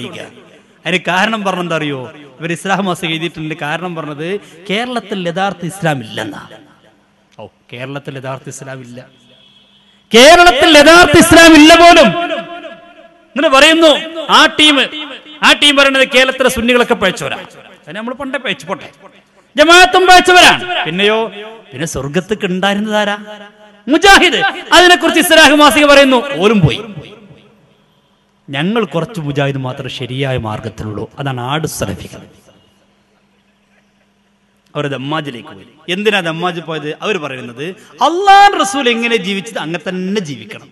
അതിന് കാരണം പറഞ്ഞെന്താ അറിയോ? ഇവർ ഇസ്ലാം മാസം എഴുതിയിട്ടുണ്ട്. കാരണം പറഞ്ഞത് കേരളത്തിൽ യഥാർത്ഥ ഇസ്ലാം ഇല്ലെന്നാ. ഓ കേരളത്തിൽ യഥാർത്ഥ ഇസ്ലാം ഇല്ല. കേരളത്തിൽ യഥാർത്ഥ ഇസ്ലാം ഇല്ല പോലും. ഇങ്ങനെ പറയുന്നു ആ ടീം ആ ടീം പറയുന്നത് കേരളത്തിലെ സുന്നികളൊക്കെ പഴച്ചവരാ. അതിനെ നമ്മൾ പണ്ടേ പഴച്ചു പോട്ടെ. ജമാഅത്തും പഴച്ചവരാണ് പിന്നെയോ പിന്നെ സ്വർഗത്തേക്ക് ഉണ്ടായിരുന്നതാരാ മുജാഹിദ് മുജാഹിദ്. അതിനെക്കുറിച്ച് ഇസ്ലാഹ് മാസിക പറയുന്നു ഓരും പോയി. ഞങ്ങൾ കുറച്ച് മുജാഹിദ് മാത്രമേ ശരിയായ മാർഗത്തിലുള്ളൂ. അതാണ് ആട് സലഫികൾ. അവർ ദമ്മാജിലേക്ക് പോയി. എന്തിനാ ദമ്മാജ് പോയത്? അവർ പറയുന്നത് അള്ളാൻ റസൂൽ എങ്ങനെ ജീവിച്ചത് അങ്ങനെ തന്നെ ജീവിക്കണം.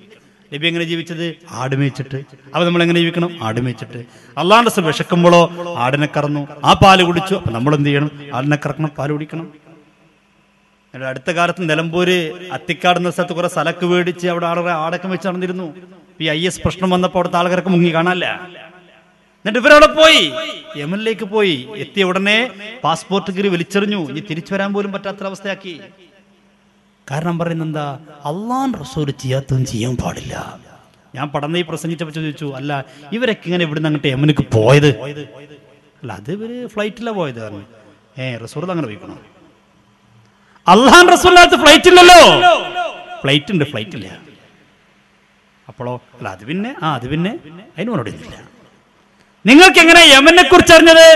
നബി എങ്ങനെ ജീവിച്ചത്? ആട് മേച്ചിട്ട്. അപ്പൊ നമ്മൾ എങ്ങനെ ജീവിക്കണം? ആട് മേച്ചിട്ട്. അള്ളാൻ റസൂൽ വിശക്കുമ്പോഴോ ആടിനെ കറന്നു. ആ പാൽ കുടിച്ചു. അപ്പൊ നമ്മൾ എന്ത് ചെയ്യണം? ആടിനെ കറക്കണം പാൽ കുടിക്കണം. എന്നിട്ട് അടുത്ത കാലത്ത് നിലമ്പൂര് അത്തിക്കാട് എന്ന സ്ഥലത്ത് കുറെ സ്ഥലക്ക് മേടിച്ച് അവിടെ ആളുകളെ ആടക്കം വെച്ച് നടന്നിരുന്നു. ഈ ഐ എസ് പ്രശ്നം വന്നപ്പോൾ അവിടുത്തെ ആളുകാരൊക്കെ മുങ്ങി കാണാല്ല എന്നിട്ട് ഇവരവിടെ പോയി. യമനിലേക്ക് പോയി. എത്തിയ ഉടനെ പാസ്പോർട്ട് കീറി വലിച്ചെറിഞ്ഞു. ഇനി തിരിച്ചു വരാൻ പോലും പറ്റാത്തൊരവസ്ഥയാക്കി കാരണം പറയുന്നത് എന്താ? അള്ളാൻ റസൂൽ ചെയ്യാത്തതും ചെയ്യാൻ പാടില്ല. ഞാൻ പടന്ന ഈ പ്രസംഗിച്ചപ്പോൾ ചോദിച്ചു അല്ല ഇവരൊക്കെ ഇങ്ങനെ ഇവിടുന്ന് അങ്ങോട്ട് യമനിക്ക് പോയത്? അല്ല അത് ഇവർ ഫ്ലൈറ്റിലാണ് പോയത് പറഞ്ഞു. ഏ റസൂർ അങ്ങനെ പോയിക്കണം? അള്ളാൻ റസൂലിനകത്ത് ഫ്ലൈറ്റ് ഇല്ലല്ലോ. ഫ്ലൈറ്റ് ഉണ്ട് ഫ്ലൈറ്റ് ഇല്ല. അപ്പോളോ അല്ല അത് പിന്നെ ആ അത് പിന്നെ അതിന് മറുപടി നിങ്ങൾക്ക് എങ്ങനെ യമനെ കുറിച്ച് അറിഞ്ഞത്?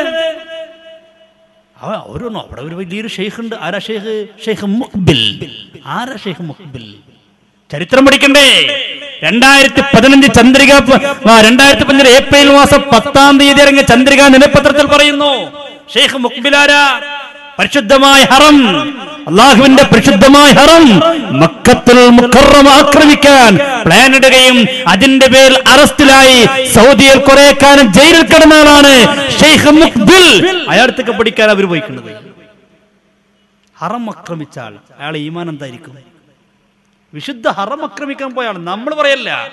അവ അവിടെ ഒരു വലിയൊരു ഷെയ്ഖ് ഉണ്ട്. ആരാ ഷെയ്ഖ്? ഷെയ്ഖ് മുഖ്ബിൽ. ആരാ ഷെയ്ഖ് മുഖ്ബിൽ? ചരിത്രം പഠിക്കണ്ടേ? രണ്ടായിരത്തി പതിനഞ്ച് ചന്ദ്രിക രണ്ടായിരത്തി പതിനഞ്ച് ഏപ്രിൽ മാസം പത്താം തീയതി ഇറങ്ങിയ ചന്ദ്രിക നിലപത്രത്തിൽ പറയുന്നു. ഷെയ്ഖ് മുഖ്ബിലാര പരിശുദ്ധമായ ഹറം. അള്ളാഹുവിന്റെ പരിശുദ്ധമായ ഹറം മക്കത്തുൽ മുക്കറം ആക്രമിക്കാൻ പ്ലാൻ ഇടുകയും അതിന്റെ പേരിൽ അറസ്റ്റിലായി സൗദിയിൽ കുറെ കാലം ജയിലിൽ കിടന്ന ആളാണ് ഷെയ്ഖ് അയാളത്തേക്ക് പഠിക്കാൻ അവർ പോയിക്കുന്നത്. ഹറം ആക്രമിച്ച ആൾ. അയാൾ ഈമാൻ എന്തായിരിക്കും? വിശുദ്ധ ഹറം ആക്രമിക്കാൻ പോയാണ് നമ്മൾ പറയല്ല.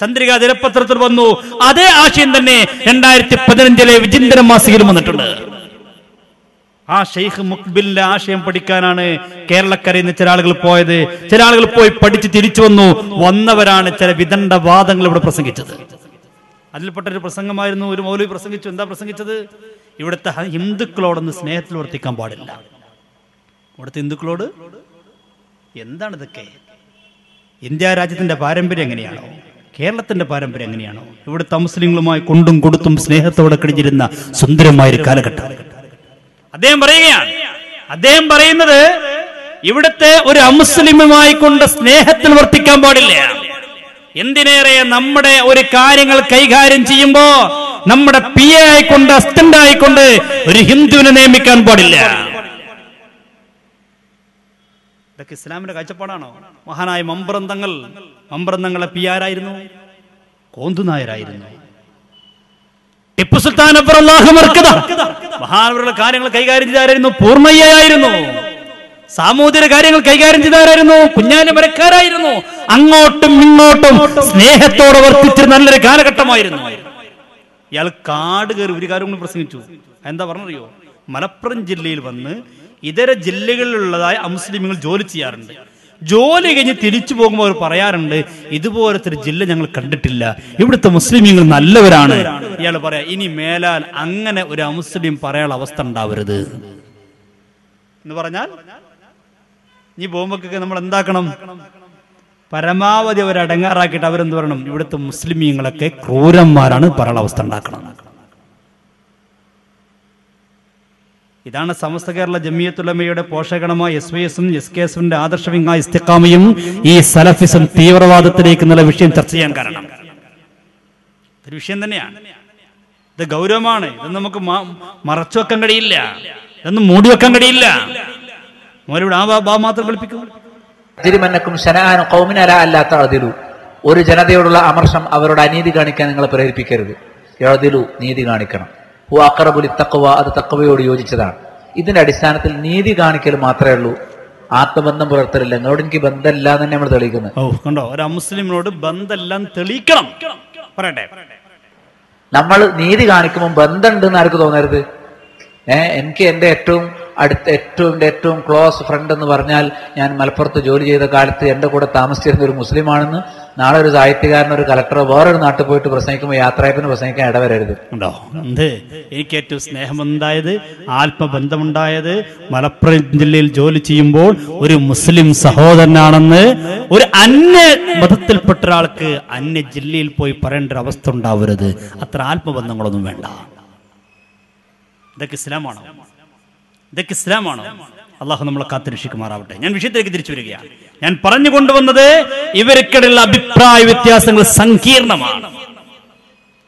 ചന്ദ്രിക ദിനപത്രത്തിൽ വന്നു. അതേ ആശയം തന്നെ രണ്ടായിരത്തി പതിനഞ്ചിലെ വിചിന്തന മാസികയിൽ വന്നിട്ടുണ്ട്. ആ ഷെയ്ഖ് മുഖ്ബിലിന്റെ ആശയം പഠിക്കാനാണ് കേരളക്കരയിൽ നിന്ന് ചില ആളുകൾ പോയത്. ചില ആളുകൾ പോയി പഠിച്ച് തിരിച്ചു വന്നു. വന്നവരാണ് ചില വിദണ്ഡ വാദങ്ങൾ ഇവിടെ പ്രസംഗിച്ചത്. അതിൽപ്പെട്ട ഒരു പ്രസംഗമായിരുന്നു ഒരു മൗലവി പ്രസംഗിച്ചു. എന്താ പ്രസംഗിച്ചത്? ഇവിടുത്തെ ഹിന്ദുക്കളോടൊന്ന് സ്നേഹത്തിൽ വർത്തിക്കാൻ പാടില്ല. ഇവിടുത്തെ ഹിന്ദുക്കളോട് എന്താണ് ഇതൊക്കെ ഇന്ത്യ രാജ്യത്തിന്റെ പാരമ്പര്യം എങ്ങനെയാണോ? കേരളത്തിന്റെ പാരമ്പര്യം എങ്ങനെയാണോ? ഇവിടുത്തെ മുസ്ലിങ്ങളുമായി കൊണ്ടും കൊടുത്തും സ്നേഹത്തോടെ കഴിഞ്ഞിരുന്ന സുന്ദരമായ ഒരു കാലഘട്ടം. അദ്ദേഹം പറയുകയാണ്. അദ്ദേഹം പറയുന്നത് ഇവിടുത്തെ ഒരു അമുസ്ലിമുമായി കൊണ്ട് സ്നേഹത്തിൽ വർത്തിക്കാൻ പാടില്ല. എന്തിനേറെ നമ്മുടെ ഒരു കാര്യങ്ങൾ കൈകാര്യം ചെയ്യുമ്പോ നമ്മുടെ പി എ ആയിക്കൊണ്ട് അസ്റ്റന്റ് ആയിക്കൊണ്ട് ഒരു ഹിന്ദുവിനെ നിയമിക്കാൻ പാടില്ല. ഇതൊക്കെ ഇസ്ലാമിന്റെ കാഴ്ചപ്പാടാണോ? മഹാനായ മമ്പ്രന്തങ്ങൾ മമ്പ്രന്തങ്ങളെ പി ആരായിരുന്നു കോന്തുനായരായിരുന്നു ടിപ്പു സുൽത്താൻ അബ്ബർ അള്ളാഹു മഹാനവരുടെ കാര്യങ്ങൾ കൈകാര്യം ചെയ്താരായിരുന്നു? പൂർണയ്യായിരുന്നു സാമൂഹിക കാര്യങ്ങൾ കൈകാര്യം ചെയ്താരായിരുന്നു? കുഞ്ഞാലി മരക്കാരായിരുന്നു അങ്ങോട്ടും ഇങ്ങോട്ടും സ്നേഹത്തോടെ വർത്തിച്ചിരുന്ന നല്ലൊരു കാലഘട്ടമായിരുന്നു. ഇയാൾ കാട് കയറി ഒരു കാര്യം കൂടി പ്രസംഗിച്ചു. എന്താ പറഞ്ഞറിയോ? മലപ്പുറം ജില്ലയിൽ വന്ന് ഇതര ജില്ലകളിലുള്ളതായ അമുസ്ലിമുകൾ ജോലി ചെയ്യാറുണ്ട്. ജോലി കഴിഞ്ഞ് തിരിച്ചു പോകുമ്പോൾ അവർ പറയാറുണ്ട് ഇതുപോലത്തെ ഒരു ജില്ല ഞങ്ങൾ കണ്ടിട്ടില്ല. ഇവിടുത്തെ മുസ്ലിമീങ്ങൾ നല്ലവരാണ്. ഇയാൾ പറയാ ഇനി മേലാൽ അങ്ങനെ ഒരു അമുസ്ലിം പറയാനുള്ള അവസ്ഥ ഉണ്ടാവരുത്. എന്ന് പറഞ്ഞാൽ ഈ ബോംബൊക്കെ നമ്മൾ എന്താക്കണം? പരമാവധി അവരടങ്ങാറാക്കിയിട്ട് അവരെന്ത് പറയണം? ഇവിടുത്തെ മുസ്ലിമീങ്ങളൊക്കെ ക്രൂരന്മാരാണ് പറയാനുള്ള അവസ്ഥ ഉണ്ടാക്കണം. ഇതാണ് സമസ്ത കേരള ജമിയത്തുലമയുടെ പോഷകണമായ എസ് വൈ എസും എസ് കെ എസുവിന്റെ ആദർശവിംഗ ഇസ്തിക്കാമയും ഈ സലഫിസും തീവ്രവാദത്തിലേക്ക് എന്നുള്ള വിഷയം ചർച്ച ചെയ്യാൻ കാരണം. ഒരു വിഷയം തന്നെയാണ്. ഇത് ഗൗരവമാണ്. ഇത് നമുക്ക് മറച്ചു വെക്കാൻ കഴിയില്ല. ഇതൊന്നും മൂടി വെക്കാൻ കഴിയില്ല. മോലിവിടെ ആ മാത്രം കളിപ്പിക്കും ഒരു ജനതയോടുള്ള അമർഷം അവരോട് അനീതി കാണിക്കാൻ നിങ്ങളെ പ്രേരിപ്പിക്കരുത്. എഴുതിലു നീതി കാണിക്കണം. ഹു അക്കറബുലി തക്കവ അത് തക്കവയോട് യോജിച്ചതാണ്. ഇതിന്റെ അടിസ്ഥാനത്തിൽ നീതി കാണിക്കൽ മാത്രമേ ഉള്ളൂ. ആത്മബന്ധം പുലർത്തലില്ല. നിങ്ങളോട് എനിക്ക് ബന്ധമില്ല എന്ന് തന്നെ നമ്മൾ തെളിയിക്കുന്നത്. ഓ കണ്ടോ? ഒരു അമുസ്ലിമിനോട് ബന്ധമെല്ലാം തെളിയിക്കണം. പറയട്ടെ. നമ്മൾ നീതി കാണിക്കുമ്പോൾ ബന്ധമുണ്ടെന്ന് ആർക്ക് തോന്നരുത്? ഏഹ് എനിക്ക് എന്റെ ഏറ്റവും അടുത്ത ഏറ്റവും ഏറ്റവും ക്ലോസ് ഫ്രണ്ട് എന്ന് പറഞ്ഞാൽ ഞാൻ മലപ്പുറത്ത് ജോലി ചെയ്ത കാലത്ത് എന്റെ കൂടെ താമസിച്ചിരുന്ന ഒരു മുസ്ലിമാണെന്ന്. നാളെ ഒരു സാഹിത്യകാരൻ ഒരു കലക്ടറോ വേറൊരു നാട്ടിൽ പോയിട്ട് പ്രസംഗിക്കുമ്പോൾ യാത്രയപ്പിന് പ്രസംഗിക്കാൻ ഇടവരരുത്. ഉണ്ടോ? എന്ത്? എനിക്ക് ഏറ്റവും സ്നേഹമുണ്ടായത് ആത്മബന്ധമുണ്ടായത് മലപ്പുറം ജില്ലയിൽ ജോലി ചെയ്യുമ്പോൾ ഒരു മുസ്ലിം സഹോദരനാണെന്ന് ഒരു അന്യ മതത്തിൽപ്പെട്ട ഒരാൾക്ക് അന്യ ജില്ലയിൽ പോയി പറയേണ്ട ഒരു അവസ്ഥ ഉണ്ടാവരുത്. അത്ര ആത്മബന്ധങ്ങളൊന്നും വേണ്ട. ഇതൊക്കെ ഇസ്ലാമാണോ? ഇതൊക്കെ ഇസ്ലാമാണോ? അള്ളാഹു നമ്മളെ കാത്തുരക്ഷിക്കുമാറാവട്ടെ ഞാൻ വിഷയത്തിലേക്ക് തിരിച്ചു വരികയാണ്. ഞാൻ പറഞ്ഞു കൊണ്ടുവന്നത് ഇവർക്കിടയിലുള്ള അഭിപ്രായ വ്യത്യാസങ്ങൾ സങ്കീർണമാണ്.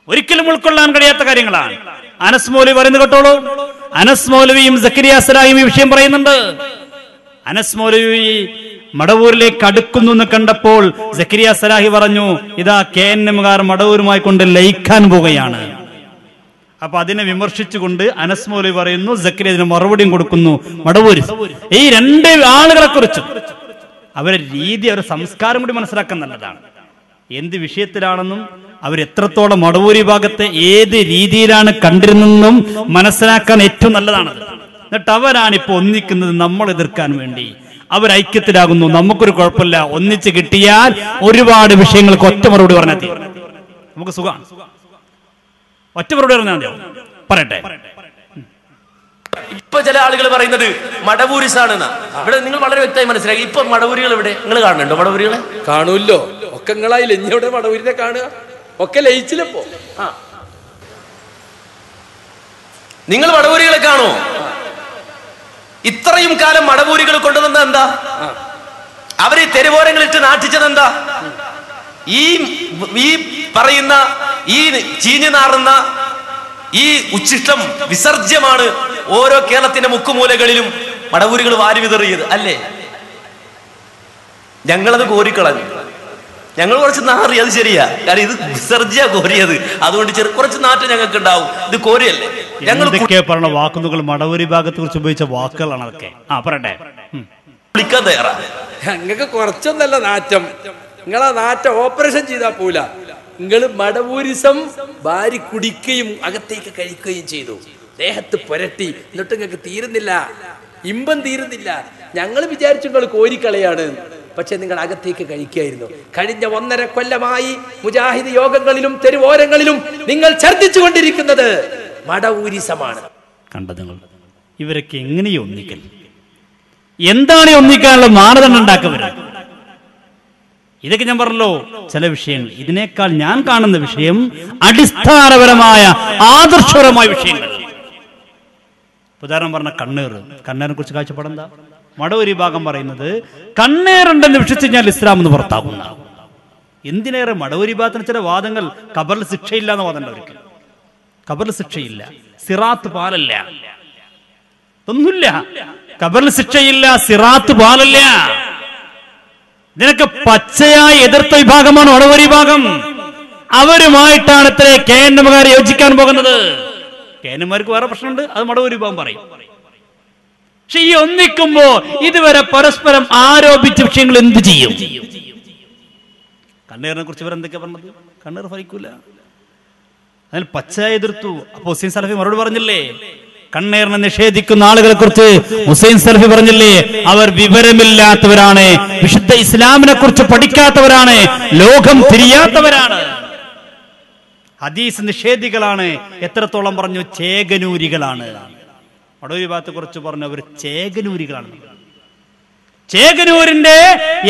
ഒരിക്കലും ഉൾക്കൊള്ളാൻ കഴിയാത്ത കാര്യങ്ങളാണ്. അനസ് മൗലവി പറയുന്നത് കേട്ടോളൂ. അനസ് മൗലവിയും സക്കരിയ സലാഹിയും ഈ വിഷയം പറയുന്നുണ്ട്. അനസ് മൗലവി മടവൂരിലേക്ക് അടുക്കുന്നു എന്ന് കണ്ടപ്പോൾ സക്കരിയ സലാഹി പറഞ്ഞു ഇതാ കെ എൻ എംകാർ മടവൂരുമായി കൊണ്ട് ലയിക്കാൻ പോവുകയാണ്. അപ്പൊ അതിനെ വിമർശിച്ചുകൊണ്ട് അനസ് മൗലവി പറയുന്നു സക്കരി അതിന് മറുപടിയും കൊടുക്കുന്നു. മടവൂര്. ഈ രണ്ട് ആളുകളെ കുറിച്ച്. അവരെ രീതി അവരുടെ സംസ്കാരം കൂടി മനസ്സിലാക്കാൻ നല്ലതാണ്. എന്ത് വിഷയത്തിലാണെന്നും അവർ എത്രത്തോളം മടവൂരി ഭാഗത്തെ ഏത് രീതിയിലാണ് കണ്ടിരുന്നെന്നും മനസ്സിലാക്കാൻ ഏറ്റവും നല്ലതാണ്. എന്നിട്ട് അവരാണ് ഇപ്പൊ ഒന്നിക്കുന്നത് നമ്മൾ എതിർക്കാൻ വേണ്ടി. അവർ ഐക്യത്തിലാകുന്നു. നമുക്കൊരു കുഴപ്പമില്ല. ഒന്നിച്ച് കിട്ടിയാൽ ഒരുപാട് വിഷയങ്ങൾക്ക് ഒറ്റ മറുപടി പറഞ്ഞാൽ നമുക്ക് സുഖമാണ് ഒറ്റ മറുപടി പറഞ്ഞാൽ മതിയോ പറയട്ടെ. ഇപ്പൊ ചില ആളുകൾ പറയുന്നത് മടവൂരിസ് ആണെന്നാ ഇവിടെ നിങ്ങൾ വളരെ വ്യക്തമായി മനസ്സിലാക്കി. ഇപ്പൊ മടവൂരികൾ ഇവിടെ നിങ്ങൾ കാണുന്നുണ്ടോ മടവൂരികളെ? കാണൂല്ലോ ഒക്കെ നിങ്ങളായില്ല. ഇഞ്ഞവിടെ മടവൂരിനെ കാണുക? ഒക്കെ ലയിച്ചില്ലപ്പോ പോ നിങ്ങൾ മടവൂരികളെ കാണോ ഇത്രയും കാലം മടവൂരികൾ കൊണ്ടുവന്നത് എന്താ? അവർ തെരുവോരങ്ങളിട്ട് നാട്ടിച്ചത് എന്താ? ഈ ഈ പറയുന്ന ഈ ചീഞ്ഞു നാറുന്ന ഈ ഉച്ചിഷ്ടം വിസർജ്യമാണ് ഓരോ കേരളത്തിന്റെ മുക്കുമൂലകളിലും മടവൂരികൾ വാരി വിതറിയത് അല്ലേ? ഞങ്ങളത് കോരിക്കളഞ്ഞു. ഞങ്ങൾ കുറച്ച് നാറി അത് ശരിയാ. കാരണം ഇത് വിസർജ്യ കോരിയത്. അതുകൊണ്ട് ചെറു കുറച്ച് നാറ്റം ഞങ്ങൾക്ക് ഉണ്ടാവും ഇത് കോരിയല്ലേ? ഞങ്ങൾ പറഞ്ഞ വാക്കുകൾ മടവൂരി ഭാഗത്തെ കുറിച്ച് ഉപയോഗിച്ച വാക്കുകളാണ് അതൊക്കെ. ആ പറയട്ടെ. വിളിക്കാൻ തയ്യാറാ. ഞങ്ങൾക്ക് കുറച്ചൊന്നല്ല നാറ്റം. നിങ്ങളാ നാറ്റ ഓപ്പറേഷൻ ചെയ്താൽ പോല നിങ്ങൾ മടവൂരിസം ഭാര്യ കുടിക്കുകയും അകത്തേക്ക് കഴിക്കുകയും ചെയ്തു. ദേഹത്ത് പുരട്ടി. എന്നിട്ട് നിങ്ങൾക്ക് തീരുന്നില്ല. ഇമ്പം തീരുന്നില്ല. ഞങ്ങൾ വിചാരിച്ചു നിങ്ങൾ കോരിക്കളയാണ്. പക്ഷെ നിങ്ങൾ അകത്തേക്ക് കഴിക്കായിരുന്നു കഴിഞ്ഞ ഒന്നര കൊല്ലമായി മുജാഹിദ് യോഗങ്ങളിലും തെരുവോരങ്ങളിലും നിങ്ങൾ ഛർദ്ദിച്ചു കൊണ്ടിരിക്കുന്നത് മടവൂരിസമാണ്. കണ്ടത് നിങ്ങൾ ഇവരൊക്കെ എങ്ങനെയോ ഒന്നിക്കൽ? എന്താണ് ഒന്നിക്കാനുള്ള മാനദണ്ഡം ഉണ്ടാക്കുന്നവർ ഇതൊക്കെ ഞാൻ പറഞ്ഞല്ലോ ചില വിഷയങ്ങൾ. ഇതിനേക്കാൾ ഞാൻ കാണുന്ന വിഷയം അടിസ്ഥാനപരമായ ആദർശപരമായ വിഷയങ്ങൾ. ഉദാഹരണം പറഞ്ഞ കണ്ണീർ. കണ്ണേറിനെ കുറിച്ച് കാഴ്ചപ്പാട് എന്താ? മടവരി ഭാഗം പറയുന്നത് കണ്ണേറുണ്ടെന്ന് വിശ്വസിച്ച് കഴിഞ്ഞാൽ ഇസ്ലാം എന്ന് പുറത്താകുന്ന. എന്തിനേറെ മടവരി ഭാഗത്തിന് ചില വാദങ്ങൾ കബറിൽ ശിക്ഷയില്ല എന്ന് വാദം അവർക്ക്. കബറിൽ ശിക്ഷയില്ല. സിറാത്ത് പാലല്ല. ഒന്നുമില്ല കബറിൽ ശിക്ഷയില്ല സിറാത്ത് പാലല്ല. ഇതിനൊക്കെ പച്ചയായി എതിർത്ത വിഭാഗമാണ് വടവരി വിഭാഗം. അവരുമായിട്ടാണ് ഇത്ര കെ എൻ യോജിക്കാൻ പോകുന്നത്. കെ എൻ എമ്മാർക്ക് വേറെ പ്രശ്നമുണ്ട് അത് മടവൂരി വിഭാഗം പറയും. പക്ഷെ ഈ ഒന്നിക്കുമ്പോ ഇതുവരെ പരസ്പരം ആരോപിച്ച വിഷയങ്ങൾ എന്ത് ചെയ്യും? കണ്ണീറിനെ കുറിച്ച് ഇവർ എന്തൊക്കെയാ പറഞ്ഞത്? കണ്ണീർ ഫലിക്കൂല. അതിൽ പച്ച എതിർത്തു. അപ്പൊ ഹുസൈൻ സലഫി മറുപടി പറഞ്ഞില്ലേ? കണ്ണേറിനെ നിഷേധിക്കുന്ന ആളുകളെ കുറിച്ച് ഹുസൈൻ സർഫി പറഞ്ഞില്ലേ? അവർ വിവരമില്ലാത്തവരാണ് വിശുദ്ധ ഇസ്ലാമിനെ കുറിച്ച് പഠിക്കാത്തവരാണ് ലോകം തിരിയാത്തവരാണ്. ഹദീസ് നിഷേധികളാണ് എത്രത്തോളം പറഞ്ഞു ചേകനൂരികളാണ്. വടൂരി ഭാഗത്തെ കുറിച്ച് പറഞ്ഞു അവർ ചേകനൂരികളാണ്. ചേകനൂരിന്റെ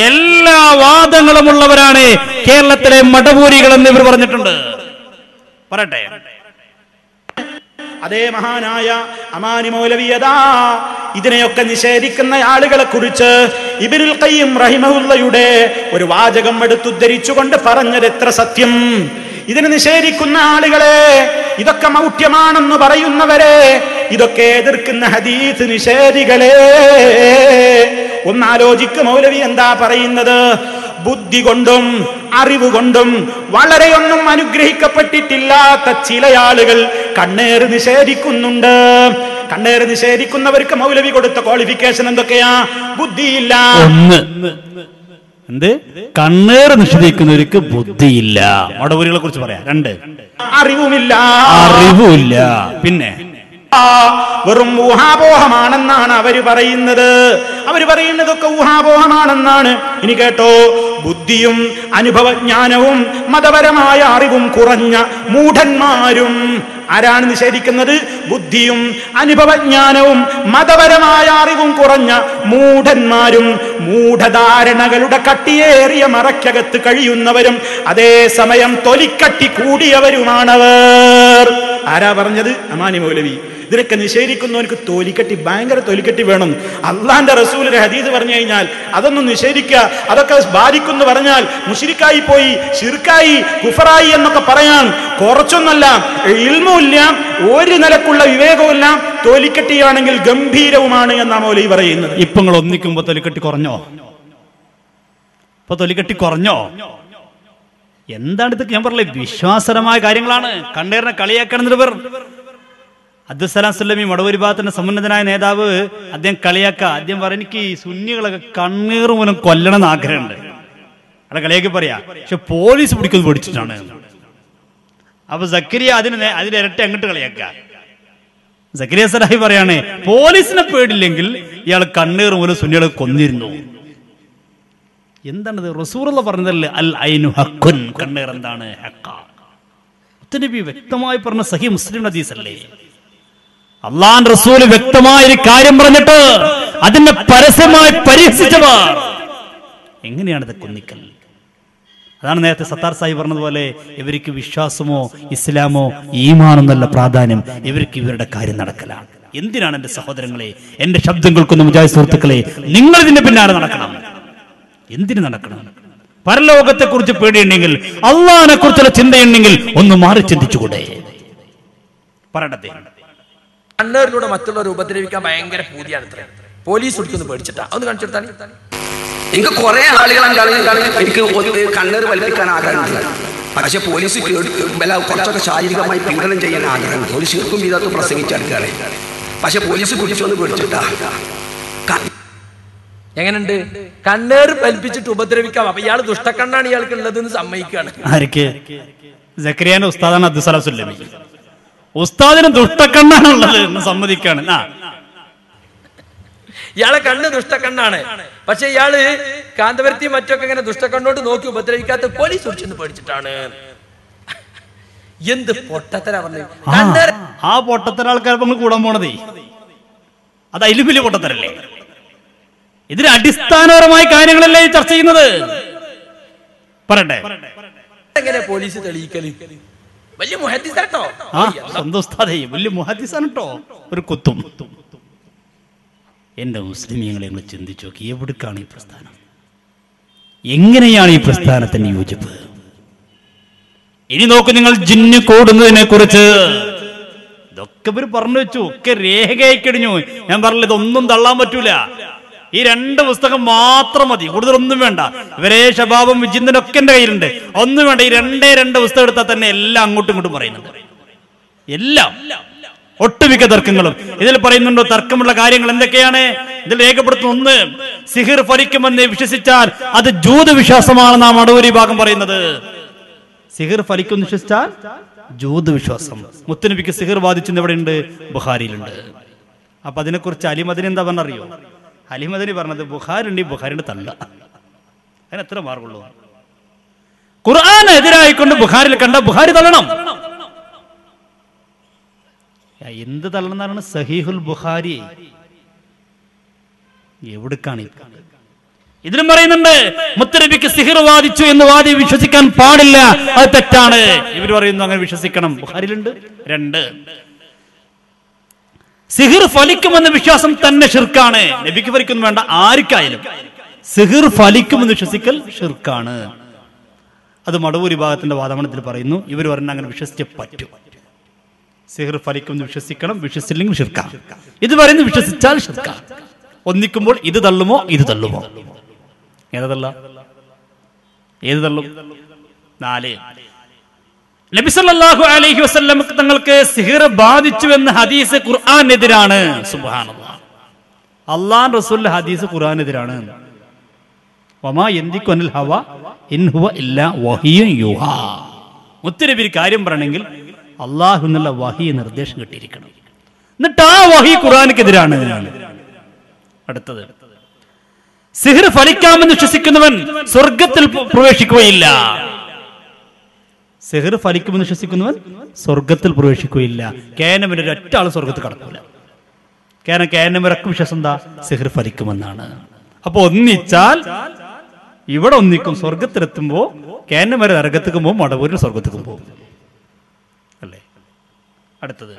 എല്ലാ വാദങ്ങളും ഉള്ളവരാണ് കേരളത്തിലെ മടപൂരികൾ എന്ന് ഇവർ പറഞ്ഞിട്ടുണ്ട്. പറയട്ടെ. അതേ മഹാനായ അമാനി മൗലവിയതാ ഇതിനെയൊക്കെ നിഷേധിക്കുന്ന ആളുകളെ കുറിച്ച് ഇബിനുൽ കയ്യും റഹിമഹുല്ലയുടെ ഒരു വാചകം എടുത്തുദ്ധരിച്ചുകൊണ്ട് പറഞ്ഞത് എത്ര സത്യം? ഇതിനെ നിഷേധിക്കുന്ന ആളുകളെ ഇതൊക്കെ മൗഢ്യമാണെന്ന് പറയുന്നവരെ ഇതൊക്കെ എതിർക്കുന്ന ഹദീസ് നിഷേധികളെ. ഒന്നാലോചിക്ക് മൗലവി എന്താ പറയുന്നത്? ബുദ്ധി കൊണ്ടും അറിവ് കൊണ്ടും വളരെയൊന്നും അനുഗ്രഹിക്കപ്പെട്ടിട്ടില്ലാത്ത ചില ആളുകൾ കണ്ണേറ് നിഷേധിക്കുന്നുണ്ട്. കണ്ണേറ് നിഷേധിക്കുന്നവർക്ക് മൗലവി കൊടുത്ത ക്വാളിഫിക്കേഷൻ എന്തൊക്കെയാ? ബുദ്ധിയില്ല. എന്ത്? കണ്ണേറ് നിഷേധിക്കുന്നവർക്ക് ബുദ്ധിയില്ല. മടവൂരികളെ കുറിച്ച് പറയാം. രണ്ട്. അറിവുമില്ല. അറിവുമില്ല. പിന്നെ? വെറും ഊഹാപോഹമാണെന്നാണ് അവർ പറയുന്നത്. അവർ പറയുന്നതൊക്കെ ഊഹാപോഹമാണെന്നാണ്. ഇനി കേട്ടോ ബുദ്ധിയും അനുഭവജ്ഞാനവും മതപരമായ അറിവും കുറഞ്ഞ മൂഢന്മാരും ആരാണ് നിഷേധിക്കുന്നത്? ബുദ്ധിയും അനുഭവജ്ഞാനവും മതപരമായ അറിവും കുറഞ്ഞ മൂഢന്മാരും മൂഢധാരണകളുടെ കട്ടിയേറിയ മറയ്ക്കകത്ത് കഴിയുന്നവരും അതേസമയം തൊലിക്കട്ടി കൂടിയവരുമാണവർ. ആരാ പറഞ്ഞത്? അമാനി മൗലവി. ഇതിനൊക്കെ നിഷേധിക്കുന്നവനക്ക് തോലിക്കെട്ടി ഭയങ്കര തോലിക്കെട്ടി വേണം. അള്ളാന്റെ റസൂലിന്റെ ഹദീസ് പറഞ്ഞു കഴിഞ്ഞാൽ അതൊന്നും നിഷേധിക്കുക അതൊക്കെ ബാധിക്കുന്നു പറഞ്ഞാൽ മുഷിരിക്കായി പോയി ഷിർക്കായി കുഫറായി എന്നൊക്കെ പറയാൻ കുറച്ചൊന്നല്ല ഇൽമുമില്ല ഒരു നിലക്കുള്ള വിവേകവുമില്ല തോലിക്കെട്ടിയാണെങ്കിൽ ഗംഭീരവുമാണ് എന്നാണ് ഓലി പറയുന്നത്. ഇപ്പൊ നിങ്ങൾ ഒന്നിക്കുമ്പോ തൊലിക്കെട്ടി കുറഞ്ഞോ? ഇപ്പൊ തൊലിക്കെട്ടി കുറഞ്ഞോ? എന്താണ് ഇതൊക്കെ? ഞാൻ പറഞ്ഞില്ലേ വിശ്വാസരമായ കാര്യങ്ങളാണ്. കണ്ടേറിനെ കളിയാക്കണമെന്ന് പേർ അബ്ദുസലാം സുല്ലമി മടവൂരി ഭാഗത്തിന്റെ സമുന്നതനായ നേതാവ് അദ്ദേഹം കളിയാക്ക. അദ്ദേഹം പറ എനിക്ക് ഈ സുന്നികളൊക്കെ കണ്ണീർ മൂലം കൊല്ലണം എന്ന് ആഗ്രഹമുണ്ട്. അവിടെ കളിയാക്കി പറയാ. പക്ഷെ പോലീസ് പിടിക്കുന്നത് പിടിച്ചിട്ടാണ്. അപ്പൊ സക്കരിയ അതിന് അതിന് ഇരട്ടി അങ്ങോട്ട് കളിയാക്ക. സക്കരിയ സലാഹി പറയാണ് പോലീസിനെ പേടില്ലെങ്കിൽ ഇയാൾ കണ്ണീർ മൂലം സുന്നികളെ കൊന്നിരുന്നു. എന്താണത് റസൂറുള്ള പറഞ്ഞതല്ലേ അൽ ഐനു ഹക്കുൻ. കണ്ണീർ എന്താണ്? ഹക്ക. വ്യക്തമായി പറഞ്ഞ സഹി മുസ്ലിം ഹദീസ് അല്ലേ അള്ളാൻ റസൂൽ വ്യക്തമായ ഒരു കാര്യം പറഞ്ഞിട്ട് അതിനെ പരസ്യമായി പരീക്ഷിച്ചവർ. എങ്ങനെയാണ് ഇത് കൊന്നിക്കൽ? അതാണ് നേരത്തെ സത്താർ സാഹിബ് പറഞ്ഞതുപോലെ ഇവർക്ക് വിശ്വാസമോ ഇസ്ലാമോ ഈമാനൊന്നല്ല പ്രാധാന്യം. ഇവർക്ക് ഇവരുടെ കാര്യം നടക്കലാണ്. എന്തിനാണ് എന്റെ സഹോദരങ്ങളെ എന്റെ ശബ്ദം കേൾക്കുന്ന മുജാഹിദ് സുഹൃത്തുക്കളെ നിങ്ങൾ ഇതിന്റെ പിന്നാലെ നടക്കണം? എന്തിനു നടക്കണം? പരലോകത്തെ കുറിച്ച് പേടിയുണ്ടെങ്കിൽ അള്ളാഹിനെ കുറിച്ചുള്ള ചിന്തയുണ്ടെങ്കിൽ ഒന്ന് മാറി ചിന്തിച്ചുകൂടെ. പറയട്ടെ കണ്ണേറിലൂടെ മറ്റുള്ളവരെ ഉപദ്രവിക്കാൻ ഭയങ്കര പൂതിയാണ് ഇത്ര പോലീസ് പിടിക്കുന്നു പേടിച്ചിട്ടാ. ഒന്ന് കാണിച്ചു കൊടുത്താണ് എനിക്ക് കുറെ ആളുകൾ എനിക്ക് കണ്ണേർ വലിപ്പിക്കാൻ ആഗ്രഹമുണ്ട്. പക്ഷെ പോലീസ് കുറച്ചൊക്കെ ശാരീരികമായി പീഡനം ചെയ്യാൻ ആഗ്രഹം പോലീസ് ശിർക്കും വീതത്ത് പ്രസംഗിച്ചെടുക്കുകയാണ് പക്ഷെ പോലീസ് കുടിച്ചൊന്ന് പേടിച്ചിട്ടാ. എങ്ങനെയുണ്ട് കണ്ണേർ പലിപ്പിച്ചിട്ട് ഉപദ്രവിക്കാം. അപ്പൊ ഇയാൾ ദുഷ്ടക്കണ്ണാണ് ഇയാൾക്ക് ഉള്ളതെന്ന് സമ്മതിക്കുകയാണ്. ആർക്ക്? ഉസ്താദാണ് അബ്ദുസലാം സുല്ലമി. ഉസ്താദിന് ദുഷ്ടക്കണ്ണാണുള്ളത് എന്ന് സമ്മതിക്കാണ്. ആ. ഇയാളെ കണ്ണ് ദുഷ്ടക്കണ്ണാണ്. പക്ഷെ ഇയാൾ കാന്തപുരത്തി മറ്റൊക്കെ ഇങ്ങനെ ദുഷ്ടക്കണ്ണോട്ട് നോക്കി ഉപദ്രവിക്കാത്ത പോലീസ് പിടിച്ചെന്ന് പേടിച്ചിട്ടാണ് എന്ത് പൊട്ടത്തര ആ, ആ പൊട്ടത്തര ആൾക്കാർ നമ്മൾ കൂടാൻ പോണതേ. അത് അതിലും വലിയ പൊട്ടത്തരല്ലേ? ഇതിന് അടിസ്ഥാനപരമായ കാര്യങ്ങളല്ലേ ചർച്ച ചെയ്യുന്നത്? പറയട്ടെ. എങ്ങനെ പോലീസ് തെളിയിക്കൽ? വലിയ മുഹദ്ദീസാട്ടോ. ഒരു കുത്തും. എന്റെ മുസ്ലിമീങ്ങളെ ചിന്തിച്ചു നോക്കി എവിടേക്കാണ് ഈ പ്രസ്ഥാനം? എങ്ങനെയാണ് ഈ പ്രസ്ഥാനത്തിന് യോജിപ്പ്? ഇനി നോക്കൂ നിങ്ങൾ ജിന്ന് കൂടുന്നതിനെ കുറിച്ച് ഇതൊക്കെ ഇവർ പറഞ്ഞു വെച്ചു ഒക്കെ രേഖയായി കഴിഞ്ഞു. ഞാൻ പറഞ്ഞില്ല ഇതൊന്നും തള്ളാൻ പറ്റൂല. ഈ രണ്ട് പുസ്തകം മാത്രം മതി. കൂടുതലൊന്നും വേണ്ട. ഇവരെ ശബാബും വിജിന്തനും ഒക്കെ എന്റെ കയ്യിലുണ്ട്. ഒന്നും വേണ്ട. ഈ രണ്ടേ രണ്ട് പുസ്തകം എടുത്താൽ തന്നെ എല്ലാം അങ്ങോട്ടും ഇങ്ങോട്ടും പറയുന്നുണ്ട്. എല്ലാം. ഒട്ടുമിക്ക തർക്കങ്ങളും. ഇതിൽ പറയുന്നുണ്ടോ തർക്കമുള്ള കാര്യങ്ങൾ എന്തൊക്കെയാണ്? ഇതിൽ രേഖപ്പെടുത്തുന്ന ഒന്ന് സിഹിർ ഫലിക്കുമെന്ന് വിശ്വസിച്ചാൽ അത് ജൂത വിശ്വാസമാണ് നാം ഭാഗം പറയുന്നത്. സിഹിർ ഫലിക്കും വിശ്വസിച്ചാൽ ജൂത വിശ്വാസം. മുത്തനബിക്ക് സിഹിർ ബാധിച്ചെന്ന് എവിടെയുണ്ട്? ബുഹാരിയിലുണ്ട് അപ്പൊ അതിനെക്കുറിച്ച് അലിമദിന് എന്താ പറഞ്ഞറിയോ? അലിമദിന് പറഞ്ഞത് ബുഹാരുണ്ട് ബുഹാരിന്റെ തള്ള. അതിന് എത്ര മാർഗുള്ളൂ ഖുർആൻ എതിരായിക്കൊണ്ട് ബുഹാരിൽ കണ്ട ബുഹാരി തള്ളണം. എന്ത് തള്ളണമെന്നാണ് സഹീഹുൽ ബുഹാരി എവിടുക്കാണ് ഇതിലും പറയുന്നുണ്ട് മുത്തരബിക്ക് സിഹിർ വാദിച്ചു എന്ന് വാദി വിശ്വസിക്കാൻ പാടില്ല. അത് തെറ്റാണ്. ഇവർ പറയുന്നു അങ്ങനെ വിശ്വസിക്കണം. ബുഹാരിലുണ്ട് രണ്ട്. സിഹിർ ഫലിക്കുമെന്ന വിശ്വാസം തന്നെ ഷിർക്കാണ്. നബിക്ക് ഫലിക്കുന്നു വേണ്ട ആർക്കായാലും. സിഹിർ ഫലിക്കുമെന്ന് വിശ്വസിക്കൽ ഷിർക്കാണ്. അത് മടവൂരി ഭാഗത്തിന്റെ വാതാവണത്തിൽ പറയുന്നു ഇവർ പറഞ്ഞ അങ്ങനെ വിശ്വസിച്ച് പറ്റും. സിഹിർ ഫലിക്കുമെന്ന് വിശ്വസിക്കണം വിശ്വസിച്ചില്ലെങ്കിൽ ഷിർക്കാം ഇത് പറയുന്നു വിശ്വസിച്ചാൽ ഷിർക്കാം ഒന്നിക്കുമ്പോൾ ഇത് തള്ളുമോ ഇത് തള്ളുമോ? ഏതാ തള്ള? ഏത് തള്ളും? നാല്. നബി സല്ലല്ലാഹു അലൈഹി വസല്ലം തങ്ങൾക്ക് സിഹിർ ബാധിച്ചു എന്ന ഹദീസ് ഖുർആാനെതിരാണ്. അള്ളാൻ റസൂൽ ഹദീസ് ഖുർആാനെതിരാണ്. മുത്തനബി കാര്യം പറയണമെങ്കിൽ അള്ളാഹു എന്നുള്ള വഹി നിർദ്ദേശം കിട്ടിയിരിക്കണം. എന്നിട്ട് ആ വഹി ഖുറാനിക്കെതിരാണ് അടുത്തത്. സിഹിർ ഫലിക്കാമെന്ന് വിശ്വസിക്കുന്നവൻ സ്വർഗത്തിൽ പ്രവേശിക്കുകയില്ല. സിഹിർ ഫലിക്കുമെന്ന് വിശ്വസിക്കുന്നവൻ സ്വർഗത്തിൽ പ്രവേശിക്കുകയില്ല. കേനമിന് ഒരൊറ്റ ആൾ സ്വർഗത്തിൽ കടക്കൂല. കാരണം കേനമിറക്കും വിശ്വാസം എന്താ? സെഹർ ഫലിക്കുമെന്നാണ്. അപ്പൊ ഒന്നിച്ചാൽ ഇവിടെ ഒന്നിക്കും സ്വർഗത്തിലെത്തുമ്പോ കേനമര നരകത്തേക്കും പോകും മടവൂരിൽ സ്വർഗത്തേക്കും പോകും. അല്ലേ? അടുത്തത്.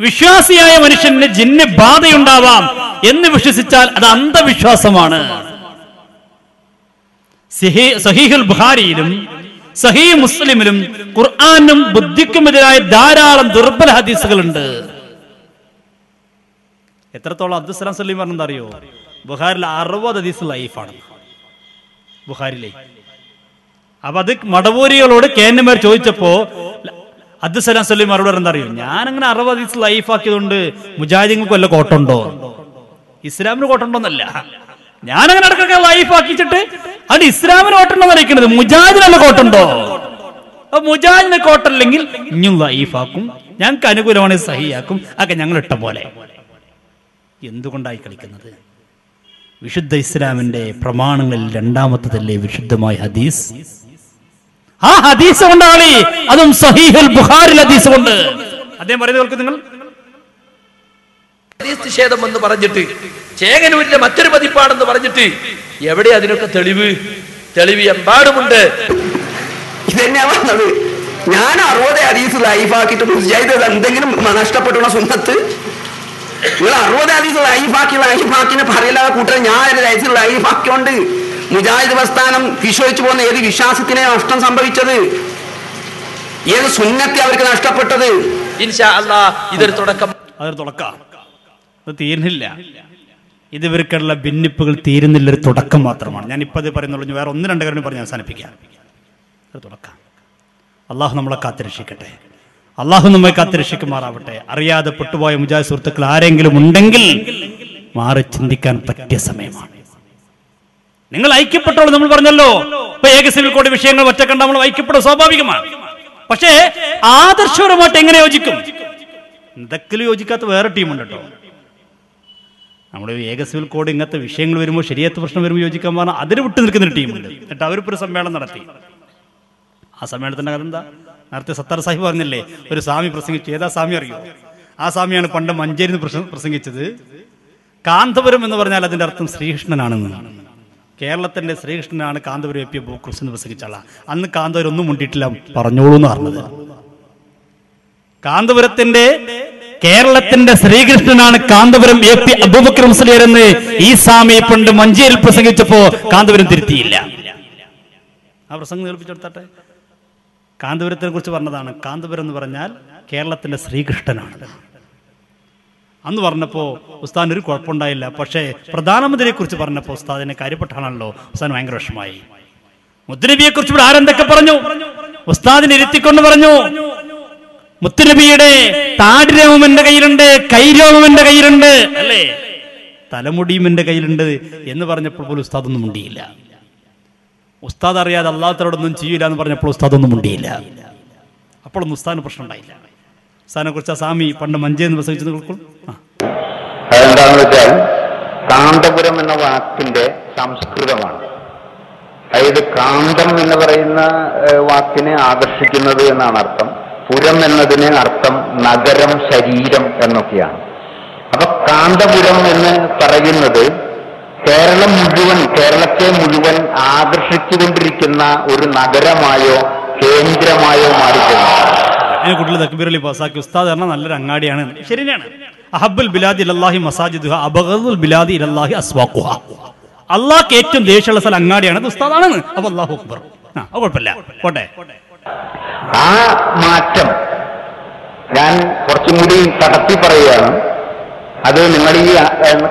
വിശ്വാസിയായ മനുഷ്യന് ജിന്ന് ബാധയുണ്ടാവാം എന്ന് വിശ്വസിച്ചാൽ അത് അന്ധവിശ്വാസമാണ്. സഹീഹുൽ ബുഖാരിയിലും സഹീ മുസ്ലിമിലും ഖുർആാനും ബുദ്ധിക്കുമെതിരായ ധാരാളം ദുർബല ഹദീസുകളുണ്ട്. എത്രത്തോളം അബ്ദുസലാം സലീം പറഞ്ഞത് അറിയോ ബുഖാരിൽ അറുപത് ഹദീസ് ലൈഫാണ്. ബുഹാരിലെ അപ്പൊ അത് മടവൂരികളോട് കേന്ദ്രമാർ ചോദിച്ചപ്പോ അബ്ദുസലാം സലീം മറുപടി എന്തറിയോ ഞാൻ അങ്ങനെ അറുപത് ഹദീസ് ലൈഫാക്കിയതുകൊണ്ട് മുജാഹിദിങ്ങൾക്ക് വല്ല കോട്ടുണ്ടോ? ഇസ്ലാമിന് കോട്ടുണ്ടോന്നല്ല. ഞാൻ അങ്ങനെ ഇടയ്ക്കൊക്കെ ലൈഫ് ആക്കിച്ചിട്ട് അത് ഇസ്ലാമിന് കോട്ടുണ്ടോ നയിക്കുന്നത് മുജാഹിദിനല്ല കോട്ടുണ്ടോ അപ്പൊ മുജാഹിദിന് കോട്ടല്ലെങ്കിൽ ഇനിയും ലൈഫാക്കും ഞങ്ങൾക്ക് അനുകൂലമാണ് സഹിയാക്കും. ഒക്കെ ഞങ്ങൾ ഇട്ട പോലെ. എന്തുകൊണ്ടായി കളിക്കുന്നത്? വിശുദ്ധ ഇസ്ലാമിന്റെ പ്രമാണങ്ങളിൽ രണ്ടാമത്തതല്ലേ വിശുദ്ധമായ ഹദീസ്? ആ ഹദീസ് കൊണ്ടാണ് അതും സഹീഹുൽ ബുഖാരിൽ ഹദീസ് കൊണ്ട്. അദ്ദേഹം പറയുന്നത് നിങ്ങൾ? ഹദീസ് നിഷേധം എന്ന് പറഞ്ഞിട്ട് ചേങ്ങനൂരിന്റെ മറ്റൊരു പതിപ്പാണെന്ന് പറഞ്ഞിട്ട് എവിടെ അതിനൊക്കെ തെളിവ്? തെളിവ് എമ്പാടുമുണ്ട്. ഇതന്നെയാ പറഞ്ഞത്. ഞാൻ അറുപത് ഹദീസ് ലൈഫാക്കിയിട്ട് മുജാഹിദ് എന്തെങ്കിലും നഷ്ടപ്പെട്ടുള്ള സുന്നത്ത്? നിങ്ങൾ അറുപത് ഹദീസ് ലൈഫാക്കി ലൈഫാക്കിനെ പറയില്ലാതെ കൂട്ടർ ഞാൻ ഹദീസ് ലൈഫാക്കിയോണ്ട് മുജാഹിദ് പ്രസ്ഥാനം വിശ്വസിച്ചു പോകുന്ന ഏത് വിശ്വാസത്തിനെ നഷ്ടം സംഭവിച്ചത്? ഏത് സുന്നത്തെ അവർക്ക് നഷ്ടപ്പെട്ടത്? ഇൻഷാ അല്ലാ ഇതൊരു തുടക്കം. അതൊരു തുടക്കം. അത് തീരുന്നില്ല. ഇത് ഇവർക്കുള്ള ഭിന്നിപ്പുകൾ തീരുന്നില്ല ഒരു തുടക്കം മാത്രമാണ്. ഞാൻ ഇപ്പത് പറയുന്നുള്ളൂ. വേറെ ഒന്ന് രണ്ട് കാര്യം പറഞ്ഞ് അവസാനിപ്പിക്കാം. ഒരു തുടക്കം. അള്ളാഹു നമ്മളെ കാത്തിരക്ഷിക്കട്ടെ. അള്ളാഹു നമ്മെ കാത്തിരക്ഷിക്കുമാറാവട്ടെ. അറിയാതെ പെട്ടുപോയ മുജാഹിദ് സുഹൃത്തുക്കൾ ആരെങ്കിലും ഉണ്ടെങ്കിൽ മാറി ചിന്തിക്കാൻ പറ്റിയ സമയമാണ്. നിങ്ങൾ ഐക്യപ്പെട്ടോളൂ നമ്മൾ പറഞ്ഞല്ലോ. ഇപ്പൊ ഏക സിവിൽ കോഡ് വിഷയങ്ങൾ ഒറ്റക്കണ്ട നമ്മൾ ഐക്യപ്പെടും സ്വാഭാവികമാണ്. പക്ഷേ ആദർശപരമായിട്ട് എങ്ങനെ യോജിക്കും? ഇതൊക്കെ യോജിക്കാത്ത വേറെ ടീമുണ്ട് കേട്ടോ. നമ്മുടെ ഏക സിവിൽ കോഡ് ഇങ്ങനത്തെ വിഷയങ്ങൾ വരുമ്പോൾ ശരിയത്ത് പ്രശ്നം വരുമ്പോൾ യോജിക്കാൻ പറഞ്ഞാൽ അതിന് വിട്ടു നിൽക്കുന്ന ഒരു ടീമുണ്ട്. എന്നിട്ട് അവരിപ്പോൾ ഒരു സമ്മേളനം നടത്തി. ആ സമ്മേളനത്തിന്റെ കഥ എന്താ? നേരത്തെ സത്താർ സാഹിബ് പറഞ്ഞില്ലേ ഒരു സ്വാമി പ്രസംഗിച്ചു. ഏതാ സ്വാമി അറിയോ? ആ സ്വാമിയാണ് പണ്ട് മഞ്ചേരി പ്രസംഗിച്ചത്. കാന്തപുരം എന്ന് പറഞ്ഞാൽ അതിന്റെ അർത്ഥം ശ്രീകൃഷ്ണനാണെന്ന്. കേരളത്തിന്റെ ശ്രീകൃഷ്ണനാണ് കാന്തപുരം എപ്പിയ ബോക്രൂസ് എന്ന് പ്രസംഗിച്ച അന്ന് കാന്തപുരം ഒന്നും മുണ്ടിയിട്ടില്ല പറഞ്ഞോളൂ എന്ന് പറഞ്ഞത്. കാന്തപുരത്തിന്റെ കേരളത്തിന്റെ ശ്രീകൃഷ്ണനാണ് കാന്തപുരം എ പി അബൂബക്കർ ഈ സ്വാമി പണ്ട് മഞ്ചേരിൽ പ്രസംഗിച്ചപ്പോ കാന്തപുരം തിരുത്തിയില്ല. ആ പ്രസംഗം കേൾപ്പിച്ചെടുത്തട്ടെ കാന്തപുരത്തിനെ കുറിച്ച് പറഞ്ഞതാണ്. കാന്തപുരം എന്ന് പറഞ്ഞാൽ കേരളത്തിന്റെ ശ്രീകൃഷ്ണനാണ്. അന്ന് പറഞ്ഞപ്പോ ഉസ്താദിന് ഒരു കുഴപ്പമുണ്ടായില്ല. പക്ഷേ പ്രധാനമന്ത്രിയെ കുറിച്ച് പറഞ്ഞപ്പോ ഉസ്താദിനെ കാര്യപ്പെട്ടാണല്ലോ. ഉസ്താദിന് ഭയങ്കര വിഷമായി മുദ്രബിയെ കുറിച്ച് ഇവിടെ ആരെന്തൊക്കെ പറഞ്ഞു? ഉസ്താദിനെ ഇരുത്തിക്കൊണ്ട് പറഞ്ഞു. മുത്തുനബിയുടെ താടിരോമം എന്റെ കയ്യിലുണ്ട് കൈരോമം എന്റെ കയ്യിലുണ്ട്. അല്ലേ? തലമുടിയും എന്റെ കയ്യിലുണ്ട് എന്ന് പറഞ്ഞപ്പോൾ പോലും ഉസ്താദ് ഒന്നും മുണ്ടിയില്ല. ഉസ്താദ് അറിയാതെ അള്ളാഹത്തോടൊന്നും ചെയ്യില്ല എന്ന് പറഞ്ഞപ്പോൾ ഉസ്താദ് ഒന്നും മുണ്ടിയില്ല. അപ്പോഴൊന്നും ഉസ്താദിന് പ്രശ്നം ഉണ്ടായില്ല. ഉസ്താദിനെ കുറിച്ച് ആ സ്വാമി പണ്ട് മഞ്ചേന്ന് പ്രസവിച്ചു കേൾക്കും. അതെന്താണെന്ന് വെച്ചാൽ കാന്തപുരം എന്ന വാക്കിന്റെ സംസ്കൃതമാണ്. അതായത് കാന്തം എന്ന് പറയുന്ന വാക്കിനെ ആകർഷിക്കുന്നത് എന്നാണ് അർത്ഥം. പുരം എന്നതിന് അർത്ഥം നഗരം ശരീരം എന്നൊക്കെയാണ്. അപ്പൊ കാന്തപുരം എന്ന് പറയുന്നത് കേരളം മുഴുവൻ കേരളത്തെ മുഴുവൻ ആകർഷിച്ചുകൊണ്ടിരിക്കുന്ന ഒരു നഗരമായോ കേന്ദ്രമായോ മാറിക്കഴിഞ്ഞു. അതിനെ കുട്ടികൾ തക്ബീർ പാസാക്കി ഉസ്താദ് നല്ലൊരു അങ്ങാടിയാണ്. ശരിയാണ് അഹബുൽ ബിലാദി ഇലല്ലാഹി മസാജിദുഹ അബഗദുൽ ബിലാദി ഇലല്ലാഹി അസ്വാഖുഹ. അള്ളാഹ് ഏറ്റവും ദേഷ്യമുള്ള സ്ഥലം അങ്ങാടിയാണ്. അത് ഉസ്താദാണെന്ന്. അപ്പൊ അള്ളാഹു അക്ബർ. ആ കുഴപ്പമില്ല. പോട്ടെ. ആ മാറ്റം ഞാൻ കുറച്ചും കൂടി കടത്തി പറയുകയാണ്. അത് നിങ്ങൾ ഈ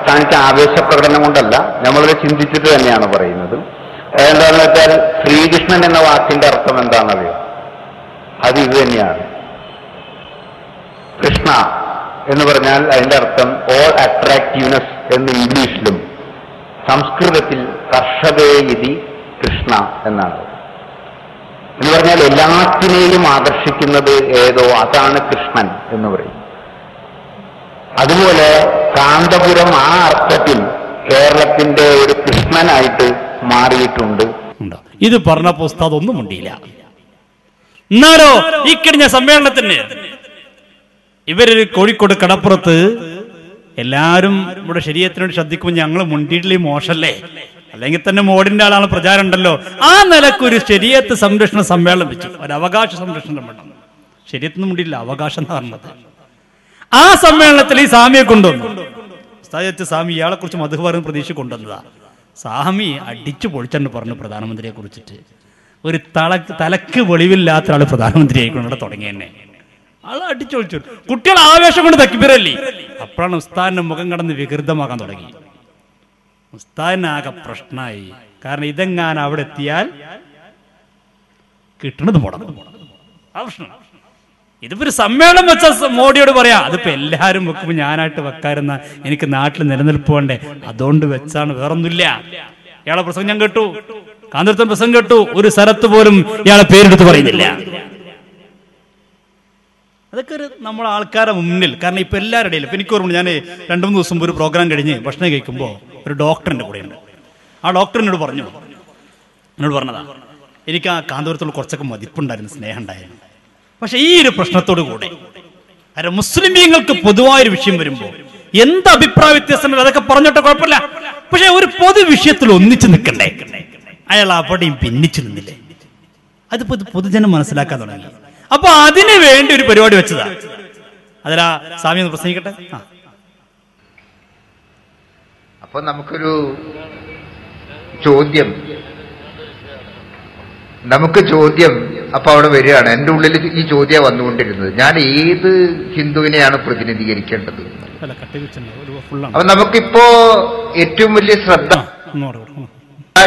കാണിച്ച ആവേശപ്രകടനം കൊണ്ടല്ല നമ്മളത് ചിന്തിച്ചിട്ട് തന്നെയാണ് പറയുന്നത്. എന്താണെന്ന് വെച്ചാൽ ശ്രീകൃഷ്ണൻ എന്ന വാക്കിന്റെ അർത്ഥം എന്താണെന്നറിയോ? അത് ഇത് തന്നെയാണ്. കൃഷ്ണ എന്ന് പറഞ്ഞാൽ അതിന്റെ അർത്ഥം ഓൾ അട്രാക്റ്റീവ്നെസ് എന്ന് ഇംഗ്ലീഷിലും സംസ്കൃതത്തിൽ കർഷകേ ഇതി കൃഷ്ണ എന്നാണ്. എന്ന് പറഞ്ഞാൽ എല്ലാത്തിനെയും ആകർഷിക്കുന്നത് ഏതോ അതാണ് കൃഷ്ണൻ എന്ന് പറയും. അതുപോലെ കാന്തപുരം ആ അർത്ഥത്തിൽ കേരളത്തിന്റെ ഒരു കൃഷ്ണനായിട്ട് മാറിയിട്ടുണ്ട്. ഇത് പറഞ്ഞപ്പോ ഉസ്താദ് ഒന്നും ഉണ്ടിയില്ല എന്നാലോ ഈ കഴിഞ്ഞ സമ്മേളനത്തിന് ഇവരൊരു കോഴിക്കോട് കടപ്പുറത്ത് എല്ലാരും ഇവിടെ ശരീരത്തിനോട് ശ്രദ്ധിക്കുമ്പോൾ ഞങ്ങൾ മുണ്ടിയിട്ടില്ലേ മോശല്ലേ? അല്ലെങ്കിൽ തന്നെ മോഡിന്റെ ആളാണ് പ്രചാരം ഉണ്ടല്ലോ. ആ നിലയ്ക്ക് ഒരു ശരീരത്ത് സംരക്ഷണ സമ്മേളനം വെച്ചു. ഒരു അവകാശ സംരക്ഷണ സമ്മേളനം ശരീരത്തിന് മുണ്ടിയില്ല അവകാശം എന്ന് പറഞ്ഞത്. ആ സമ്മേളനത്തിൽ ഈ സ്വാമിയെ കൊണ്ടുവന്നു. സ്ഥാപിച്ച സ്വാമി ഇയാളെ കുറിച്ച് മധു പറഞ്ഞ് പ്രതീക്ഷ കൊണ്ടുവന്നതാ. സ്വാമി അടിച്ചു പൊളിച്ചെന്ന് പറഞ്ഞു പ്രധാനമന്ത്രിയെ കുറിച്ചിട്ട്. ഒരു തല തലക്ക് വെളിവില്ലാത്ത ആൾ പ്രധാനമന്ത്രി ആയിക്കൊണ്ട് തുടങ്ങി തന്നെ ആൾ അടിച്ചു പൊളിച്ചു. കുട്ടികൾ ആവേശം കൊണ്ട് തക്കിപ്പിരല്ലേ അപ്പോഴാണ് ഉസ്താദിന്റെ മുഖം കടന്ന് വികൃതമാക്കാൻ തുടങ്ങി. ഉസ്താദിനാകെ പ്രശ്നമായി കാരണം ഇതെങ്ങാൻ അവിടെ എത്തിയാൽ കിട്ടണത് മുടങ്ങും ഇതിപ്പോ ഒരു സമ്മേളനം വെച്ച മോഡിയോട് പറയാ അതിപ്പോ എല്ലാരും വെക്കുമ്പോ ഞാനായിട്ട് വെക്കാരുന്ന എനിക്ക് നാട്ടിൽ നിലനിൽപ്പ് വേണ്ടേ അതുകൊണ്ട് വെച്ചാണ് വേറൊന്നുമില്ല. ഇയാളെ പ്രസംഗം ഞാൻ കേട്ടു. കാന്തൃത്വം പ്രസംഗം കേട്ടു. ഒരു സ്ഥലത്ത് പോലും ഇയാളെ പേരെടുത്ത് പറയുന്നില്ല. അതൊക്കെ ഒരു നമ്മളെ ആൾക്കാരുടെ മുന്നിൽ കാരണം ഇപ്പൊ എല്ലാവരുടെയും ഇപ്പൊ എനിക്ക് ഓർമ്മ ഞാൻ രണ്ടു മൂന്ന് ദിവസം ഒരു പ്രോഗ്രാം കഴിഞ്ഞ് ഭക്ഷണം കഴിക്കുമ്പോൾ ഒരു ഡോക്ടറിന്റെ കൂടെയുണ്ട്. ആ ഡോക്ടർ എന്നോട് പറഞ്ഞു എന്നോട് പറഞ്ഞതാ എനിക്ക് ആ കാന്തപുരത്തോട് കുറച്ചൊക്കെ മതിപ്പുണ്ടായിരുന്നു സ്നേഹം ഉണ്ടായിരുന്നു പക്ഷെ ഈ ഒരു പ്രശ്നത്തോട് കൂടെ കാരണം മുസ്ലിമീങ്ങൾക്ക് പൊതുവായൊരു വിഷയം വരുമ്പോൾ എന്ത് അഭിപ്രായ വ്യത്യാസം അതൊക്കെ പറഞ്ഞോട്ടെ കുഴപ്പമില്ല. പക്ഷെ ഒരു പൊതു വിഷയത്തിൽ ഒന്നിച്ചു നിൽക്കണ്ടേ? അയാൾ അവിടെയും ഭിന്നിച്ചു നിന്നില്ലേ? അതിപ്പോ പൊതുജനം മനസ്സിലാക്കാൻ തുടങ്ങി. അപ്പൊ അതിനു വേണ്ടി ഒരു പരിപാടി വെച്ചതാ. അതിലാ സ്വാമി ഒന്ന് പ്രസംഗിക്കട്ടെ? ആ. അപ്പൊ നമുക്കൊരു ചോദ്യം. നമുക്ക് ചോദ്യം അപ്പൊ അവിടെ വരികയാണ്. എന്റെ ഉള്ളിൽ ഈ ചോദ്യം വന്നുകൊണ്ടിരുന്നത്. ഞാൻ ഏത് ഹിന്ദുവിനെയാണ് പ്രതിനിധീകരിക്കേണ്ടത്? അപ്പൊ നമുക്കിപ്പോ ഏറ്റവും വലിയ ശ്രദ്ധ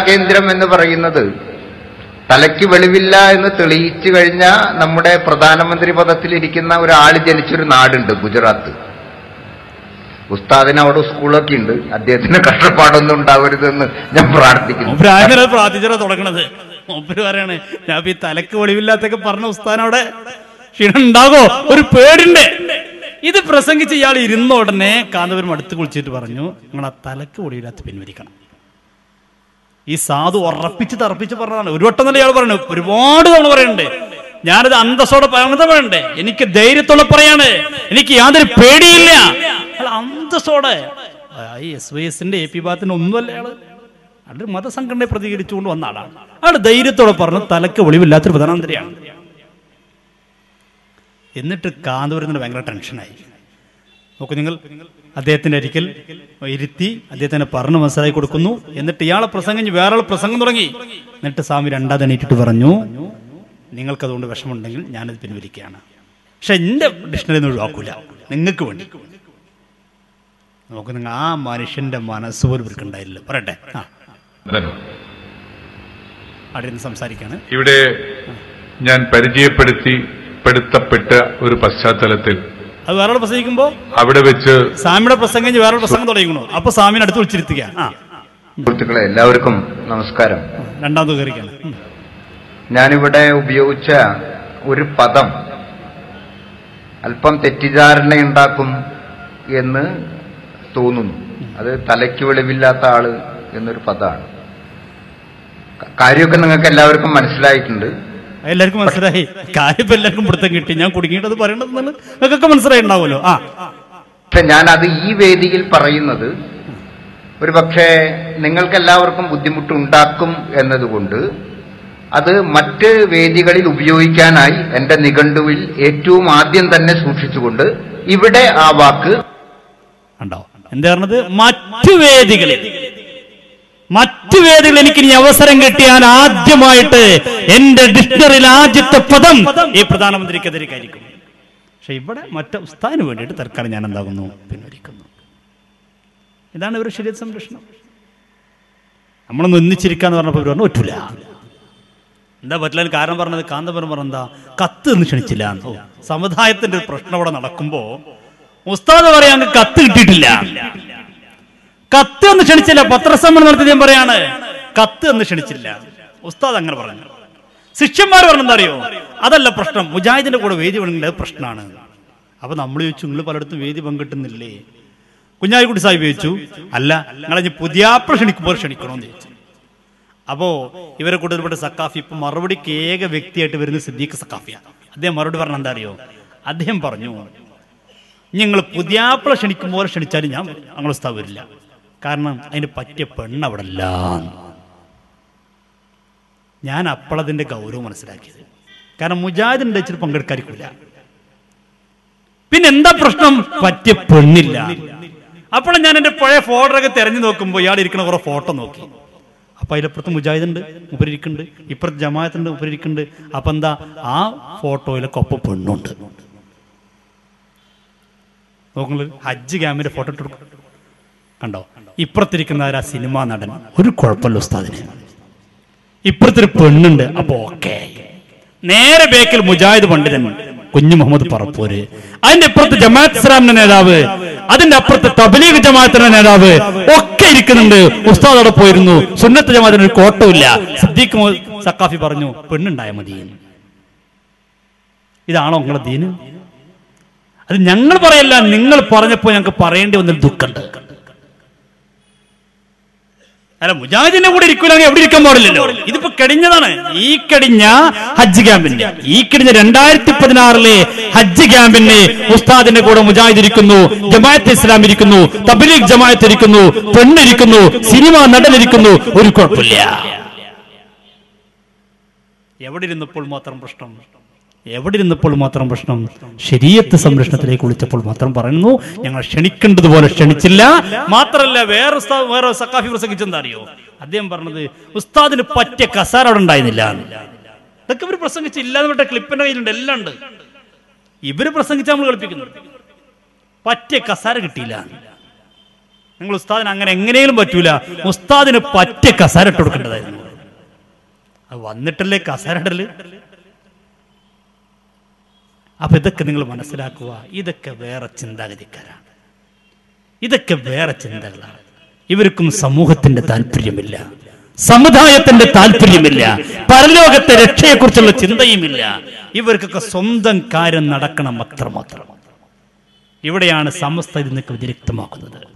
കേന്ദ്രം എന്ന് പറയുന്നത് തലയ്ക്ക് വെളിവില്ല എന്ന് തെളിയിച്ചു കഴിഞ്ഞ നമ്മുടെ പ്രധാനമന്ത്രി പദത്തിലിരിക്കുന്ന ഒരാൾ ജനിച്ചൊരു നാടുണ്ട് ഗുജറാത്ത്. ഉസ്താദിന് അവിടെ സ്കൂളൊക്കെ ഉണ്ട് അദ്ദേഹത്തിന് കഷ്ടപ്പാടൊന്നും ഉണ്ടാവരുതെന്ന് ഞാൻ പ്രാർത്ഥിക്കുന്നു. പ്രാർത്ഥിച്ചാ തുടങ്ങണത്. മൂപ്പര് ഞാൻ ഈ തലക്ക് ഒളിവില്ലാത്തൊക്കെ പറഞ്ഞ ഉസ്താനോടെ ക്ഷീണം ഉണ്ടാകോ ഒരു പേടിണ്ട് ഇത് പ്രസംഗിച്ച് ഇയാൾ ഇരുന്ന ഉടനെ കാന്തപുരം അടുത്ത് കുളിച്ചിട്ട് പറഞ്ഞു നിങ്ങൾ ആ തലക്ക് ഒളിവില്ലാത്ത പിൻവലിക്കണം. ഈ സാധു ഉറപ്പിച്ച് തറപ്പിച്ച് പറഞ്ഞതാണ്. ഒരു വട്ടം തന്നെ ഇയാൾ പറഞ്ഞു ഒരുപാട് തവണ പറയണ്ടേ. ഞാനത് അന്തസ്സോടെ പറയുന്നത് പറയണ്ടേ. എനിക്ക് ധൈര്യത്തോടെ പറയാണ്. എനിക്ക് യാതൊരു പേടിയില്ല. അന്തസ്സോടെ. ഈ എസ് വൈ എസിന്റെ എ പി ഭാഗത്തിന് ഒന്നുമല്ല അയാൾ അയാൾ മതസംഘടനയെ പ്രതികരിച്ചുകൊണ്ട് വന്ന ആളാണ് അയാൾ ധൈര്യത്തോടെ പറഞ്ഞു തലക്ക് ഒളിവില്ലാത്തൊരു പ്രധാനമന്ത്രിയാണ്. എന്നിട്ട് കാന്തപുരത്തിന് ഭയങ്കര ടെൻഷനായി. നോക്കൂ നിങ്ങൾ അദ്ദേഹത്തിന്റെ അരിക്കൽ ഇരുത്തി അദ്ദേഹത്തിന് പറഞ്ഞു മനസ്സിലാക്കി കൊടുക്കുന്നു. എന്നിട്ട് ഇയാളെ പ്രസംഗം വേറെ പ്രസംഗം തുടങ്ങി. എന്നിട്ട് സ്വാമി രണ്ടാം എണീറ്റിട്ട് പറഞ്ഞു നിങ്ങൾക്കതുകൊണ്ട് വിഷമമുണ്ടെങ്കിൽ ഞാനത് പിൻവലിക്കുകയാണ്. പക്ഷെ എന്റെ ഡിക്ഷണറി ഒന്നും ഒഴിവാക്കൂല. നിങ്ങൾക്ക് വേണ്ടി. നമുക്ക് നിങ്ങൾ ആ മനുഷ്യന്റെ മനസ്സ് പോലും ഇവർക്കുണ്ടായില്ല പറയട്ടെ. ആ. സംസാരിക്കാണ്? ഇവിടെ ഞാൻ പരിചയപ്പെടുത്തി പെടുത്തപ്പെട്ട ഒരു പശ്ചാത്തലത്തിൽ അത് വേറെ പ്രസംഗിക്കുമ്പോ അവിടെ വെച്ച് സ്വാമിയുടെ പ്രസംഗം കഴിഞ്ഞ് വേറെ പ്രസംഗം തുടങ്ങുന്നു അപ്പൊ സ്വാമിനെ അടുത്ത് വിളിച്ചിരുത്തുക സുഹൃത്തുക്കളെ എല്ലാവർക്കും നമസ്കാരം. രണ്ടാമത് കയറിക്കാണ്. ഉം. ഞാനിവിടെ ഉപയോഗിച്ച ഒരു പദം അല്പം തെറ്റിദ്ധാരണയുണ്ടാക്കും എന്ന് തോന്നുന്നു. അത് തലയ്ക്ക് വെളിവില്ലാത്ത ആൾ എന്നൊരു പദമാണ്. കാര്യമൊക്കെ നിങ്ങൾക്ക് എല്ലാവർക്കും മനസ്സിലായിട്ടുണ്ട്. എല്ലാവർക്കും മനസ്സിലായി. കാര്യം എല്ലാവർക്കും പിടുത്തം കിട്ടി. ഞാൻ കുടുങ്ങിയിട്ടത് പറയണത് നിങ്ങൾക്കൊക്കെ മനസ്സിലായി ഉണ്ടാവുമല്ലോ ആ. പക്ഷെ ഞാൻ അത് ഈ വേദിയിൽ പറയുന്നത് ഒരു പക്ഷേ നിങ്ങൾക്കെല്ലാവർക്കും ബുദ്ധിമുട്ടുണ്ടാക്കും എന്നതുകൊണ്ട് അത് മറ്റ് വേദികളിൽ ഉപയോഗിക്കാനായി എന്റെ നിഘണ്ടുവിൽ ഏറ്റവും ആദ്യം തന്നെ സൂക്ഷിച്ചുകൊണ്ട് ഇവിടെ ആ വാക്ക് എന്താ പറഞ്ഞത്? മറ്റു വേദികളിൽ. മറ്റു വേദികളിൽ എനിക്ക് ഇനി അവസരം കിട്ടിയാൽ ആദ്യമായിട്ട് എന്റെ ഡിക്ഷണറിയിൽ ആദ്യത്തെ പദം ഈ പ്രധാനമന്ത്രിക്കെതിരേക്കായിരിക്കും പക്ഷെ ഇവിടെ മറ്റു ഉസ്താദിന് വേണ്ടിയിട്ട് തൽക്കാലം ഞാൻ എന്താകുന്നു? പിൻവലിക്കുന്നു. ഇതാണ് ഒരു ശരീര സംരക്ഷണം. നമ്മളൊന്ന് ഒന്നിച്ചിരിക്കാന്ന് പറഞ്ഞപ്പോൾ ഇവർ പറഞ്ഞു പറ്റൂല എന്താ പറ്റില്ല കാരണം പറഞ്ഞത് കാന്തപുരം പറഞ്ഞ എന്താ കത്ത് എന്ന് ക്ഷണിച്ചില്ല സമുദായത്തിന്റെ ഒരു പ്രശ്നം അവിടെ നടക്കുമ്പോ ഉസ്താദ് അങ്ങ് കത്ത് കിട്ടിയിട്ടില്ല. കത്ത് എന്ന് ക്ഷണിച്ചില്ല. പത്രസമ്മേളനം നടത്തി ഞാൻ പറയാണ്. കത്ത് എന്ന് ക്ഷണിച്ചില്ല. ഉസ്താദ് അങ്ങനെ പറഞ്ഞു. ശിഷ്യന്മാർ പറഞ്ഞെന്താ അറിയോ? അതല്ല പ്രശ്നം. മുജാഹിദിന്റെ കൂടെ വേദി വേണമെങ്കിൽ പ്രശ്നമാണ്. അപ്പൊ നമ്മൾ ചോദിച്ചു നിങ്ങൾ പലയിടത്തും വേദി പങ്കിട്ടുന്നില്ലേ? കുഞ്ഞാലിക്കുട്ടി സാഹിബ് ചോദിച്ചു അല്ല നിങ്ങളെ ഇനി പുതിയാപ്പിള ക്ഷണിക്കുമ്പോൾ ക്ഷണിക്കണമെന്ന് ചോദിച്ചു. അപ്പോ ഇവരെ കൂടുതൽപ്പെട്ട സക്കാഫി ഇപ്പൊ മറുപടിക്ക് ഏക വ്യക്തിയായിട്ട് വരുന്ന സിദ്ദീഖ് സക്കാഫിയാണ് അദ്ദേഹം മറുപടി പറഞ്ഞ എന്താ അറിയോ? അദ്ദേഹം പറഞ്ഞു ഞങ്ങൾ പുതിയാപ്പിള ക്ഷണിക്കും പോലെ ക്ഷണിച്ചാലും ഞാൻ ഞങ്ങൾ ഉസ്താവ് വരില്ല. കാരണം അതിന് പറ്റിയ പെണ്ണ് അവിടെ അല്ല ഞാൻ അപ്പളതിന്റെ ഗൗരവം മനസ്സിലാക്കിയത്. കാരണം മുജാഹിദിന്റെ ഇച്ചിരി പങ്കെടുക്കാതിരിക്കില്ല പിന്നെ എന്താ പ്രശ്നം? പറ്റിയ പെണ്ണില്ല. അപ്പോൾ ഞാൻ എന്റെ പഴയ ഫോട്ടോയൊക്കെ തിരഞ്ഞു നോക്കുമ്പോൾ ഇയാൾ ഇരിക്കുന്ന കുറെ ഫോട്ടോ നോക്കി. അപ്പൊ അതിലപ്പുറത്ത് മുജാഹിദുണ്ട് ഉപരിക്കുന്നുണ്ട് ഇപ്പുറത്ത് ജമാഅത്തുണ്ട് ഉപരിക്കുന്നുണ്ട്. അപ്പൊ എന്താ? ആ ഫോട്ടോയിലൊക്കെ ഒപ്പം പെണ്ണുണ്ട്. നോക്കുന്നത് ഹജ്ജ് ക്യാമ്പിന്റെ ഫോട്ടോ ഇട്ടു കണ്ടോ? ഇപ്പുറത്തിരിക്കുന്ന ആ സിനിമാ നടൻ. ഒരു കുഴപ്പമില്ല ഉസ്താദിന്. ഇപ്പുറത്തൊരു പെണ്ണുണ്ട്. അപ്പൊ ഓക്കെ നേരെ ബേക്കിൽ മുജാഹിദ് പണ്ഡിതൻ കുഞ്ഞു മുഹമ്മദ് പറപ്പൂര്. അതിന്റെ ഇപ്പുറത്ത് ജമാഅത്ത് ഇസ്ലാമിന്റെ നേതാവ്. അതിന്റെ അപ്പുറത്ത് തബലീഗ് ജമാഅത്തിന്റെ നേതാവ് ഒക്കെ ഇരിക്കുന്നുണ്ട്. ഉസ്താദ് അവിടെ പോയിരുന്നു. സുന്നത്ത് ജമാഅത്തിന് ഒരു കോട്ടമില്ല സിദ്ദീഖ് സക്കാഫി പറഞ്ഞു പെണ്ണുണ്ടായ മതി ഇതാണോ നിങ്ങളെ ദീന്? അത് ഞങ്ങൾ പറയല്ല നിങ്ങൾ പറഞ്ഞപ്പോൾ ഞങ്ങൾക്ക് പറയേണ്ടി വന്നൊരു ദുഃഖമുണ്ട്. അല്ല മുജാഹിദിന്റെ കൂടെ ഇരിക്കൂലെങ്കിൽ എവിടെ ഇരിക്കാൻ പാടില്ലല്ലോ? ഇതിപ്പോ കടിഞ്ഞതാണ്. ഈ കടിഞ്ഞ ഹജ്ജ് ക്യാമ്പിന്റെ ഈ കടിഞ്ഞ രണ്ടായിരത്തി പതിനാറിലെ ഹജ്ജ് ക്യാമ്പിന് ഉസ്താദിന്റെ കൂടെ മുജാഹിദ് ഇരിക്കുന്നു ജമായത്ത് ഇസ്ലാം ഇരിക്കുന്നു തബ്ലീഗ് ജമായത്ത് ഇരിക്കുന്നു പെണ്ണിരിക്കുന്നു സിനിമ നടൻ ഇരിക്കുന്നു ഒരു കുഴപ്പമില്ല. എവിടെ ഇരുന്നപ്പോൾ മാത്രം പ്രശ്നം? എവിടെ ഇരുന്നപ്പോൾ മാത്രം പ്രശ്നം? ശരീരത്ത് സംരക്ഷണത്തിലേക്ക് വിളിച്ചപ്പോൾ മാത്രം പറയുന്നു ഞങ്ങൾ ക്ഷണിക്കേണ്ടതുപോലെ ക്ഷണിച്ചില്ല. മാത്രല്ല വേറെ വേറെ സക്കാഫി പ്രസംഗിച്ചെന്താ അറിയോ അദ്ദേഹം പറഞ്ഞത് ഉസ്താദിന് പറ്റിയ കസാര അവിടെ ഉണ്ടായിരുന്നില്ല. ഇതൊക്കെ ഇവർ പ്രസംഗിച്ചില്ല എന്ന് പറഞ്ഞ ക്ലിപ്പിന്റെ കയ്യിലുണ്ട് എല്ലാം ഉണ്ട്. ഇവർ പ്രസംഗിച്ച നമ്മൾ കളിപ്പിക്കുന്നു. പറ്റിയ കസാര കിട്ടിയില്ല. നിങ്ങൾ ഉസ്താദിന് അങ്ങനെ എങ്ങനെയും പറ്റൂല. ഉസ്താദിന് പറ്റിയ കസാര ഇട്ട് കൊടുക്കേണ്ടതായിരുന്നു. അത് വന്നിട്ടല്ലേ കസാര ഇടൽ? അപ്പൊ ഇതൊക്കെ നിങ്ങൾ മനസ്സിലാക്കുക. ഇതൊക്കെ വേറെ ചിന്താഗതിക്കാരാണ്. ഇതൊക്കെ വേറെ ചിന്തകളാണ്. ഇവർക്കും സമൂഹത്തിന്റെ താല്പര്യമില്ല. സമുദായത്തിന്റെ താല്പര്യമില്ല. പരലോകത്തെ രക്ഷയെക്കുറിച്ചുള്ള ചിന്തയുമില്ല. ഇവർക്കൊക്കെ സ്വന്തം കാര്യം നടക്കണം അത്രമാത്രം. ഇവിടെയാണ് സമസ്ത ഇതിനൊക്കെ വ്യതിരിക്തമാക്കുന്നത്.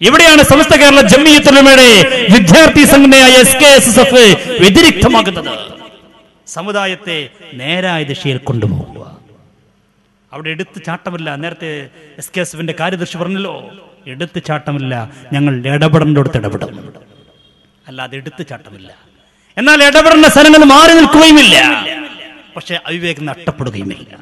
ഇവിടെയാണ് സമസ്ത കേരള ജമ്മിയത്തുലമയുടെ വിദ്യാർത്ഥി സംഘടനയായ S K S S F വ്യതിരിക്തമാകുന്നത് സമുദായത്തെ നേരായ ദിശയിൽ കൊണ്ടുപോകുക. അവിടെ എടുത്ത് ചാട്ടമില്ല. നേരത്തെ എസ് കെ എസ് എഫിന്റെ കാര്യദർശി പറഞ്ഞല്ലോ എടുത്ത് ചാട്ടമില്ല ഞങ്ങൾ ഇടപെടേണ്ടടുത്ത് ഇടപെടും. അല്ലാതെ എടുത്ത് ചാട്ടമില്ല. എന്നാൽ ഇടപെടേണ്ട സ്ഥലങ്ങൾ മാറി നിൽക്കുകയുമില്ല. പക്ഷെ അവിവേകം നഷ്ടപ്പെടുകയുമില്ല.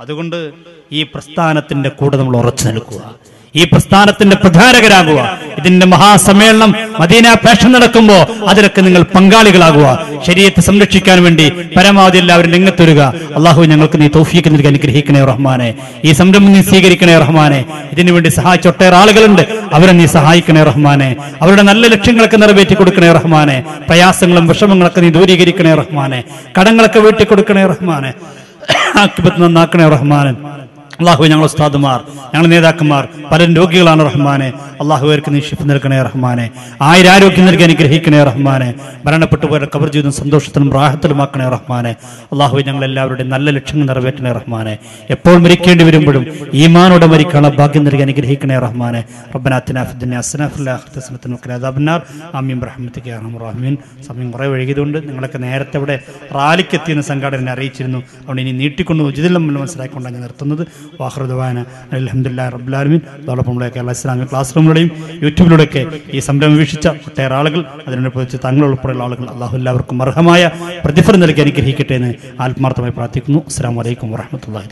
അതുകൊണ്ട് ഈ പ്രസ്ഥാനത്തിന്റെ കൂടെ നമ്മൾ ഉറച്ചു നിൽക്കുക. ഈ പ്രസ്ഥാനത്തിന്റെ പ്രധാരകരാകുക ഇതിന്റെ മഹാസമ്മേളനം മദീന പാഷൻ നടക്കുമ്പോ അതിലൊക്കെ നിങ്ങൾ പങ്കാളികളാകുക. ശരീരത്തെ സംരക്ഷിക്കാൻ വേണ്ടി പരമാവധി എല്ലാവരും രംഗത്തൊരുക. അള്ളാഹു ഞങ്ങൾക്ക് നീ തോഫിക്ക് നൽകി അനുഗ്രഹിക്കണേ റഹ്മാനെ. ഈ സംരംഭം നീ സ്വീകരിക്കണേ റഹ്മാനെ. ഇതിനുവേണ്ടി സഹായിച്ച ഒട്ടേറെ ആളുകളുണ്ട്. അവരെ നീ സഹായിക്കണേ റഹ്മാനെ. അവരുടെ നല്ല ലക്ഷ്യങ്ങളൊക്കെ നിറവേറ്റി കൊടുക്കണേ റഹ്മാനെ. പ്രയാസങ്ങളും വിഷമങ്ങളൊക്കെ നീ ദൂരീകരിക്കണേ റഹ്മാനെ. കടങ്ങളൊക്കെ വീട്ടിക്കൊടുക്കണേ റഹ്മാനെ. ആക്കിബത്ത് നന്നാക്കണേ റഹ്മാനെ. അള്ളാഹു ഞങ്ങൾ ഉസ്താദുമാർ ഞങ്ങൾ നേതാക്കന്മാർ പല രോഗികളാണ് റഹ്മാനെ. അള്ളാഹു അവർക്ക് നീ നൽകണേ റഹ്മാനെ. ആയിരാരോഗ്യം നൽകി അനുഗ്രഹിക്കണേ റഹ്മാനെ. മരണപ്പെട്ടു പോയ കബർ ജീവിതം സന്തോഷത്തിലും റാഹത്തിലുമാക്കണേ റഹ്മാനെ. അള്ളാഹു ഞങ്ങൾ എല്ലാവരുടെയും നല്ല ലക്ഷ്യങ്ങൾ നിറവേറ്റണേ റഹ്മാനെ. എപ്പോൾ മരിക്കേണ്ടി വരുമ്പോഴും ഈമാനോടെ മരിക്കാനുള്ള ഭാഗ്യം നൽകി അനുഗ്രഹിക്കണേ റഹ്മാനെ. റബ്ബനാത്തിന ഫിദ്ദുനിയ ഹസന ഫിൽ ആഖിറതി ഹസനത്തൻ വഖിന ആമീൻ. ബിറഹ്മതിക യാ അർഹമർ സമയം കുറേ വൈകിയതുകൊണ്ട് നിങ്ങളൊക്കെ നേരത്തെ ഇവിടെ റാലിക്ക് എത്തിയെന്ന് സംഘടന അറിയിച്ചിരുന്നു. അതുകൊണ്ട് ഇനി നീട്ടിക്കൊണ്ട് ഉചിതം മനസ്സിലാക്കിക്കൊണ്ടാണ് ഞാൻ നിർത്തുന്നത്. വാഹൃദവാന അലഹമുല്ലാ റബ്ബുലാലമിൻ അതോടൊപ്പം നമ്മുടെ കേരള ഇസ്ലാമിക് ക്ലാസ് റൂമിലൂടെയും യൂട്യൂബിലൂടെയൊക്കെ ഈ സംരംഭം വീക്ഷിച്ച ഒട്ടേറെ ആളുകൾ അതിനനുസരിച്ച് തങ്ങൾ ഉൾപ്പെടെയുള്ള ആളുകൾ അള്ളാഹു എല്ലാവർക്കും അർഹമായ പ്രതിഫലം നൽകി അനുഗ്രഹിക്കട്ടെ എന്ന് ആത്മാർത്ഥമായി പ്രാർത്ഥിക്കുന്നു. അസ്സാം വലൈക്കും വാഹമത്തല്ലാ